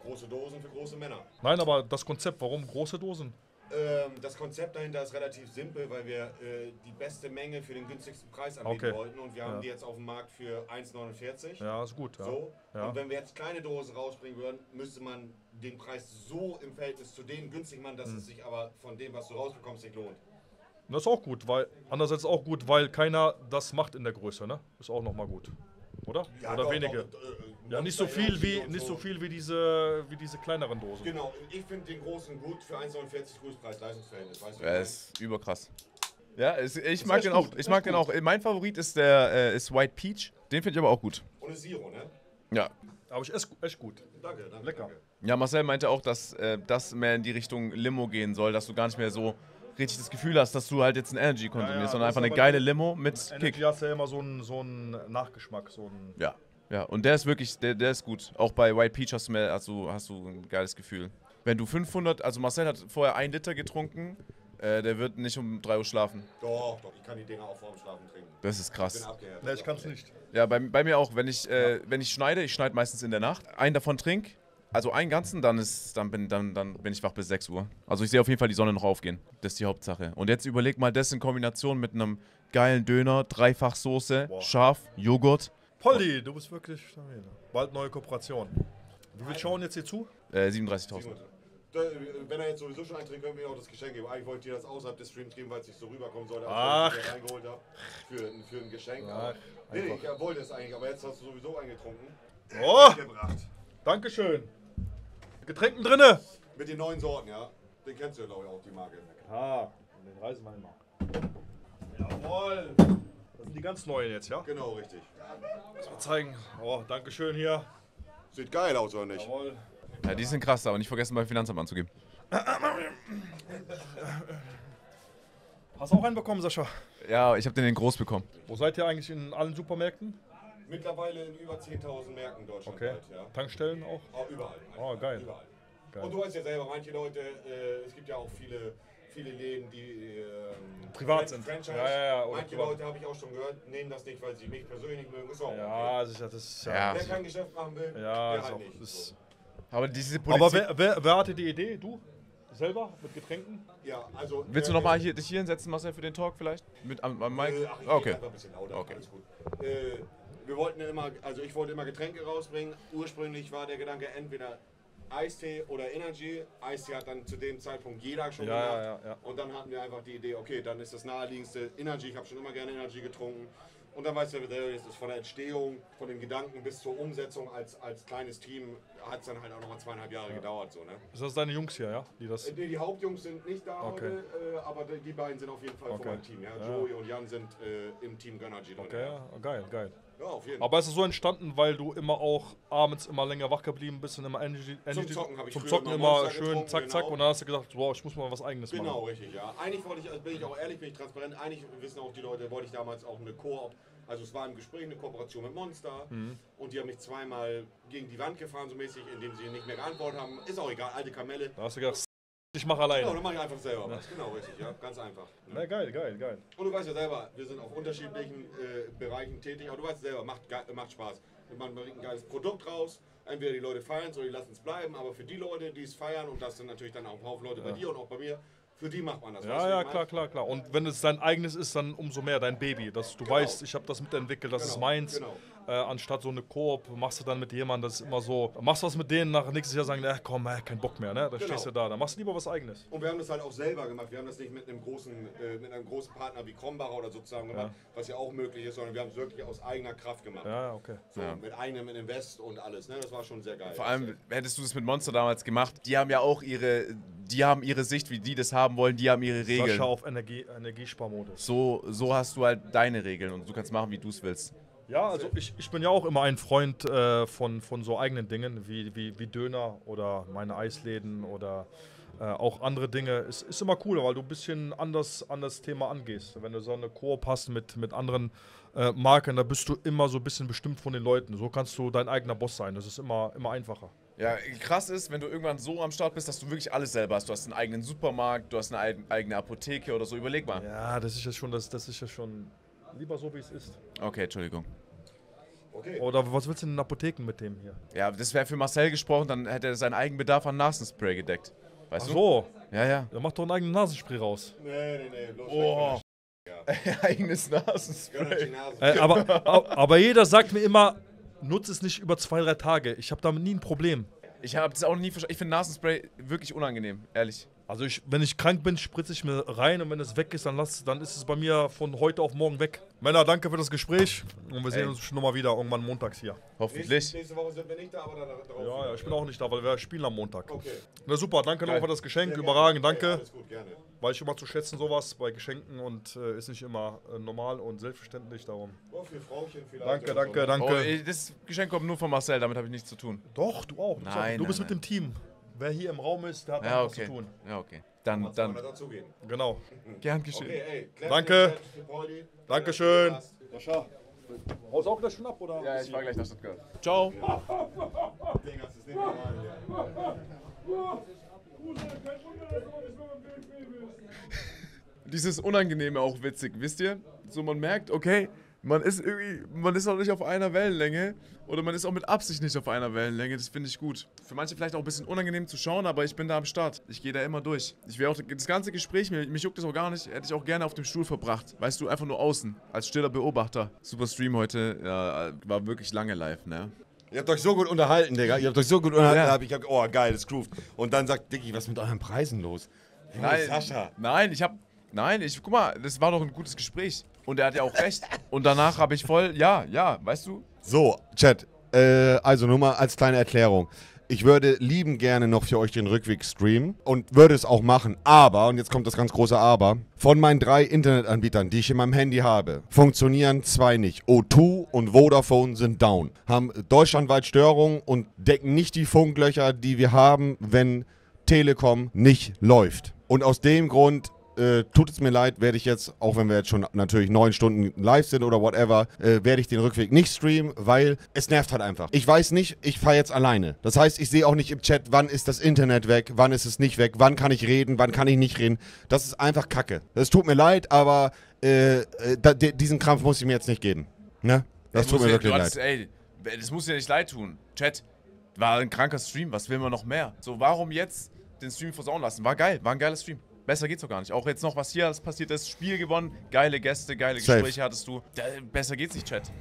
Speaker 1: Große Dosen für große Männer.
Speaker 3: Nein, aber das Konzept, warum große Dosen?
Speaker 1: Ähm, das Konzept dahinter ist relativ simpel, weil wir äh, die beste Menge für den günstigsten Preis anbieten
Speaker 3: Okay.
Speaker 1: wollten und wir haben
Speaker 3: Ja.
Speaker 1: die jetzt auf dem Markt für 1,49.
Speaker 3: Ja, ist gut. Ja.
Speaker 1: So.
Speaker 3: Ja.
Speaker 1: Und wenn wir jetzt kleine Dosen rausbringen würden, müsste man den Preis so im Verhältnis zu denen günstig machen, dass
Speaker 3: Hm.
Speaker 1: es sich aber von dem, was du rausbekommst, nicht lohnt.
Speaker 3: Das ist auch gut, weil andererseits auch gut, weil keiner das macht in der Größe, ne? Ist auch nochmal gut. Oder?
Speaker 1: Ja,
Speaker 3: Oder
Speaker 1: doch,
Speaker 3: wenige.
Speaker 1: doch, äh,
Speaker 3: ja, nicht so viel wie
Speaker 1: und
Speaker 3: nicht
Speaker 1: so.
Speaker 3: so viel wie diese wie diese kleineren Dosen.
Speaker 1: Genau, ich finde den großen gut für 1,49 gutes Preis-Leistungsverhältnis. Weißt du,
Speaker 2: Ja, ist überkrass. Ja, es, ich
Speaker 1: Ist
Speaker 2: mag den auch.
Speaker 1: gut,
Speaker 2: Ich
Speaker 1: ist
Speaker 2: mag den auch. Mein Favorit ist der äh, ist White Peach. Den finde ich aber auch gut.
Speaker 1: Ohne Zero, ne?
Speaker 2: Ja.
Speaker 3: Aber ich esse echt gut.
Speaker 1: Danke, danke.
Speaker 3: Lecker.
Speaker 2: Ja, Marcel meinte auch, dass äh, das mehr in die Richtung Limo gehen soll, dass du gar nicht mehr so richtig das Gefühl hast, dass du halt jetzt ein Energy konsumierst, sondern
Speaker 3: das
Speaker 2: einfach eine geile Limo mit
Speaker 3: Energy
Speaker 2: Kick.
Speaker 3: hast ja immer so einen so einen Nachgeschmack, so einen
Speaker 2: Ja. Ja, und der ist wirklich, der, der ist gut. Auch bei White Peach hast du, mehr, hast, du, hast du ein geiles Gefühl. Wenn du 500, also Marcel hat vorher ein Liter getrunken, äh, der wird nicht um 3 Uhr schlafen.
Speaker 1: Doch, doch, ich kann die Dinger auch vor dem Schlafen trinken.
Speaker 2: Das ist krass.
Speaker 1: Ich bin abgehärtet.
Speaker 3: Ne, ich kann's nicht.
Speaker 2: Ja, bei, bei mir auch. Wenn ich, äh, wenn ich schneide, ich schneide meistens in der Nacht, einen davon trink, also einen ganzen, dann, ist, dann, bin, dann, dann bin ich wach bis 6 Uhr. Also ich sehe auf jeden Fall die Sonne noch aufgehen. Das ist die Hauptsache. Und jetzt überleg mal das in Kombination mit einem geilen Döner, Dreifachsoße, scharf, Joghurt.
Speaker 3: Poldi, du bist wirklich stabil. Bald neue Kooperation. Wie viel schauen jetzt hier zu?
Speaker 2: Äh, 37.000.
Speaker 1: Da, Wenn er jetzt sowieso schon eintrinkt, können wir ihm auch das Geschenk geben. Eigentlich wollte ich dir das außerhalb des Streams geben, weil es nicht so rüberkommen sollte,
Speaker 3: Ach.
Speaker 1: als ich reingeholt habe für, ein- für ein Geschenk.
Speaker 3: Ach,
Speaker 1: aber, nee, ich wollte es eigentlich, aber jetzt hast du sowieso eingetrunken.
Speaker 3: Oh!
Speaker 1: Gebracht.
Speaker 3: Dankeschön. Getränken drinne.
Speaker 1: Mit den neuen Sorten, ja. Den kennst du ja, glaube ich, auch, die Marke.
Speaker 3: Ah, den reißen wir immer. Jawohl. Das sind die ganz neuen jetzt, ja?
Speaker 1: Genau, richtig.
Speaker 3: Lass mal zeigen. Oh, Dankeschön hier.
Speaker 1: Sieht geil aus, oder nicht?
Speaker 3: Jawohl.
Speaker 2: Ja, die sind krass, aber nicht vergessen beim Finanzamt anzugeben.
Speaker 3: Hast du auch einen bekommen, Sascha?
Speaker 2: Ja, ich habe den in groß bekommen.
Speaker 3: Wo seid ihr eigentlich in allen Supermärkten?
Speaker 1: Mittlerweile in über 10.000 Märkten deutschlandweit,
Speaker 3: Okay.
Speaker 1: ja.
Speaker 3: Tankstellen auch?
Speaker 1: Auch überall.
Speaker 3: Oh, geil.
Speaker 1: Überall.
Speaker 3: Geil.
Speaker 1: Und du weißt ja selber, manche Leute, äh, es gibt ja auch viele, viele Läden, die ähm,
Speaker 3: Privat sind.
Speaker 1: Franchise.
Speaker 3: Ja, ja, ja, oder
Speaker 1: Manche
Speaker 3: privat.
Speaker 1: Leute habe ich auch schon gehört, nehmen das nicht, weil sie mich persönlich nicht mögen. Ist auch
Speaker 3: Ja,
Speaker 1: okay.
Speaker 3: sicher, das ist ja.
Speaker 2: Ja.
Speaker 1: Wer kein Geschäft machen will,
Speaker 3: Ja,
Speaker 1: der
Speaker 3: ist
Speaker 1: halt
Speaker 3: auch.
Speaker 1: nicht.
Speaker 3: Ist,
Speaker 1: So.
Speaker 2: Aber diese
Speaker 3: aber wer, wer, wer hatte die Idee? Du? Selber? Mit Getränken?
Speaker 1: Ja, also.
Speaker 2: Willst du
Speaker 1: äh,
Speaker 2: nochmal hier, dich hier hinsetzen, Marcel, für den Talk vielleicht? Mit am, am Mic?
Speaker 1: Äh, ach, ich okay.
Speaker 2: okay.
Speaker 1: einfach ein bisschen lauter.
Speaker 2: Okay.
Speaker 1: Alles gut. Äh, wir wollten ja immer, also ich wollte immer Getränke rausbringen. Ursprünglich war der Gedanke entweder Eistee oder Energy. Eistee hat dann zu dem Zeitpunkt jeder schon
Speaker 3: Ja,
Speaker 1: gemacht.
Speaker 3: ja, ja, ja.
Speaker 1: Und dann hatten wir einfach die Idee, okay, dann ist das naheliegendste Energy. Ich habe schon immer gerne Energy getrunken. Und dann weißt du, das ist von der Entstehung, von den Gedanken bis zur Umsetzung als, als kleines Team hat es dann halt auch nochmal zweieinhalb Jahre gedauert. So, ne?
Speaker 3: Ist das deine Jungs hier, ja? Die das.
Speaker 1: Äh, nee, Die Hauptjungs sind nicht da
Speaker 3: Okay.
Speaker 1: heute, äh, aber die- beiden sind auf jeden Fall
Speaker 3: Okay.
Speaker 1: von meinem Team. Ja?
Speaker 3: Ja.
Speaker 1: Joey und Jan sind äh, im Team Gönnergy drin.
Speaker 3: Okay,
Speaker 1: ja.
Speaker 3: ja, geil, geil.
Speaker 1: auf jeden.
Speaker 3: Aber es ist so entstanden, weil du immer auch abends immer länger wach geblieben bist und immer Energy, Energy
Speaker 1: Zocken hab ich
Speaker 3: zum Zocken
Speaker 1: immer
Speaker 3: schön zack, zack.
Speaker 1: genau.
Speaker 3: Und dann hast du gesagt, wow, ich muss mal was eigenes
Speaker 1: Genau,
Speaker 3: machen.
Speaker 1: richtig, ja. Eigentlich wollte ich, also bin ich auch ehrlich, bin ich transparent, eigentlich wissen auch die Leute, wollte ich damals auch eine Koop, also es war im Gespräch eine Kooperation mit Monster
Speaker 3: Mhm.
Speaker 1: und die haben mich zweimal gegen die Wand gefahren, so mäßig, indem sie nicht mehr geantwortet haben. Ist auch egal, alte Kamelle.
Speaker 3: Da hast du gedacht, ich mache alleine.
Speaker 1: Genau, dann mache ich einfach selber was. Genau, richtig, ja, ganz einfach.
Speaker 3: Na, geil, geil, geil.
Speaker 1: Und du weißt ja selber, wir sind auf unterschiedlichen äh, Bereichen tätig, aber du weißt selber, macht, macht Spaß. Man bringt ein geiles Produkt raus, entweder die Leute feiern es oder die lassen es bleiben, aber für die Leute, die es feiern, und das sind natürlich dann auch ein Haufen Leute bei
Speaker 3: Ja.
Speaker 1: dir und auch bei mir, für die macht man das.
Speaker 3: Ja,
Speaker 1: du,
Speaker 3: ja, klar, klar, klar. Und wenn es dein eigenes ist, dann umso mehr dein Baby. Dass du
Speaker 1: Genau.
Speaker 3: weißt, ich habe das mitentwickelt, das ist
Speaker 1: Genau,
Speaker 3: meins.
Speaker 1: genau.
Speaker 3: Äh, anstatt so eine Koop machst du dann mit jemandem, das ist immer so, machst was mit denen, nach nächstes Jahr sagen, äh, komm, äh, kein Bock mehr, ne? Dann
Speaker 1: Genau.
Speaker 3: stehst du da, dann machst du lieber was eigenes.
Speaker 1: Und wir haben das halt auch selber gemacht. Wir haben das nicht mit einem großen, äh, mit einem großen Partner wie Krombacher oder sozusagen gemacht, was ja auch möglich ist, sondern wir haben es wirklich aus eigener Kraft gemacht.
Speaker 3: Ja, ja, okay.
Speaker 1: So,
Speaker 2: Ja.
Speaker 1: Mit eigenem Invest und alles. Ne? Das war schon sehr geil.
Speaker 2: Vor allem hättest du das mit Monster damals gemacht, die haben ja auch ihre, die haben ihre Sicht, wie die das haben wollen, die haben ihre Regeln.
Speaker 3: Sascha auf Energie, Energiesparmodus.
Speaker 2: So, so hast du halt deine Regeln und du kannst machen, wie du es willst.
Speaker 3: Ja, also ich, ich bin ja auch immer ein Freund äh, von, von so eigenen Dingen wie, wie, wie Döner oder meine Eisläden oder äh, auch andere Dinge. Es ist immer cool, weil du ein bisschen anders an das Thema angehst. Wenn du so eine Koop hast mit, mit anderen äh, Marken, da bist du immer so ein bisschen bestimmt von den Leuten. So kannst du dein eigener Boss sein. Das ist immer, immer einfacher.
Speaker 2: Ja, krass ist, wenn du irgendwann so am Start bist, dass du wirklich alles selber hast. Du hast einen eigenen Supermarkt, du hast eine eig- eigene Apotheke oder so. Überleg mal.
Speaker 3: Ja, das ist ja schon, das, das ist ja schon lieber so, wie es ist.
Speaker 2: Okay, Entschuldigung.
Speaker 1: Okay.
Speaker 3: Oder was willst du in den Apotheken mit dem hier?
Speaker 2: Ja, das wäre für Marcel gesprochen, dann hätte er seinen Eigenbedarf an Nasenspray gedeckt. Weißt
Speaker 3: Ach
Speaker 2: du?
Speaker 3: so.
Speaker 2: Ja, ja.
Speaker 3: Der macht doch einen eigenen Nasenspray raus.
Speaker 1: Nee, nee, nee. Bloß
Speaker 2: Oh.
Speaker 1: von
Speaker 2: Eigenes Nasenspray.
Speaker 3: Äh, aber, aber, jeder sagt mir immer, nutze es nicht über zwei, drei Tage. Ich habe damit nie ein Problem.
Speaker 2: Ich habe das auch noch nie verstanden. Ich finde Nasenspray wirklich unangenehm, ehrlich.
Speaker 3: Also ich, wenn ich krank bin, spritze ich mir rein und wenn es weg ist, dann, lass, dann ist es bei mir von heute auf morgen weg. Männer, danke für das Gespräch und wir sehen
Speaker 2: Ey.
Speaker 3: uns schon nochmal wieder irgendwann montags hier.
Speaker 2: Hoffentlich.
Speaker 1: Nächste, nächste Woche sind wir nicht da, aber dann darauf.
Speaker 3: Ja, ja, ich bin auch nicht da, weil wir spielen am Montag.
Speaker 1: Okay.
Speaker 3: Na super, danke nochmal für das Geschenk, überragend, danke.
Speaker 1: Hey, alles gut, gerne.
Speaker 3: Weiß ich immer zu schätzen sowas bei Geschenken und äh, ist nicht immer äh, normal und selbstverständlich darum.
Speaker 1: Oh, für Frauchen vielleicht.
Speaker 3: Danke, danke,
Speaker 1: so.
Speaker 3: danke.
Speaker 2: Oh, ey, das Geschenk kommt nur von Marcel, damit habe ich nichts zu tun.
Speaker 3: Doch, du auch. Du, bist,
Speaker 2: Nein,
Speaker 3: auch, du bist
Speaker 2: nein,
Speaker 3: mit dem Team. Wer hier im Raum ist, der hat
Speaker 2: Ja, okay.
Speaker 3: was zu tun.
Speaker 2: Ja, okay. Dann, dann.
Speaker 3: Genau.
Speaker 2: gern geschehen.
Speaker 1: Okay, ey.
Speaker 3: Danke. Dankeschön.
Speaker 1: Sascha.
Speaker 3: Haust auch gleich schon ab, oder?
Speaker 2: Ja, ich war gleich nach Stuttgart. Ciao.
Speaker 1: Ding, das ist nicht normal hier.
Speaker 2: Dieses Unangenehme auch witzig, wisst ihr? So man merkt, okay, man ist irgendwie, man ist auch nicht auf einer Wellenlänge oder man ist auch mit Absicht nicht auf einer Wellenlänge, das finde ich gut. Für manche vielleicht auch ein bisschen unangenehm zu schauen, aber ich bin da am Start. Ich gehe da immer durch. Ich wäre auch das ganze Gespräch, mich, mich juckt das auch gar nicht, hätte ich auch gerne auf dem Stuhl verbracht. Weißt du, einfach nur außen, als stiller Beobachter. Super Stream heute, ja, war wirklich lange live, ne?
Speaker 1: Ihr habt euch so gut unterhalten, Digga. Ihr habt euch so gut unterhalten.
Speaker 2: Ja.
Speaker 1: Ich hab, oh, geil, das groovt. Und dann sagt Dicky, was ist mit euren Preisen los?
Speaker 2: Nein,
Speaker 1: Sascha.
Speaker 2: Nein, ich hab. Nein, ich. Guck mal, das war doch ein gutes Gespräch. Und er hat ja auch recht. Und danach habe ich voll. Ja, ja, weißt du?
Speaker 1: So, Chat. Äh, also nur mal als kleine Erklärung. Ich würde lieben gerne noch für euch den Rückweg streamen und würde es auch machen. Aber, und jetzt kommt das ganz große Aber, von meinen drei Internetanbietern, die ich in meinem Handy habe, funktionieren zwei nicht. O2 und Vodafone sind down. Haben deutschlandweit Störungen und decken nicht die Funklöcher, die wir haben, wenn Telekom nicht läuft. Und aus dem Grund äh, tut es mir leid, werde ich jetzt, auch wenn wir jetzt schon natürlich neun Stunden live sind oder whatever, äh, werde ich den Rückweg nicht streamen, weil es nervt halt einfach. Ich weiß nicht, ich fahre jetzt alleine. Das heißt, ich sehe auch nicht im Chat, wann ist das Internet weg, wann ist es nicht weg, wann kann ich reden, wann kann ich nicht reden. Das ist einfach Kacke. Das tut mir leid, aber äh, äh, da, di- diesen Krampf muss ich mir jetzt nicht geben. Ne? Das
Speaker 2: Ey,
Speaker 1: tut
Speaker 2: muss
Speaker 1: mir wirklich leid.
Speaker 2: Ey, das muss dir nicht leid tun. Chat, war ein kranker Stream, was will man noch mehr? So, warum jetzt den Stream versauen lassen? War geil, war ein geiler Stream. Besser geht's doch gar nicht. Auch jetzt noch, was hier alles passiert ist. Spiel gewonnen, geile Gäste, geile
Speaker 1: Safe.
Speaker 2: Gespräche hattest du. Da, besser geht's nicht, Chat.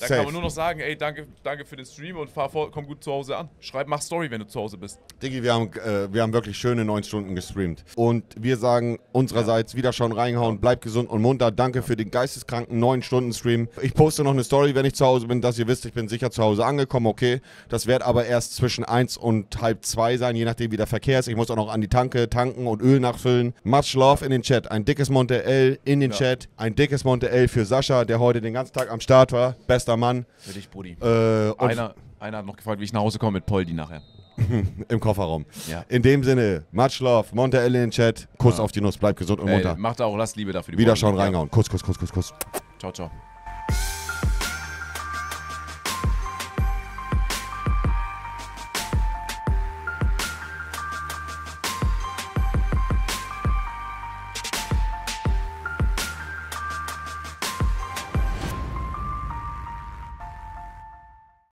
Speaker 2: Da
Speaker 1: Safe.
Speaker 2: kann man nur noch sagen, ey, danke, danke für den Stream und fahr vor, komm gut zu Hause an. Schreib, mach Story, wenn du zu Hause bist.
Speaker 1: Diggi, wir haben, äh, wir haben wirklich schöne neun Stunden gestreamt. Und wir sagen unsererseits wieder schon reingehauen, bleibt gesund und munter. Danke für den geisteskranken neun Stunden Stream. Ich poste noch eine Story, wenn ich zu Hause bin, dass ihr wisst, ich bin sicher zu Hause angekommen, okay. Das wird aber erst zwischen eins und halb zwei sein, je nachdem wie der Verkehr ist. Ich muss auch noch an die Tanke tanken und Öl nachfüllen. Much love in den Chat. Ein dickes Monte L in den
Speaker 2: Ja.
Speaker 1: Chat. Ein dickes Monte L für Sascha, der heute den ganzen Tag am Start war. Beste bester Mann.
Speaker 2: Für dich, Brudi.
Speaker 1: Äh,
Speaker 2: einer, einer hat noch gefragt, wie ich nach Hause komme mit Poldi nachher.
Speaker 1: Im Kofferraum.
Speaker 2: Ja.
Speaker 1: In dem Sinne, much love, Monte Elle in Chat, Kuss
Speaker 2: Ja.
Speaker 1: auf die Nuss, bleibt gesund und
Speaker 2: Ey,
Speaker 1: munter.
Speaker 2: macht auch, lasst Liebe dafür. die
Speaker 1: Wiederschauen,
Speaker 2: Folgen.
Speaker 1: reingehauen. Kuss, Kuss, Kuss, Kuss, Kuss.
Speaker 2: Ciao, ciao.